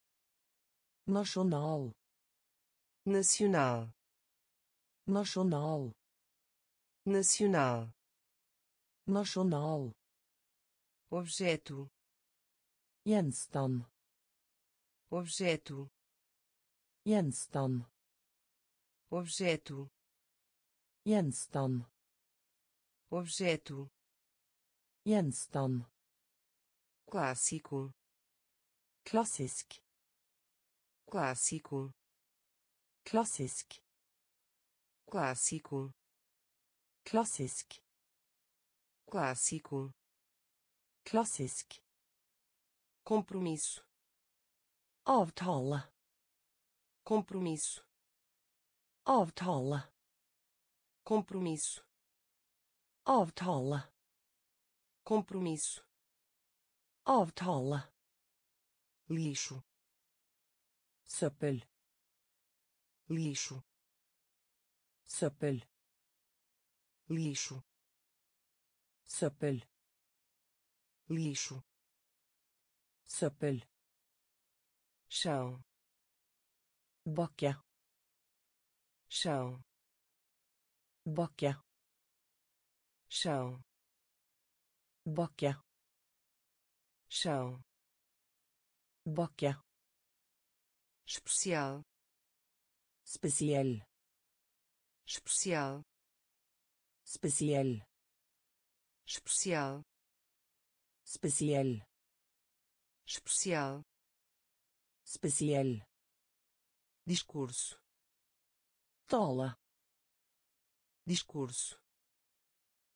Speaker 2: Nasjonal
Speaker 1: nacional.
Speaker 2: Nasjonal
Speaker 1: nacional,
Speaker 2: Nasjonal.
Speaker 1: objeto,
Speaker 2: Gjenstand.
Speaker 1: objeto,
Speaker 2: Gjenstand.
Speaker 1: objeto,
Speaker 2: Gjenstand.
Speaker 1: objeto,
Speaker 2: Gjenstand.
Speaker 1: clássico,
Speaker 2: Klassisk.
Speaker 1: clássico,
Speaker 2: Klassisk.
Speaker 1: clássico,
Speaker 2: Klassisk.
Speaker 1: clássico,
Speaker 2: Klassisk.
Speaker 1: compromisso,
Speaker 2: Avtale.
Speaker 1: compromisso,
Speaker 2: Avtale.
Speaker 1: compromisso,
Speaker 2: Avtale.
Speaker 1: compromisso,
Speaker 2: Avtale.
Speaker 1: lixo,
Speaker 2: Søppel.
Speaker 1: lixo,
Speaker 2: Søppel.
Speaker 1: Lixo,
Speaker 2: Søppel.
Speaker 1: lixo,
Speaker 2: Søppel.
Speaker 1: chão,
Speaker 2: Bakke.
Speaker 1: chão,
Speaker 2: Bakke.
Speaker 1: chão,
Speaker 2: Bakke.
Speaker 1: chão,
Speaker 2: Bakke.
Speaker 1: especial, especial,
Speaker 2: Spesiell.
Speaker 1: especial,
Speaker 2: Spesiell.
Speaker 1: especial,
Speaker 2: Spesiell.
Speaker 1: discurso,
Speaker 2: Tale.
Speaker 1: discurso,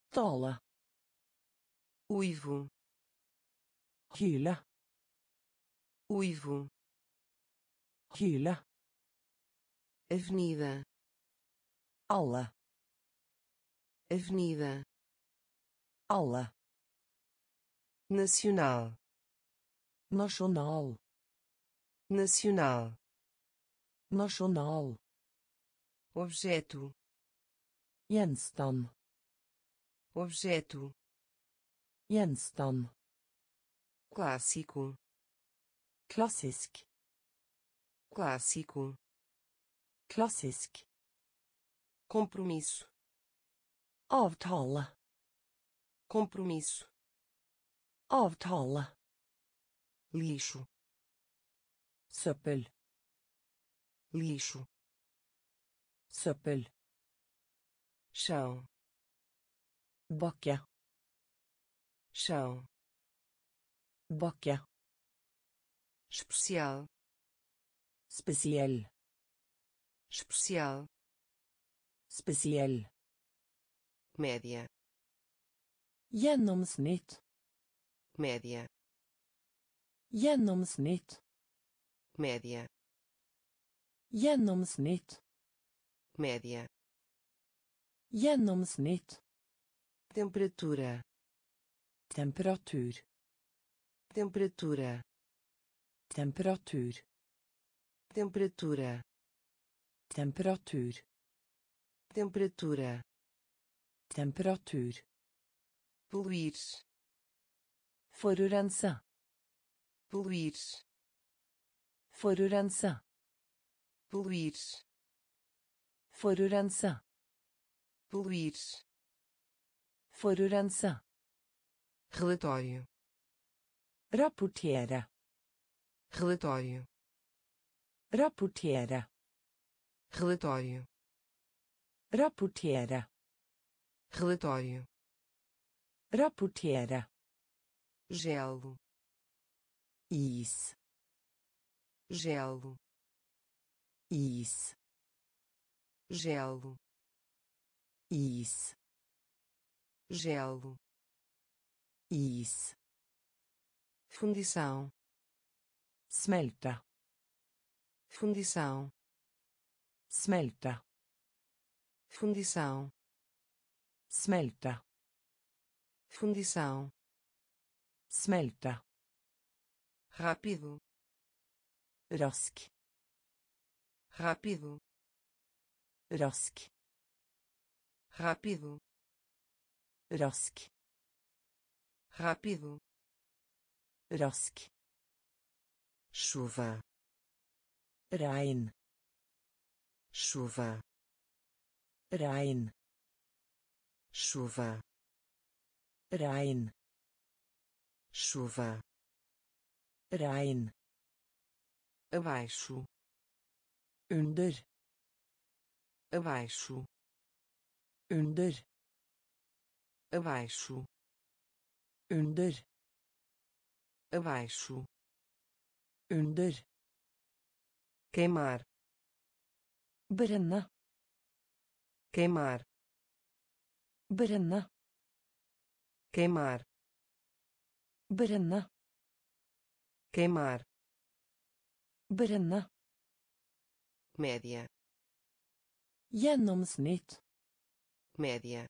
Speaker 2: Tale.
Speaker 1: uivo,
Speaker 2: Hyle.
Speaker 1: uivo,
Speaker 2: Hyle.
Speaker 1: avenida,
Speaker 2: Alle.
Speaker 1: Avenida,
Speaker 2: Alle.
Speaker 1: nacional,
Speaker 2: Nasjonal.
Speaker 1: nacional,
Speaker 2: Nasjonal.
Speaker 1: objeto,
Speaker 2: Gjenstand.
Speaker 1: objeto,
Speaker 2: Gjenstand.
Speaker 1: clássico,
Speaker 2: Klassisk.
Speaker 1: clássico,
Speaker 2: Klassisk.
Speaker 1: compromisso,
Speaker 2: Avtale.
Speaker 1: compromisso,
Speaker 2: Avtale.
Speaker 1: lixo,
Speaker 2: Søppel.
Speaker 1: lixo,
Speaker 2: Søppel.
Speaker 1: chão,
Speaker 2: Bakke.
Speaker 1: chão,
Speaker 2: Bakke.
Speaker 1: especial,
Speaker 2: Spesiell.
Speaker 1: especial,
Speaker 2: Spesiell.
Speaker 1: Média,
Speaker 2: Gjennomsnitt.
Speaker 1: média,
Speaker 2: Gjennomsnitt.
Speaker 1: média,
Speaker 2: Gjennomsnitt.
Speaker 1: média,
Speaker 2: Gjennomsnitt.
Speaker 1: temperatura,
Speaker 2: Temperatur.
Speaker 1: temperatura,
Speaker 2: Temperatur.
Speaker 1: temperatura,
Speaker 2: Temperatur.
Speaker 1: temperatura,
Speaker 2: Temperatur.
Speaker 1: poluir,
Speaker 2: Forurense.
Speaker 1: poluir,
Speaker 2: Forurense.
Speaker 1: poluir,
Speaker 2: Forurense.
Speaker 1: poluir,
Speaker 2: Forurense.
Speaker 1: relatório,
Speaker 2: Rapportere.
Speaker 1: relatório,
Speaker 2: Rapportere.
Speaker 1: relatório,
Speaker 2: Rapportere.
Speaker 1: Relatório,
Speaker 2: Rapportere.
Speaker 1: gelo,
Speaker 2: Is.
Speaker 1: gelo,
Speaker 2: Is.
Speaker 1: gelo,
Speaker 2: Is.
Speaker 1: gelo,
Speaker 2: Is.
Speaker 1: fundição,
Speaker 2: Smelta.
Speaker 1: fundição,
Speaker 2: Smelta.
Speaker 1: fundição,
Speaker 2: Smelta.
Speaker 1: fundição,
Speaker 2: Smelta.
Speaker 1: rápido,
Speaker 2: Rask.
Speaker 1: rápido,
Speaker 2: Rask.
Speaker 1: rápido,
Speaker 2: Rask.
Speaker 1: rápido,
Speaker 2: Rask.
Speaker 1: chuva,
Speaker 2: Regn.
Speaker 1: chuva,
Speaker 2: Regn.
Speaker 1: Chuva.
Speaker 2: Regn
Speaker 1: chuva.
Speaker 2: Regn
Speaker 1: abaixo.
Speaker 2: Under.
Speaker 1: Abaixo.
Speaker 2: Under.
Speaker 1: Abaixo.
Speaker 2: Under.
Speaker 1: Abaixo.
Speaker 2: Under.
Speaker 1: Queimar.
Speaker 2: Brenne
Speaker 1: queimar
Speaker 2: brenne
Speaker 1: queimar.
Speaker 2: Brenne
Speaker 1: queimar.
Speaker 2: Brenne
Speaker 1: média.
Speaker 2: Gjennomsnitt.
Speaker 1: Média.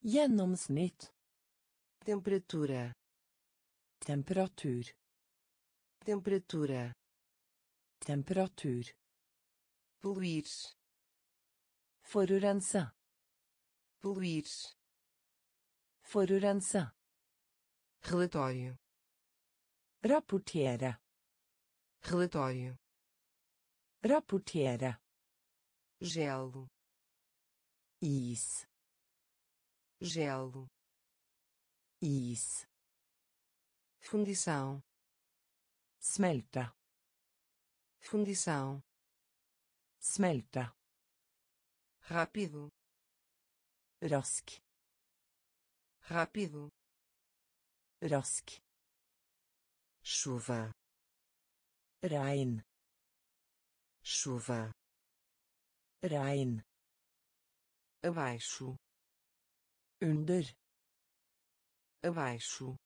Speaker 2: Gjennomsnitt.
Speaker 1: Temperatura.
Speaker 2: Temperatur.
Speaker 1: Temperatura.
Speaker 2: Temperatur.
Speaker 1: Poluir.
Speaker 2: Forurense
Speaker 1: poluir.
Speaker 2: Forurense
Speaker 1: relatório.
Speaker 2: Rapportere
Speaker 1: relatório.
Speaker 2: Rapportere
Speaker 1: gelo.
Speaker 2: Is.
Speaker 1: Gelo.
Speaker 2: Is.
Speaker 1: Fundição.
Speaker 2: Smelta.
Speaker 1: Fundição.
Speaker 2: Smelta.
Speaker 1: Rápido
Speaker 2: rask.
Speaker 1: Rápido.
Speaker 2: Rask.
Speaker 1: Chuva.
Speaker 2: Regn.
Speaker 1: Chuva.
Speaker 2: Regn.
Speaker 1: Abaixo.
Speaker 2: Under.
Speaker 1: Abaixo.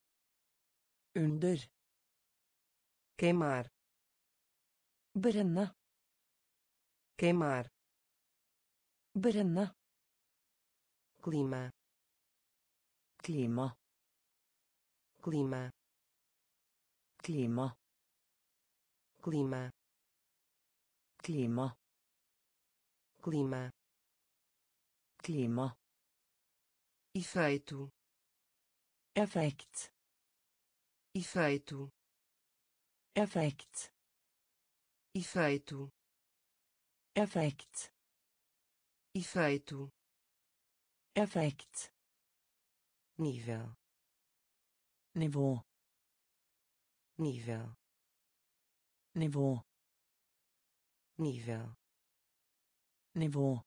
Speaker 2: Under.
Speaker 1: Queimar.
Speaker 2: Brenne.
Speaker 1: Queimar.
Speaker 2: Brenne
Speaker 1: clima
Speaker 2: klima
Speaker 1: clima
Speaker 2: klima
Speaker 1: clima
Speaker 2: klima
Speaker 1: clima
Speaker 2: klima
Speaker 1: efeito
Speaker 2: effekt
Speaker 1: efeito
Speaker 2: effekt
Speaker 1: efeito
Speaker 2: effekt
Speaker 1: efeito
Speaker 2: effekt
Speaker 1: nível.
Speaker 2: Nivå
Speaker 1: nível.
Speaker 2: Nivå
Speaker 1: nível.
Speaker 2: Nivå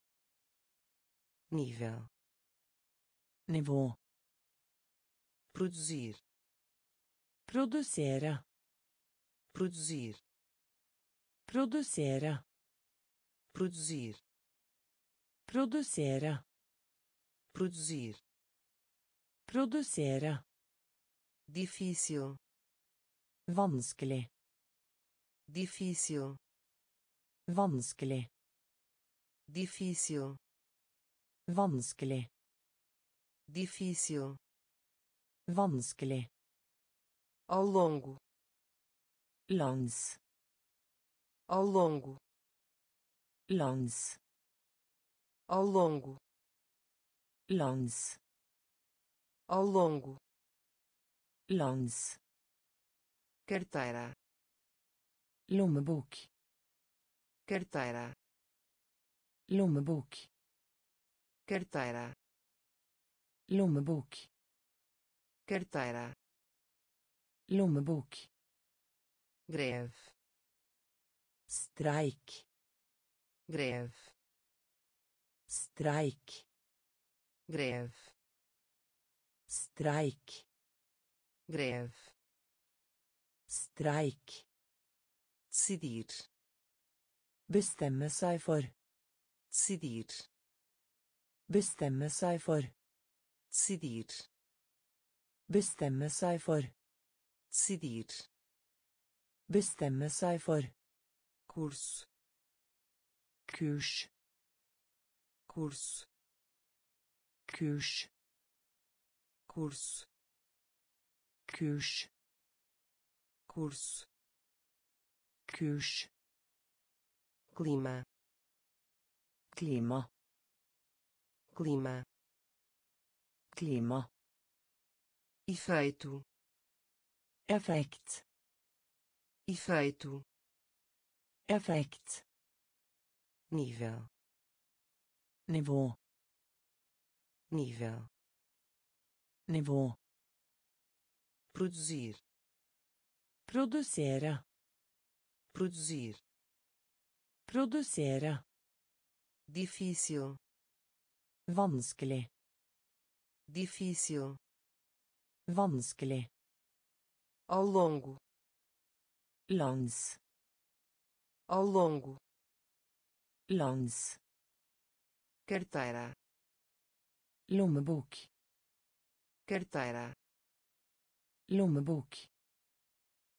Speaker 1: nível.
Speaker 2: Nivå
Speaker 1: produzir.
Speaker 2: Producere
Speaker 1: produzir.
Speaker 2: Producere
Speaker 1: produzir.
Speaker 2: Producere
Speaker 1: produzir.
Speaker 2: Producere.
Speaker 1: Difícil.
Speaker 2: Vanskelig.
Speaker 1: Difícil.
Speaker 2: Vanskelig.
Speaker 1: Difícil.
Speaker 2: Vanskelig.
Speaker 1: Difícil.
Speaker 2: Vanskelig.
Speaker 1: Ao longo.
Speaker 2: Langs
Speaker 1: ao longo.
Speaker 2: Langs
Speaker 1: ao longo
Speaker 2: langs
Speaker 1: ao longo.
Speaker 2: Langs
Speaker 1: carteira.
Speaker 2: Lommebok
Speaker 1: carteira.
Speaker 2: Lommebok
Speaker 1: carteira.
Speaker 2: Lommebok
Speaker 1: carteira.
Speaker 2: Lommebok
Speaker 1: greve.
Speaker 2: Streik
Speaker 1: greve.
Speaker 2: Streik
Speaker 1: greve
Speaker 2: streik.
Speaker 1: Grev.
Speaker 2: streik.
Speaker 1: Decidir
Speaker 2: bestemme seg for.
Speaker 1: Decidir
Speaker 2: bestemme seg for.
Speaker 1: Decidir
Speaker 2: bestemme seg for.
Speaker 1: Decidir
Speaker 2: bestemme seg for.
Speaker 1: Kurs.
Speaker 2: kurs.
Speaker 1: Curso
Speaker 2: kurs.
Speaker 1: Curso
Speaker 2: kurs.
Speaker 1: Curso
Speaker 2: kurs.
Speaker 1: Clima
Speaker 2: klima.
Speaker 1: Clima
Speaker 2: klima.
Speaker 1: Efeito.
Speaker 2: Effekt.
Speaker 1: Efeito.
Speaker 2: Effekt.
Speaker 1: Nível.
Speaker 2: Nivå
Speaker 1: nível
Speaker 2: Nivå.
Speaker 1: produzir
Speaker 2: Produsere.
Speaker 1: produzir
Speaker 2: Produsere.
Speaker 1: difícil
Speaker 2: Vanskelig.
Speaker 1: difícil
Speaker 2: Vanskelig.
Speaker 1: ao longo
Speaker 2: Langs.
Speaker 1: ao longo
Speaker 2: Langs.
Speaker 1: carteira
Speaker 2: Lommebok.
Speaker 1: carteira
Speaker 2: Lommebok.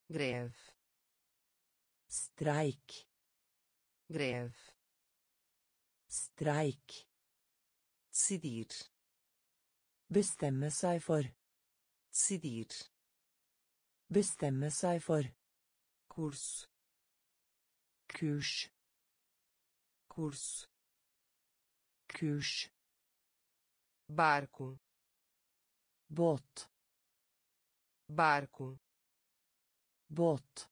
Speaker 1: greve
Speaker 2: Streik.
Speaker 1: greve
Speaker 2: Streik.
Speaker 1: decidir
Speaker 2: Bestemme seg for.
Speaker 1: decidir
Speaker 2: Bestemme seg for.
Speaker 1: curso
Speaker 2: Kurs.
Speaker 1: curso
Speaker 2: Kurs.
Speaker 1: Barco
Speaker 2: Båt.
Speaker 1: barco
Speaker 2: Båt.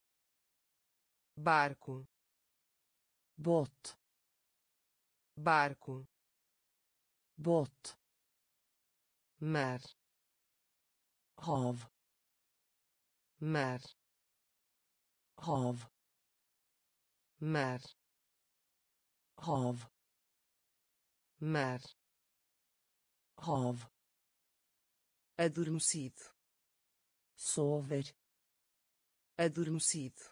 Speaker 1: barco
Speaker 2: Båt.
Speaker 1: barco
Speaker 2: Båt.
Speaker 1: mar
Speaker 2: Hav.
Speaker 1: mar
Speaker 2: Hav.
Speaker 1: mar
Speaker 2: Hav.
Speaker 1: mar
Speaker 2: Hav.
Speaker 1: adormecido
Speaker 2: Sover.
Speaker 1: adormecido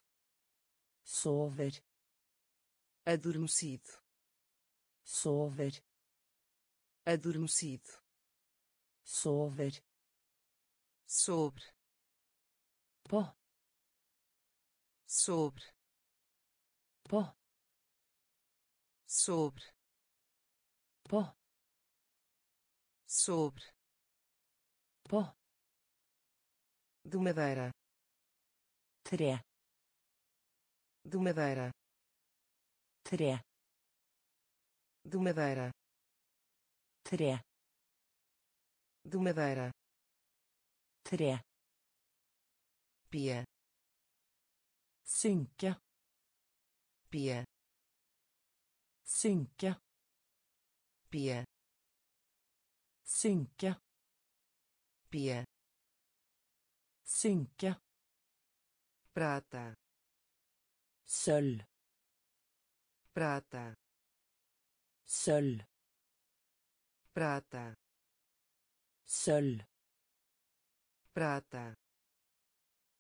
Speaker 2: Sover.
Speaker 1: adormecido
Speaker 2: Sover.
Speaker 1: adormecido
Speaker 2: Sover.
Speaker 1: sobre
Speaker 2: På.
Speaker 1: sobre
Speaker 2: På.
Speaker 1: sobre
Speaker 2: På.
Speaker 1: Sobre
Speaker 2: På.
Speaker 1: de madeira
Speaker 2: Tre.
Speaker 1: de madeira
Speaker 2: Tre.
Speaker 1: de madeira
Speaker 2: Tre.
Speaker 1: de madeira
Speaker 2: Tre.
Speaker 1: pia
Speaker 2: Synke.
Speaker 1: pia
Speaker 2: Synke.
Speaker 1: pia
Speaker 2: Synke.
Speaker 1: pia
Speaker 2: Synke.
Speaker 1: prata
Speaker 2: Sølv.
Speaker 1: prata
Speaker 2: Sølv.
Speaker 1: prata
Speaker 2: Sølv.
Speaker 1: prata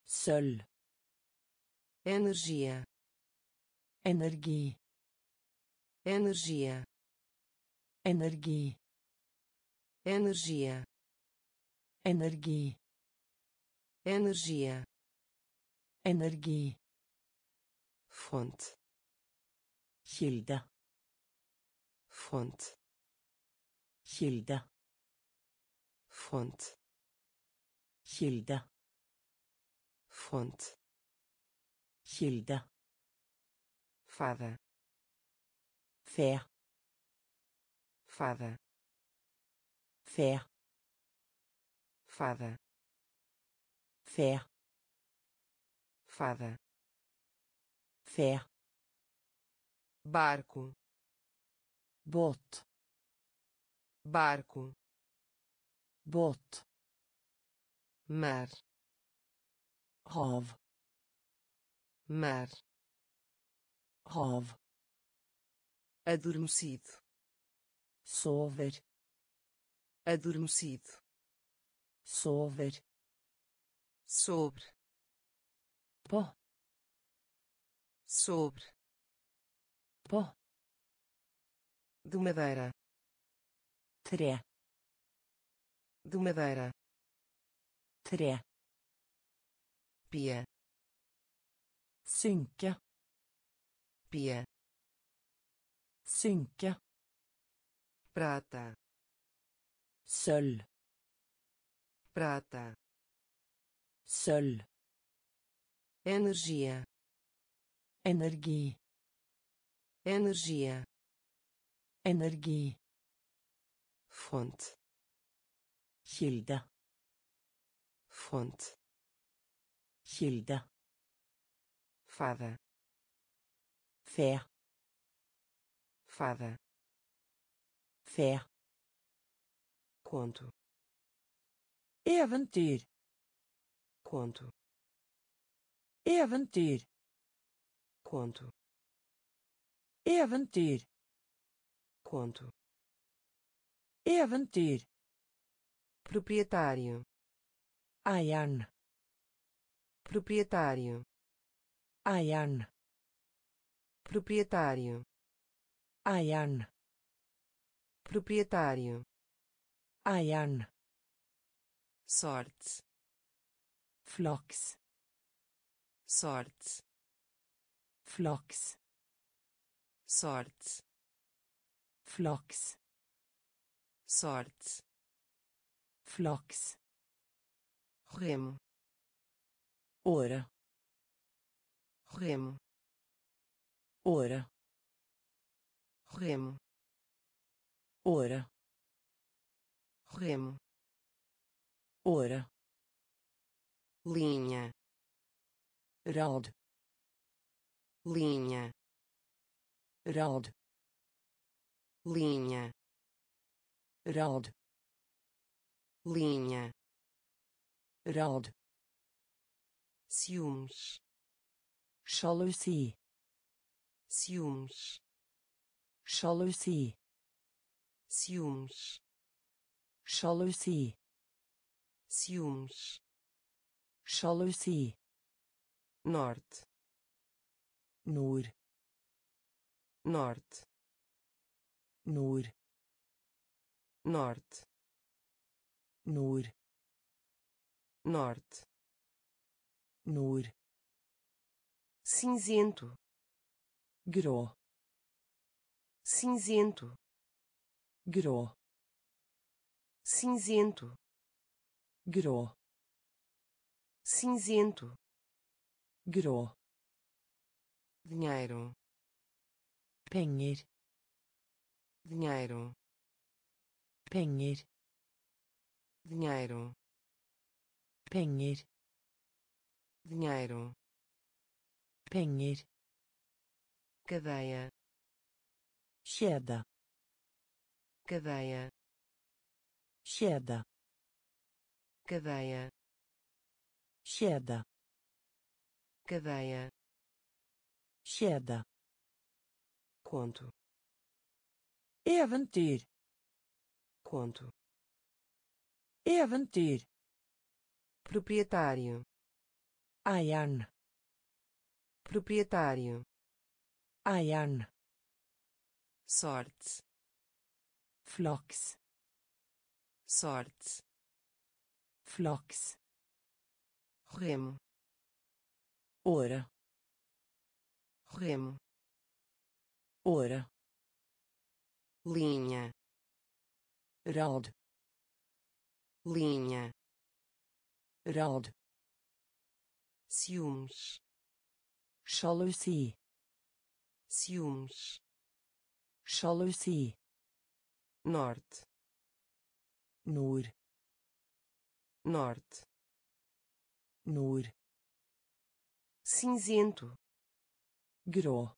Speaker 2: Sølv.
Speaker 1: energia
Speaker 2: Energi.
Speaker 1: energia
Speaker 2: Energi.
Speaker 1: Energia
Speaker 2: Energi.
Speaker 1: energia
Speaker 2: Energi.
Speaker 1: fonte
Speaker 2: Kilde.
Speaker 1: fonte
Speaker 2: Kilde.
Speaker 1: fonte
Speaker 2: Kilde.
Speaker 1: fonte
Speaker 2: Kilde.
Speaker 1: fada
Speaker 2: Fe.
Speaker 1: fada
Speaker 2: Fe.
Speaker 1: fada
Speaker 2: Fe.
Speaker 1: fada
Speaker 2: Fe.
Speaker 1: barco
Speaker 2: Båt.
Speaker 1: barco
Speaker 2: Båt.
Speaker 1: mar
Speaker 2: Hav.
Speaker 1: mar
Speaker 2: Hav.
Speaker 1: adormecido
Speaker 2: Sover.
Speaker 1: Adormecido
Speaker 2: Sover.
Speaker 1: sobre
Speaker 2: På.
Speaker 1: sobre
Speaker 2: På.
Speaker 1: de madeira
Speaker 2: Tre.
Speaker 1: de madeira
Speaker 2: Tre.
Speaker 1: pia
Speaker 2: Synke.
Speaker 1: pia
Speaker 2: Synke.
Speaker 1: prata
Speaker 2: Sølv.
Speaker 1: prata
Speaker 2: Sølv.
Speaker 1: energia
Speaker 2: Energi.
Speaker 1: energia
Speaker 2: Energi.
Speaker 1: fonte
Speaker 2: Kilde.
Speaker 1: fonte
Speaker 2: Kilde.
Speaker 1: fada
Speaker 2: Fe.
Speaker 1: fada
Speaker 2: Fe.
Speaker 1: Conto
Speaker 2: Eventyr.
Speaker 1: conto
Speaker 2: Eventyr.
Speaker 1: conto
Speaker 2: Eventyr.
Speaker 1: conto
Speaker 2: Eventyr.
Speaker 1: proprietário
Speaker 2: Eieren.
Speaker 1: proprietário
Speaker 2: Eieren.
Speaker 1: proprietário
Speaker 2: Eieren.
Speaker 1: proprietário
Speaker 2: Eieren.
Speaker 1: sorte
Speaker 2: Flaks.
Speaker 1: sorte
Speaker 2: Flaks.
Speaker 1: sorte
Speaker 2: Flaks.
Speaker 1: sorte
Speaker 2: Flaks.
Speaker 1: remo
Speaker 2: Åre.
Speaker 1: remo
Speaker 2: Åre.
Speaker 1: remo
Speaker 2: Åre.
Speaker 1: Remo
Speaker 2: Åre.
Speaker 1: linha
Speaker 2: Rad.
Speaker 1: linha
Speaker 2: Rad.
Speaker 1: linha
Speaker 2: Rad.
Speaker 1: linha
Speaker 2: Rad.
Speaker 1: ciúmes
Speaker 2: Sjalusi.
Speaker 1: ciúmes
Speaker 2: Sjalusi.
Speaker 1: ciúmes
Speaker 2: Sjalusi.
Speaker 1: ciúmes
Speaker 2: Sjalusi.
Speaker 1: norte
Speaker 2: Nord.
Speaker 1: norte
Speaker 2: Nord.
Speaker 1: norte
Speaker 2: Nord.
Speaker 1: norte
Speaker 2: Nord.
Speaker 1: cinzento
Speaker 2: Grå.
Speaker 1: cinzento
Speaker 2: Grå.
Speaker 1: Cinzento
Speaker 2: Grå.
Speaker 1: cinzento
Speaker 2: Grå.
Speaker 1: dinheiro
Speaker 2: Penger.
Speaker 1: dinheiro
Speaker 2: Penger.
Speaker 1: dinheiro
Speaker 2: Penger.
Speaker 1: dinheiro
Speaker 2: Penger.
Speaker 1: cadeia
Speaker 2: Kjede.
Speaker 1: cadeia
Speaker 2: Kjede.
Speaker 1: cadeia
Speaker 2: Kjede.
Speaker 1: cadeia
Speaker 2: Kjede.
Speaker 1: conto
Speaker 2: Eventyr.
Speaker 1: conto
Speaker 2: Eventyr.
Speaker 1: proprietário
Speaker 2: Eieren.
Speaker 1: proprietário
Speaker 2: Eieren.
Speaker 1: sorte
Speaker 2: Flaks.
Speaker 1: Sorte
Speaker 2: Flaks.
Speaker 1: remo
Speaker 2: Åre.
Speaker 1: remo
Speaker 2: Åre.
Speaker 1: linha
Speaker 2: Rad.
Speaker 1: linha
Speaker 2: Rad.
Speaker 1: ciúmes
Speaker 2: Sjalusi.
Speaker 1: ciúmes
Speaker 2: Sjalusi.
Speaker 1: norte
Speaker 2: Nord.
Speaker 1: norte
Speaker 2: Nord.
Speaker 1: cinzento
Speaker 2: Grå.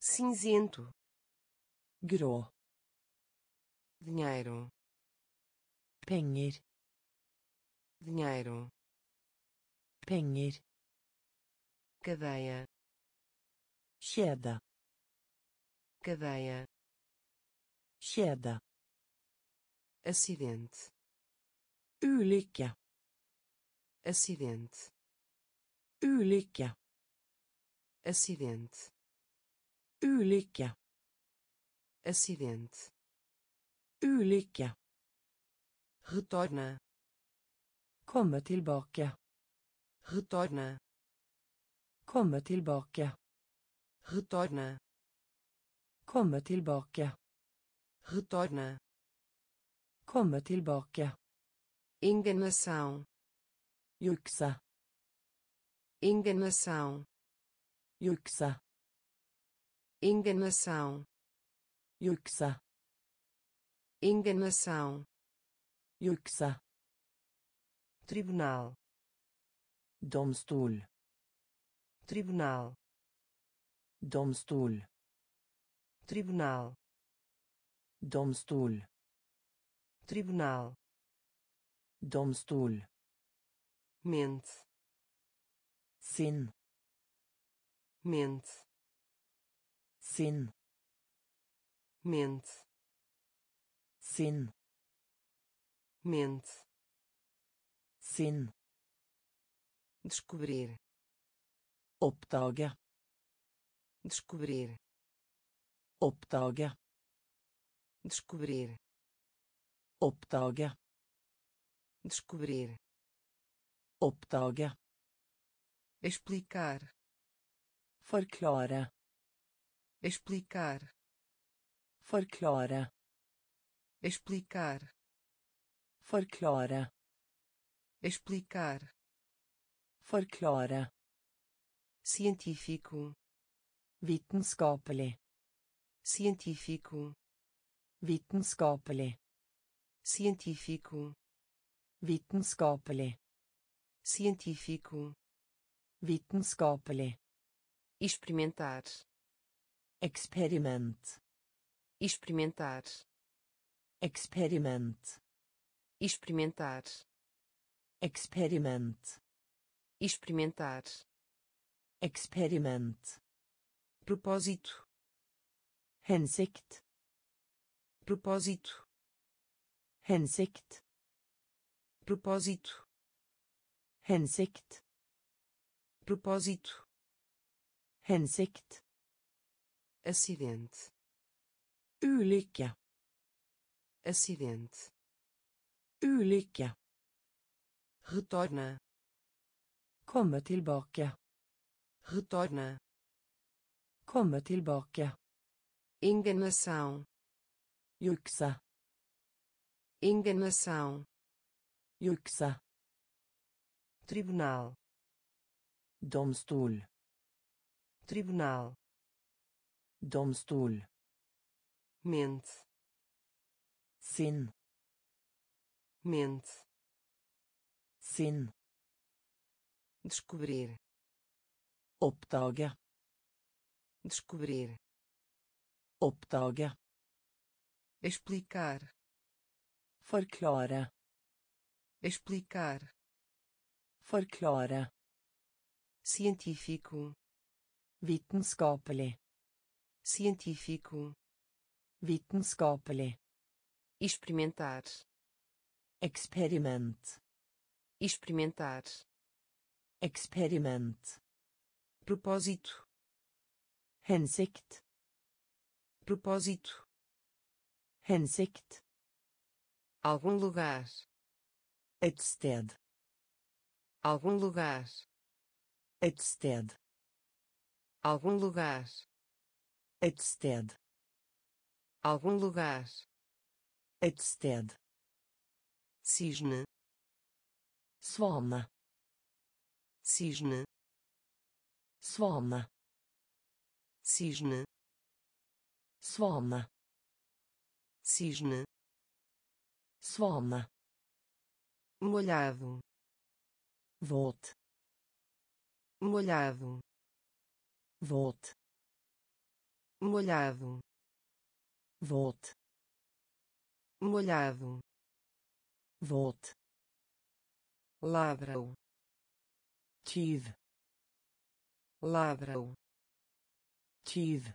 Speaker 1: cinzento
Speaker 2: Grå.
Speaker 1: dinheiro
Speaker 2: Penger.
Speaker 1: dinheiro
Speaker 2: Penger.
Speaker 1: cadeia
Speaker 2: Kjede.
Speaker 1: cadeia
Speaker 2: Kjede.
Speaker 1: Acident.
Speaker 2: Ulykke.
Speaker 1: Acident.
Speaker 2: Ulykke.
Speaker 1: Acident.
Speaker 2: Ulykke.
Speaker 1: Acident.
Speaker 2: Ulykke.
Speaker 1: Retorne.
Speaker 2: Komme tilbake.
Speaker 1: Retorne.
Speaker 2: Komme tilbake.
Speaker 1: Retorne.
Speaker 2: Komme tilbake.
Speaker 1: Retorne.
Speaker 2: Komme tilbake.
Speaker 1: enganação
Speaker 2: Jukse.
Speaker 1: enganação
Speaker 2: Jukse.
Speaker 1: enganação
Speaker 2: Jukse.
Speaker 1: enganação
Speaker 2: Jukse.
Speaker 1: tribunal
Speaker 2: Domstol.
Speaker 1: tribunal
Speaker 2: Domstol.
Speaker 1: tribunal
Speaker 2: Domstol.
Speaker 1: Tribunal.
Speaker 2: Domstol.
Speaker 1: Mente.
Speaker 2: Sinn.
Speaker 1: Mente.
Speaker 2: Sinn.
Speaker 1: Mente.
Speaker 2: Sinn.
Speaker 1: Mente.
Speaker 2: Sinn.
Speaker 1: Descobrir.
Speaker 2: Oppdage.
Speaker 1: Descobrir.
Speaker 2: Oppdage.
Speaker 1: Descobrir
Speaker 2: oppdage.
Speaker 1: Descobrir.
Speaker 2: Oppdage.
Speaker 1: Explicar.
Speaker 2: Forklare.
Speaker 1: Explicar.
Speaker 2: Forklare.
Speaker 1: Explicar.
Speaker 2: Forklare.
Speaker 1: Explicar.
Speaker 2: Forklare.
Speaker 1: Científico.
Speaker 2: Vitenskapelig.
Speaker 1: Científico.
Speaker 2: Vitenskapelig
Speaker 1: científico.
Speaker 2: Vitenskapelig
Speaker 1: científico.
Speaker 2: Vitenskapelig
Speaker 1: experimentar.
Speaker 2: Eksperiment
Speaker 1: experimentar.
Speaker 2: Eksperiment
Speaker 1: experimentar.
Speaker 2: Eksperiment
Speaker 1: experimentar.
Speaker 2: Eksperiment
Speaker 1: propósito.
Speaker 2: Hensikt.
Speaker 1: Propósito
Speaker 2: hensikt
Speaker 1: propósito.
Speaker 2: Hensikt
Speaker 1: propósito.
Speaker 2: Hensikt
Speaker 1: acidente.
Speaker 2: Ulykke.
Speaker 1: Acidente.
Speaker 2: Ulykke.
Speaker 1: Retorna.
Speaker 2: Komme tilbake.
Speaker 1: Retorna.
Speaker 2: Komme tilbake.
Speaker 1: Enganação.
Speaker 2: Jukse
Speaker 1: enganação
Speaker 2: jukse
Speaker 1: tribunal.
Speaker 2: Domstol.
Speaker 1: Tribunal.
Speaker 2: Domstol.
Speaker 1: Mente.
Speaker 2: Sinn.
Speaker 1: Mente.
Speaker 2: Sinn.
Speaker 1: Descobrir.
Speaker 2: Oppdage.
Speaker 1: Descobrir.
Speaker 2: Oppdage.
Speaker 1: Explicar
Speaker 2: forklare
Speaker 1: explicar.
Speaker 2: Forklare
Speaker 1: científico.
Speaker 2: Vitenskapelig.
Speaker 1: Científico.
Speaker 2: Vitenskapelig.
Speaker 1: Experimentar.
Speaker 2: Eksperiment.
Speaker 1: Experimentar.
Speaker 2: Eksperiment.
Speaker 1: Propósito.
Speaker 2: Hensikt.
Speaker 1: Propósito.
Speaker 2: Hensikt
Speaker 1: algum lugar.
Speaker 2: Et sted
Speaker 1: algum lugar.
Speaker 2: Et sted
Speaker 1: algum lugar.
Speaker 2: Et sted
Speaker 1: algum lugar.
Speaker 2: Et sted
Speaker 1: cisne.
Speaker 2: Svane
Speaker 1: cisne.
Speaker 2: Svane
Speaker 1: cisne.
Speaker 2: Svane
Speaker 1: cisne
Speaker 2: svane
Speaker 1: molhado.
Speaker 2: Våt.
Speaker 1: Molhado.
Speaker 2: Våt.
Speaker 1: Molhado.
Speaker 2: Våt.
Speaker 1: Molhado.
Speaker 2: Våt.
Speaker 1: Ladrão
Speaker 2: tyv.
Speaker 1: Ladrão
Speaker 2: tyv.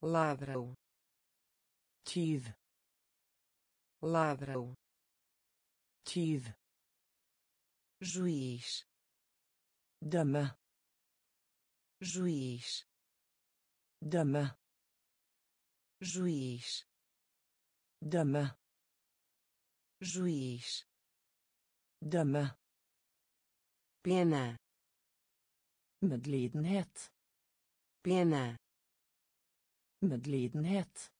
Speaker 1: Ladrão
Speaker 2: tyv
Speaker 1: ladrão.
Speaker 2: Tyv
Speaker 1: juiz.
Speaker 2: Dømme
Speaker 1: juiz.
Speaker 2: Dømme
Speaker 1: juiz.
Speaker 2: Dømme
Speaker 1: juiz.
Speaker 2: Dømme
Speaker 1: pena.
Speaker 2: Medlidenhet.
Speaker 1: Pena.
Speaker 2: Medlidenhet.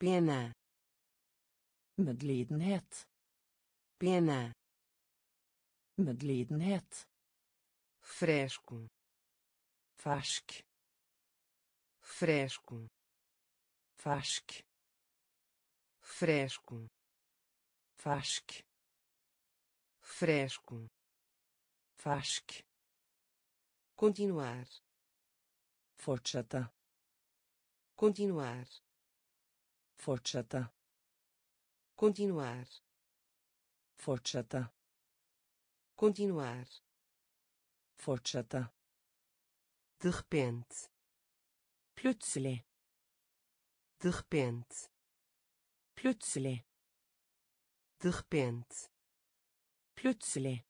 Speaker 1: Pena
Speaker 2: medlidenhet.
Speaker 1: Pena.
Speaker 2: Medlidenhet.
Speaker 1: Fresco.
Speaker 2: Fersk.
Speaker 1: Fresco.
Speaker 2: Fersk.
Speaker 1: Fresco.
Speaker 2: Fersk.
Speaker 1: Fresco.
Speaker 2: Fersk.
Speaker 1: Continuar.
Speaker 2: Fortsette.
Speaker 1: Continuar.
Speaker 2: Fortsette
Speaker 1: continuar
Speaker 2: Fortsette.
Speaker 1: continuar
Speaker 2: Fortsette.
Speaker 1: de repente
Speaker 2: Plutselig.
Speaker 1: de repente
Speaker 2: Plutselig.
Speaker 1: de repente
Speaker 2: Plutselig.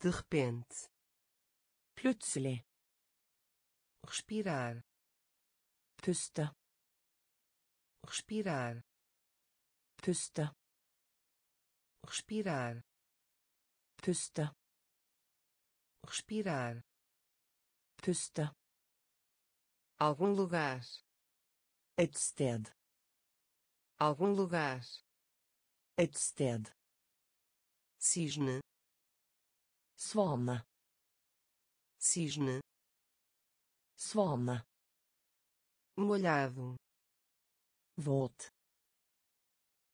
Speaker 1: de repente
Speaker 2: Plutselig.
Speaker 1: respirar
Speaker 2: Puste.
Speaker 1: respirar
Speaker 2: Puste.
Speaker 1: respirar
Speaker 2: Puste.
Speaker 1: respirar
Speaker 2: Puste.
Speaker 1: algum lugar
Speaker 2: Et sted.
Speaker 1: algum lugar
Speaker 2: Et sted.
Speaker 1: cisne
Speaker 2: Svane.
Speaker 1: cisne
Speaker 2: Svane.
Speaker 1: molhado
Speaker 2: Våt.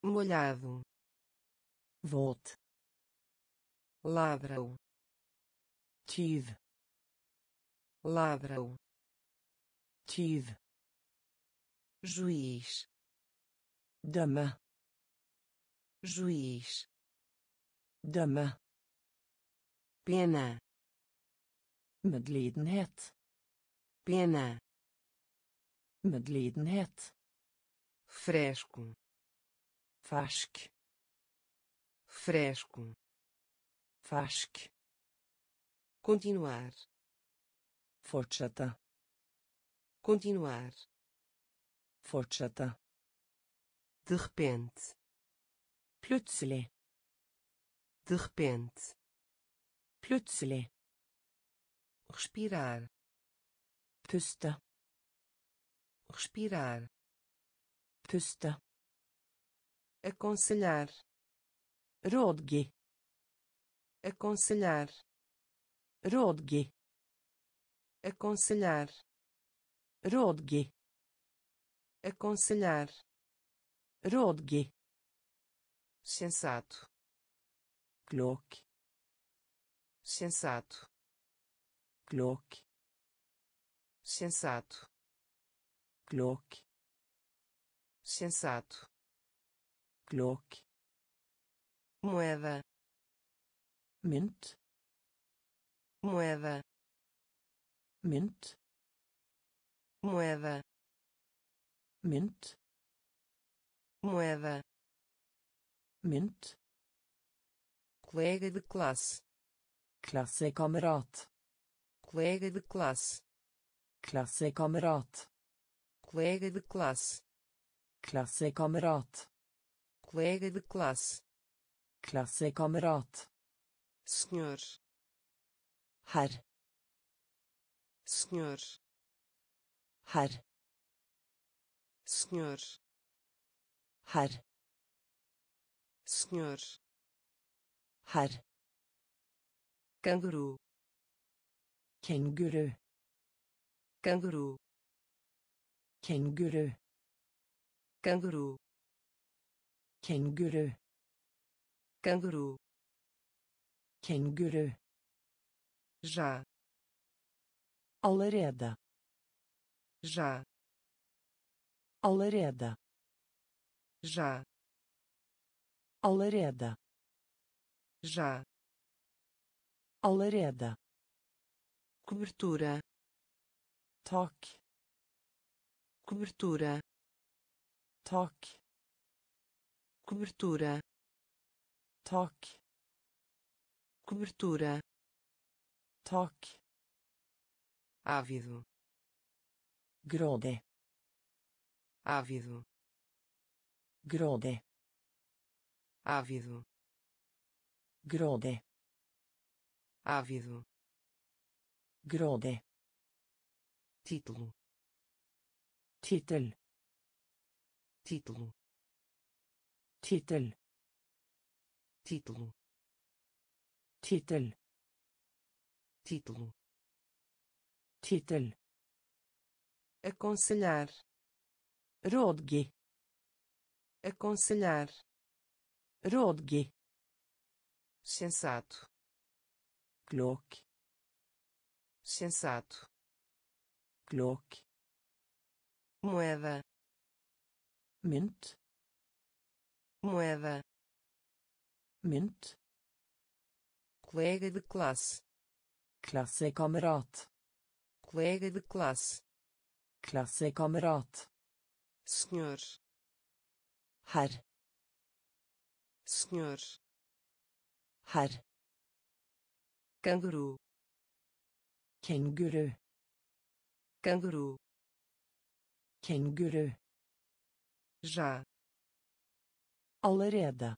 Speaker 1: Molhado
Speaker 2: Våt.
Speaker 1: ladrão
Speaker 2: Tyv.
Speaker 1: ladrão
Speaker 2: Tyv.
Speaker 1: juiz
Speaker 2: Dømme.
Speaker 1: juiz
Speaker 2: Dømme.
Speaker 1: pena
Speaker 2: Medlidenhet.
Speaker 1: pena
Speaker 2: Medlidenhet.
Speaker 1: fresco
Speaker 2: Fersk.
Speaker 1: fresco
Speaker 2: Fersk.
Speaker 1: continuar
Speaker 2: Fortsette.
Speaker 1: continuar
Speaker 2: Fortsette.
Speaker 1: de repente
Speaker 2: Plutselig.
Speaker 1: de repente
Speaker 2: Plutselig.
Speaker 1: respirar
Speaker 2: Puste.
Speaker 1: respirar
Speaker 2: Puste.
Speaker 1: Aconselhar
Speaker 2: Rådgi.
Speaker 1: aconselhar
Speaker 2: Rådgi.
Speaker 1: aconselhar
Speaker 2: Rådgi.
Speaker 1: aconselhar
Speaker 2: Rådgi.
Speaker 1: sensato
Speaker 2: Klok.
Speaker 1: sensato
Speaker 2: Klok.
Speaker 1: sensato
Speaker 2: Klok.
Speaker 1: sensato
Speaker 2: Klok.
Speaker 1: moeda
Speaker 2: Mynt.
Speaker 1: moeda
Speaker 2: Mynt.
Speaker 1: moeda
Speaker 2: Mynt.
Speaker 1: moeda
Speaker 2: Mynt.
Speaker 1: colega de classe
Speaker 2: Klassekamerat.
Speaker 1: colega de classe
Speaker 2: Klassekamerat.
Speaker 1: colega de classe
Speaker 2: Klassekamerat.
Speaker 1: Colega de classe
Speaker 2: Klassekamerat.
Speaker 1: senhor
Speaker 2: Herr.
Speaker 1: senhor
Speaker 2: Herr.
Speaker 1: senhor
Speaker 2: Herr.
Speaker 1: senhor
Speaker 2: Herr.
Speaker 1: canguru
Speaker 2: Kenguru.
Speaker 1: canguru
Speaker 2: Kenguru.
Speaker 1: canguru
Speaker 2: Kenguru.
Speaker 1: canguru
Speaker 2: Kenguru.
Speaker 1: já
Speaker 2: Allerede.
Speaker 1: já
Speaker 2: Allerede.
Speaker 1: já
Speaker 2: Allerede.
Speaker 1: já
Speaker 2: Allerede.
Speaker 1: cobertura
Speaker 2: Tak.
Speaker 1: cobertura
Speaker 2: Tak.
Speaker 1: Cobertura
Speaker 2: Tak.
Speaker 1: cobertura
Speaker 2: Tak.
Speaker 1: ávido
Speaker 2: Grådig.
Speaker 1: ávido
Speaker 2: Grådig.
Speaker 1: ávido
Speaker 2: Grådig.
Speaker 1: ávido
Speaker 2: Grådig.
Speaker 1: título
Speaker 2: Tittel.
Speaker 1: título
Speaker 2: Tittel.
Speaker 1: título
Speaker 2: Tittel.
Speaker 1: título
Speaker 2: Tittel.
Speaker 1: aconselhar
Speaker 2: Rådgi.
Speaker 1: aconselhar
Speaker 2: Rådgi.
Speaker 1: sensato
Speaker 2: Klok.
Speaker 1: sensato
Speaker 2: Klok.
Speaker 1: moeda
Speaker 2: Mynt.
Speaker 1: Moeda.
Speaker 2: Mynt
Speaker 1: colega de classe.
Speaker 2: Klassekamerat
Speaker 1: colega de classe.
Speaker 2: Klassekamerat
Speaker 1: senhor.
Speaker 2: Herr.
Speaker 1: Senhor.
Speaker 2: Herr.
Speaker 1: Canguru.
Speaker 2: Kenguru.
Speaker 1: Canguru.
Speaker 2: Kenguru.
Speaker 1: Já
Speaker 2: allerede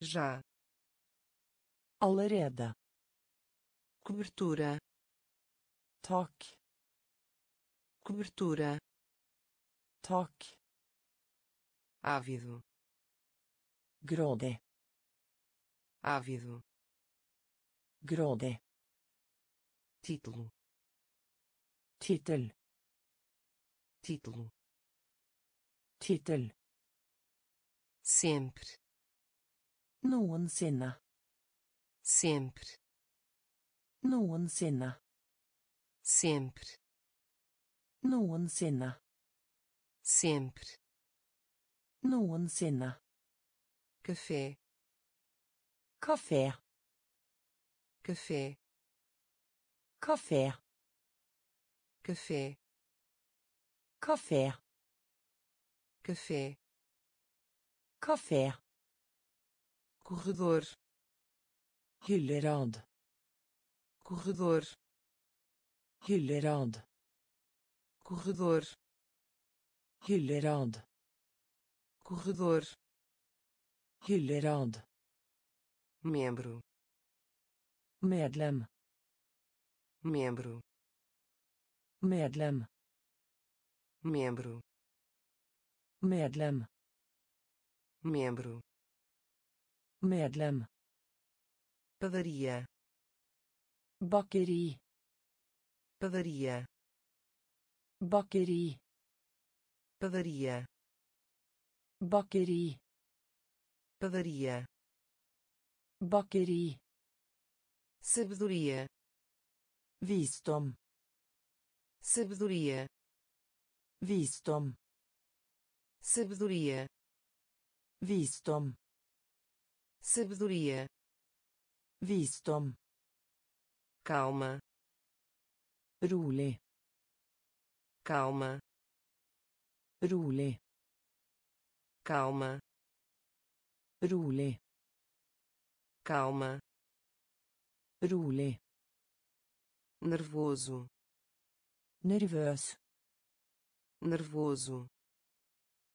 Speaker 1: já.
Speaker 2: Allerede
Speaker 1: cobertura.
Speaker 2: Tak
Speaker 1: cobertura.
Speaker 2: Tak
Speaker 1: ávido.
Speaker 2: Grådig
Speaker 1: ávido.
Speaker 2: Grådig
Speaker 1: título.
Speaker 2: Tittel
Speaker 1: título.
Speaker 2: Tittel
Speaker 1: sempre.
Speaker 2: Noensinne
Speaker 1: sempre.
Speaker 2: Noensinne
Speaker 1: sempre.
Speaker 2: Noensinne
Speaker 1: sempre.
Speaker 2: Noensinne
Speaker 1: café.
Speaker 2: Kafé
Speaker 1: café.
Speaker 2: Kafé
Speaker 1: café.
Speaker 2: Kafé
Speaker 1: café
Speaker 2: kafé
Speaker 1: corredor
Speaker 2: hyllerad
Speaker 1: corredor
Speaker 2: hyllerad
Speaker 1: corredor
Speaker 2: hyllerad
Speaker 1: corredor
Speaker 2: hyllerad
Speaker 1: membro
Speaker 2: medlem
Speaker 1: membro
Speaker 2: medlem
Speaker 1: membro
Speaker 2: medlem
Speaker 1: membro.
Speaker 2: Medlem.
Speaker 1: Padaria.
Speaker 2: Bakeri.
Speaker 1: Padaria.
Speaker 2: Bakeri.
Speaker 1: Padaria.
Speaker 2: Bakeri.
Speaker 1: Padaria.
Speaker 2: Bakeri.
Speaker 1: Sabedoria.
Speaker 2: Visdom.
Speaker 1: Sabedoria.
Speaker 2: Visdom.
Speaker 1: Sabedoria
Speaker 2: visdom.
Speaker 1: Sabedoria.
Speaker 2: Visdom.
Speaker 1: Calma.
Speaker 2: Rolig
Speaker 1: calma.
Speaker 2: Rolig
Speaker 1: calma.
Speaker 2: Rolig
Speaker 1: calma.
Speaker 2: Rolig
Speaker 1: nervoso.
Speaker 2: Nervøs
Speaker 1: nervoso.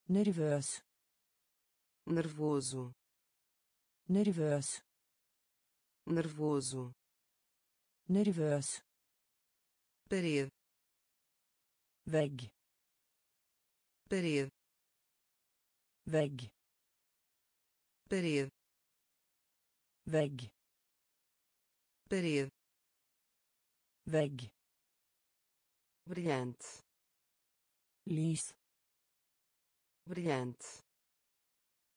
Speaker 2: Nervøs
Speaker 1: nervoso.
Speaker 2: Nervøs
Speaker 1: nervoso.
Speaker 2: Nervøs
Speaker 1: parede.
Speaker 2: Vegg
Speaker 1: parede.
Speaker 2: Vegg
Speaker 1: parede.
Speaker 2: Vegg
Speaker 1: parede.
Speaker 2: Vegg
Speaker 1: brilhante.
Speaker 2: Lys
Speaker 1: brilhante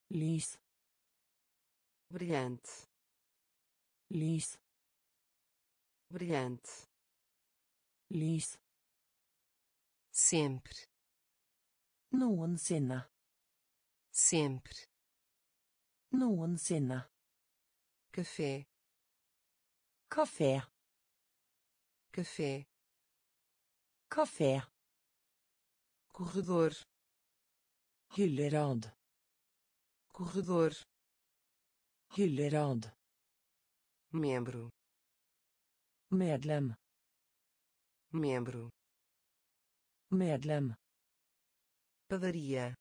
Speaker 2: lys
Speaker 1: brilhante
Speaker 2: lys
Speaker 1: brilhante
Speaker 2: lys
Speaker 1: sempre.
Speaker 2: Noensinne.
Speaker 1: Sempre.
Speaker 2: Noensinne.
Speaker 1: Café.
Speaker 2: Kafé
Speaker 1: café.
Speaker 2: Kafé
Speaker 1: corredor.
Speaker 2: Hyllerad
Speaker 1: corredor
Speaker 2: hyllerad
Speaker 1: membro
Speaker 2: medlem.
Speaker 1: membro
Speaker 2: medlem.
Speaker 1: padaria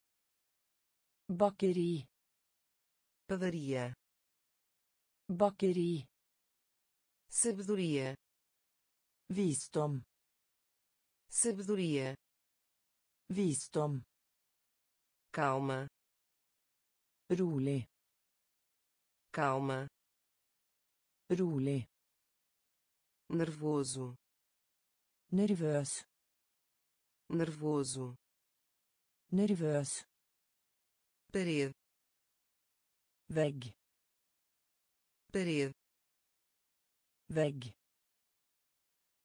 Speaker 2: bakeri.
Speaker 1: padaria
Speaker 2: bakeri.
Speaker 1: sabedoria
Speaker 2: visdom.
Speaker 1: sabedoria
Speaker 2: visdom.
Speaker 1: calma
Speaker 2: rolig
Speaker 1: calma.
Speaker 2: Rolig
Speaker 1: nervoso.
Speaker 2: Nervøs
Speaker 1: nervoso.
Speaker 2: Nervøs
Speaker 1: parede.
Speaker 2: Vegg
Speaker 1: parede.
Speaker 2: Vegg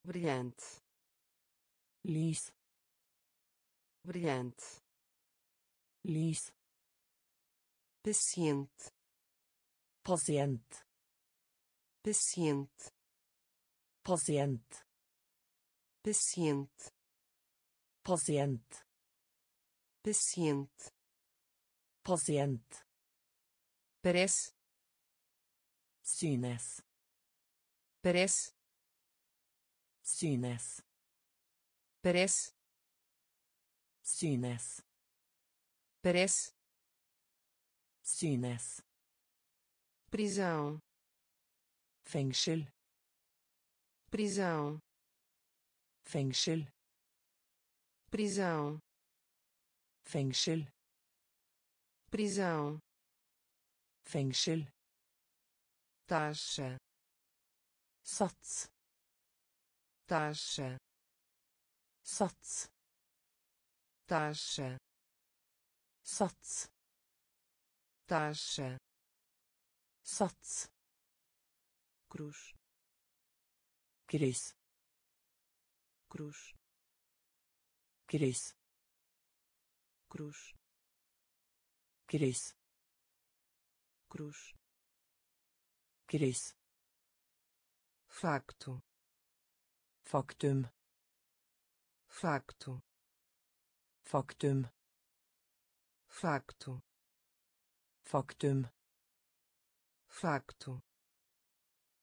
Speaker 1: brilhante.
Speaker 2: Lys
Speaker 1: brilhante.
Speaker 2: Lys
Speaker 1: paciente
Speaker 2: Patient.
Speaker 1: paciente
Speaker 2: Patient.
Speaker 1: paciente
Speaker 2: Patient.
Speaker 1: paciente
Speaker 2: Patient.
Speaker 1: parece
Speaker 2: Synes.
Speaker 1: parece
Speaker 2: Synes.
Speaker 1: parece
Speaker 2: Synes.
Speaker 1: parece
Speaker 2: Synes.
Speaker 1: prisão
Speaker 2: Fengsel.
Speaker 1: prisão
Speaker 2: Fengsel.
Speaker 1: prisão
Speaker 2: Fengsel.
Speaker 1: prisão
Speaker 2: Fengsel.
Speaker 1: taxa
Speaker 2: Sats.
Speaker 1: taxa
Speaker 2: Sats.
Speaker 1: taxa
Speaker 2: Sats.
Speaker 1: Taxa
Speaker 2: Sats.
Speaker 1: cruz
Speaker 2: Kryss.
Speaker 1: cruz
Speaker 2: Kryss.
Speaker 1: cruz
Speaker 2: Kryss.
Speaker 1: cruz
Speaker 2: Kryss.
Speaker 1: facto
Speaker 2: Faktum.
Speaker 1: facto
Speaker 2: Faktum.
Speaker 1: facto
Speaker 2: Faktum.
Speaker 1: Facto.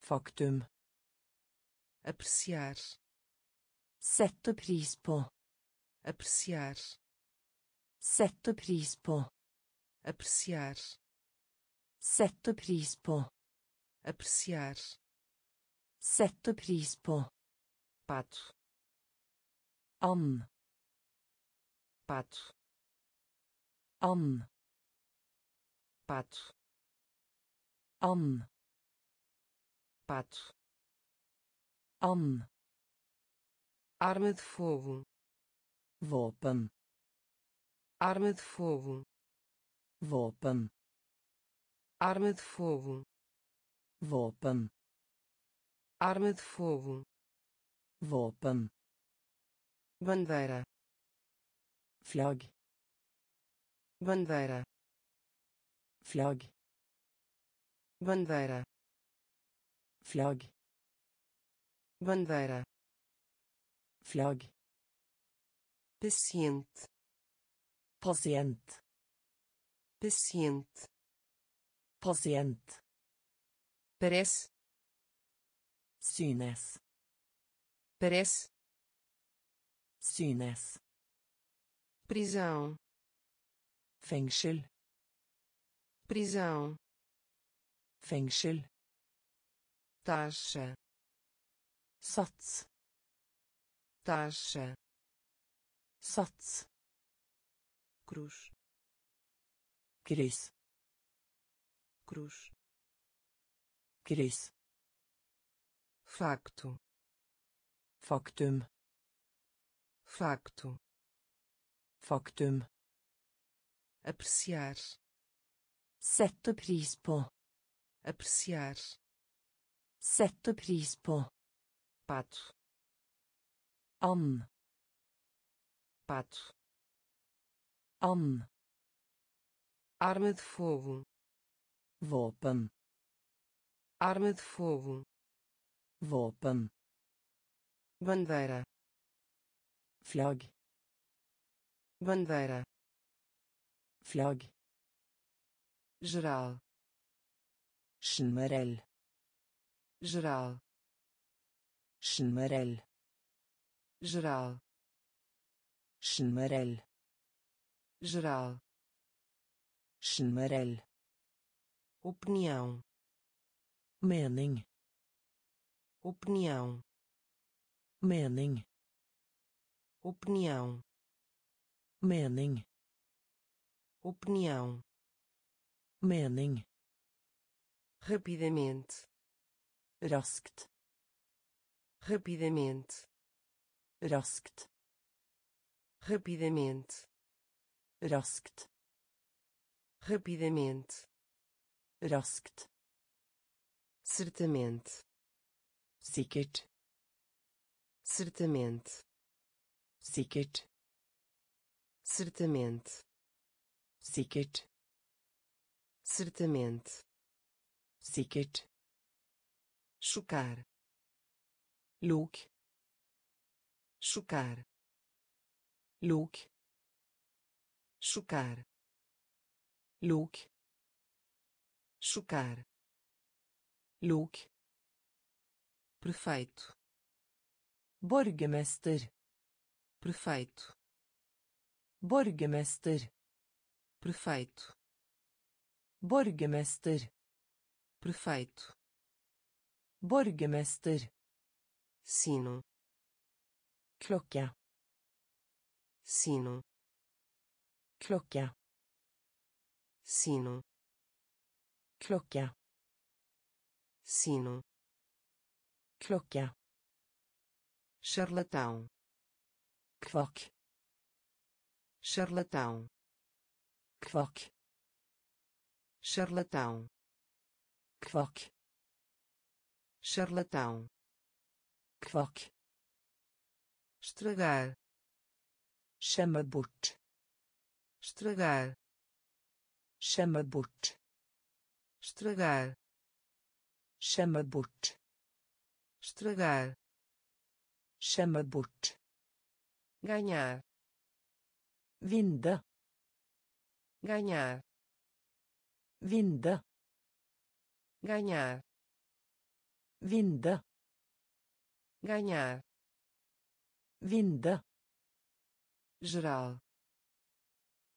Speaker 2: Faktum.
Speaker 1: Apreciar.
Speaker 2: Sette pris på.
Speaker 1: Apreciar.
Speaker 2: Sette pris på.
Speaker 1: Apreciar.
Speaker 2: Sette pris på.
Speaker 1: Apreciar.
Speaker 2: Sette pris på.
Speaker 1: Pato.
Speaker 2: An.
Speaker 1: Pato.
Speaker 2: An.
Speaker 1: Pato
Speaker 2: And.
Speaker 1: pato
Speaker 2: And.
Speaker 1: arma de fogo
Speaker 2: Våpen.
Speaker 1: arma de fogo
Speaker 2: Våpen.
Speaker 1: arma de fogo
Speaker 2: Våpen.
Speaker 1: arma de fogo
Speaker 2: Våpen.
Speaker 1: bandeira
Speaker 2: Flagg.
Speaker 1: bandeira
Speaker 2: Flagg.
Speaker 1: bandeira
Speaker 2: Flagg.
Speaker 1: bandeira
Speaker 2: Flagg.
Speaker 1: Pasient.
Speaker 2: Pasient.
Speaker 1: Pasient.
Speaker 2: Pasient.
Speaker 1: Peres.
Speaker 2: Synes.
Speaker 1: Peres.
Speaker 2: Synes.
Speaker 1: prisão
Speaker 2: Fengsel.
Speaker 1: Prisão
Speaker 2: Fengsel.
Speaker 1: taxa
Speaker 2: Sats.
Speaker 1: taxa
Speaker 2: Sats.
Speaker 1: cruz
Speaker 2: Kryss.
Speaker 1: cruz
Speaker 2: Kryss.
Speaker 1: facto
Speaker 2: Faktum.
Speaker 1: facto
Speaker 2: Faktum.
Speaker 1: apreciar
Speaker 2: Sette pris på.
Speaker 1: apreciar
Speaker 2: Sette pris på.
Speaker 1: pato
Speaker 2: And.
Speaker 1: pato
Speaker 2: And.
Speaker 1: arma de fogo
Speaker 2: Våpen.
Speaker 1: arma de fogo
Speaker 2: Våpen.
Speaker 1: bandeira
Speaker 2: Flagg.
Speaker 1: bandeira
Speaker 2: Flagg.
Speaker 1: Geral
Speaker 2: Generell.
Speaker 1: geral
Speaker 2: Generell.
Speaker 1: geral
Speaker 2: Generell.
Speaker 1: geral
Speaker 2: Generell.
Speaker 1: opinião
Speaker 2: Mening.
Speaker 1: opinião
Speaker 2: Mening.
Speaker 1: opinião
Speaker 2: Mening.
Speaker 1: opinião
Speaker 2: Mening.
Speaker 1: rapidamente
Speaker 2: Raskt.
Speaker 1: rapidamente
Speaker 2: Raskt.
Speaker 1: rapidamente
Speaker 2: Raskt.
Speaker 1: rapidamente
Speaker 2: Raskt.
Speaker 1: certamente
Speaker 2: Sikkert.
Speaker 1: certamente
Speaker 2: Sikkert.
Speaker 1: certamente
Speaker 2: Sikkert.
Speaker 1: Certamente.
Speaker 2: Sikkert
Speaker 1: chocar.
Speaker 2: Lok
Speaker 1: chocar.
Speaker 2: Lok
Speaker 1: chocar.
Speaker 2: Lok
Speaker 1: chocar.
Speaker 2: Lok
Speaker 1: perfeito.
Speaker 2: Borgermester
Speaker 1: perfeito.
Speaker 2: Borgermester
Speaker 1: perfeito
Speaker 2: borgermester
Speaker 1: perfeito
Speaker 2: borgermester
Speaker 1: sino.
Speaker 2: Klokke
Speaker 1: sino.
Speaker 2: Klokke
Speaker 1: sino.
Speaker 2: Klokke
Speaker 1: sino.
Speaker 2: Klokke
Speaker 1: charlatão.
Speaker 2: Kvakk
Speaker 1: charlatão.
Speaker 2: Kvakk
Speaker 1: charlatão.
Speaker 2: Kvakk
Speaker 1: charlatão.
Speaker 2: Kvakk
Speaker 1: estragar.
Speaker 2: Bort
Speaker 1: estragar.
Speaker 2: Bort
Speaker 1: estragar.
Speaker 2: Bort
Speaker 1: estragar.
Speaker 2: Bort
Speaker 1: ganhar.
Speaker 2: Vinde
Speaker 1: ganhar
Speaker 2: vinde.
Speaker 1: Ganhar.
Speaker 2: Vinde.
Speaker 1: Ganhar.
Speaker 2: Vinde.
Speaker 1: Geral.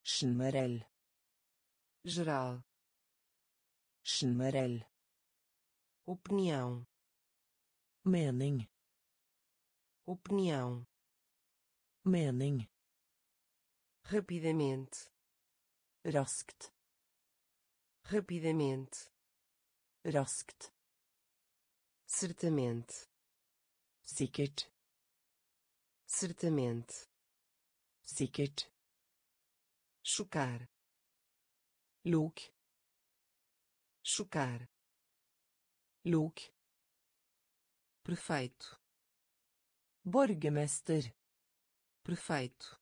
Speaker 2: Generell
Speaker 1: geral.
Speaker 2: Generell
Speaker 1: opinião.
Speaker 2: Mening.
Speaker 1: Opinião.
Speaker 2: Mening.
Speaker 1: Rapidamente.
Speaker 2: Raskt
Speaker 1: rapidamente.
Speaker 2: Raskt
Speaker 1: certamente.
Speaker 2: Sikkert
Speaker 1: certamente.
Speaker 2: Sikkert
Speaker 1: chocar.
Speaker 2: Lok
Speaker 1: chocar.
Speaker 2: Lok
Speaker 1: perfeito.
Speaker 2: Borgermester
Speaker 1: perfeito.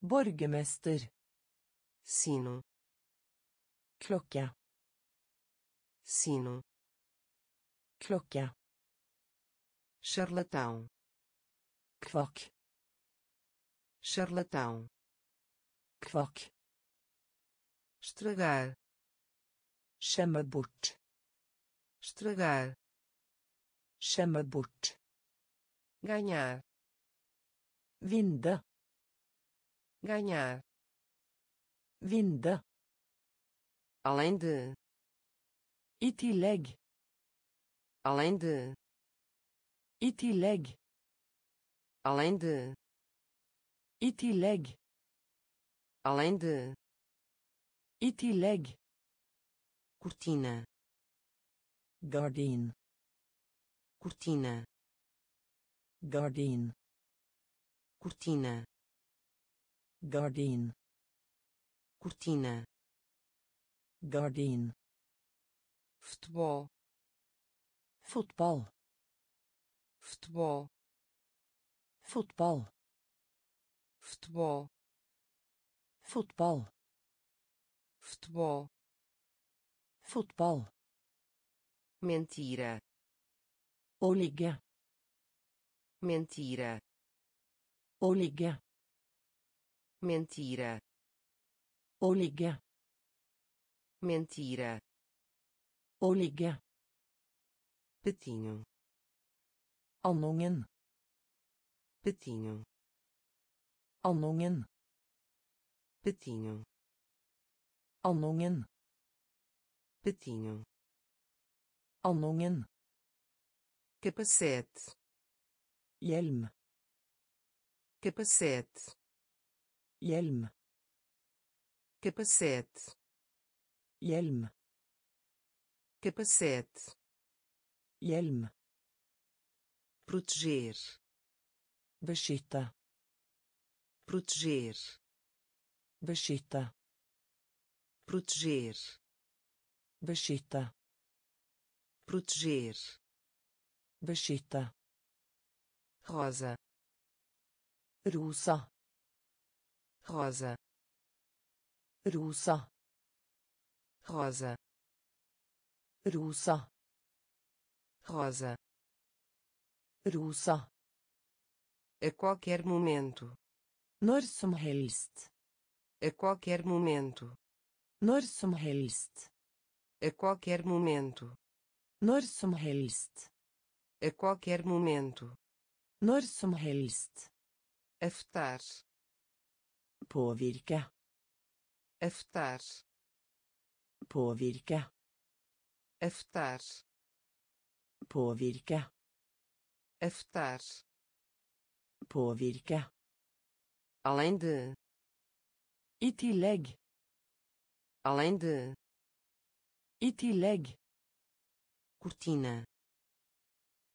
Speaker 2: Borgermester
Speaker 1: sino
Speaker 2: klokke
Speaker 1: sino.
Speaker 2: Klokke
Speaker 1: charlatão.
Speaker 2: Kvakk
Speaker 1: charlatão.
Speaker 2: Kvakk
Speaker 1: estragar.
Speaker 2: Skjemme bort.
Speaker 1: Estragar.
Speaker 2: Skjemme bort.
Speaker 1: Ganhar.
Speaker 2: Vinde
Speaker 1: ganhar.
Speaker 2: Vinde
Speaker 1: além de
Speaker 2: i tillegg
Speaker 1: além de
Speaker 2: i tillegg
Speaker 1: além de
Speaker 2: i tillegg
Speaker 1: além de
Speaker 2: i tillegg
Speaker 1: cortina
Speaker 2: gardin
Speaker 1: cortina
Speaker 2: gardin
Speaker 1: cortina
Speaker 2: gardin
Speaker 1: cortina
Speaker 2: gardin.
Speaker 1: Futebol
Speaker 2: fotball
Speaker 1: futebol
Speaker 2: fotball
Speaker 1: futebol
Speaker 2: fotball
Speaker 1: futebol
Speaker 2: fotball
Speaker 1: mentira
Speaker 2: å ligge
Speaker 1: mentira
Speaker 2: å ligge
Speaker 1: mentira
Speaker 2: å ligge
Speaker 1: mentira
Speaker 2: å ligge
Speaker 1: patinho
Speaker 2: andungen
Speaker 1: patinho
Speaker 2: andungen
Speaker 1: patinho
Speaker 2: andungen
Speaker 1: patinho
Speaker 2: andungen
Speaker 1: capacete
Speaker 2: hjelm
Speaker 1: capacete
Speaker 2: hjelm
Speaker 1: capacete
Speaker 2: hjelm.
Speaker 1: Capacete.
Speaker 2: Hjelm.
Speaker 1: Proteger.
Speaker 2: Beskytte.
Speaker 1: Proteger.
Speaker 2: Beskytte.
Speaker 1: Proteger.
Speaker 2: Beskytte.
Speaker 1: Proteger.
Speaker 2: Beskytte.
Speaker 1: Rosa.
Speaker 2: Rosa.
Speaker 1: Rosa.
Speaker 2: Rosa
Speaker 1: rosa
Speaker 2: rosa
Speaker 1: rosa
Speaker 2: rosa
Speaker 1: a qualquer momento
Speaker 2: Når som helst.
Speaker 1: a qualquer momento
Speaker 2: Når som helst.
Speaker 1: a qualquer momento
Speaker 2: Når som helst.
Speaker 1: a qualquer momento
Speaker 2: Når som helst.
Speaker 1: afetar
Speaker 2: Påvirke.
Speaker 1: afetar
Speaker 2: Påvirke.
Speaker 1: Efter.
Speaker 2: Påvirke.
Speaker 1: Efter.
Speaker 2: Påvirke.
Speaker 1: além de
Speaker 2: I tillegg.
Speaker 1: além de
Speaker 2: I tillegg.
Speaker 1: cortina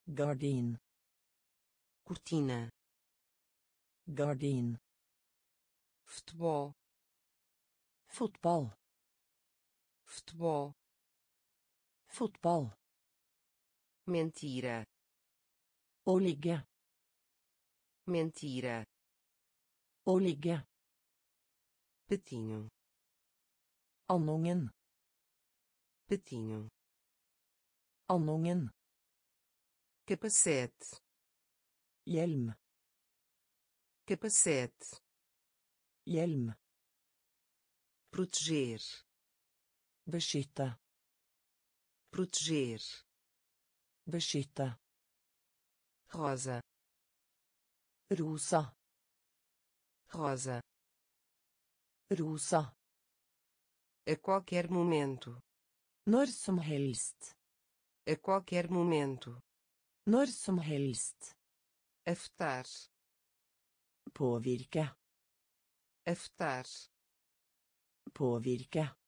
Speaker 2: Gardin.
Speaker 1: cortina
Speaker 2: Gardin.
Speaker 1: futebol
Speaker 2: Fotball.
Speaker 1: Futebol
Speaker 2: Fotball.
Speaker 1: mentira
Speaker 2: Å ligge.
Speaker 1: mentira
Speaker 2: Å ligge.
Speaker 1: patinho
Speaker 2: Andungen.
Speaker 1: patinho
Speaker 2: Andungen.
Speaker 1: capacete
Speaker 2: Hjelm.
Speaker 1: capacete
Speaker 2: Hjelm.
Speaker 1: proteger
Speaker 2: Beskytte.
Speaker 1: proteger
Speaker 2: Beskytte.
Speaker 1: rosa
Speaker 2: Rosa.
Speaker 1: rosa
Speaker 2: Rosa.
Speaker 1: a qualquer momento
Speaker 2: Når som helst.
Speaker 1: a qualquer momento
Speaker 2: Når som helst.
Speaker 1: afetar
Speaker 2: Påvirke.
Speaker 1: afetar
Speaker 2: Påvirke.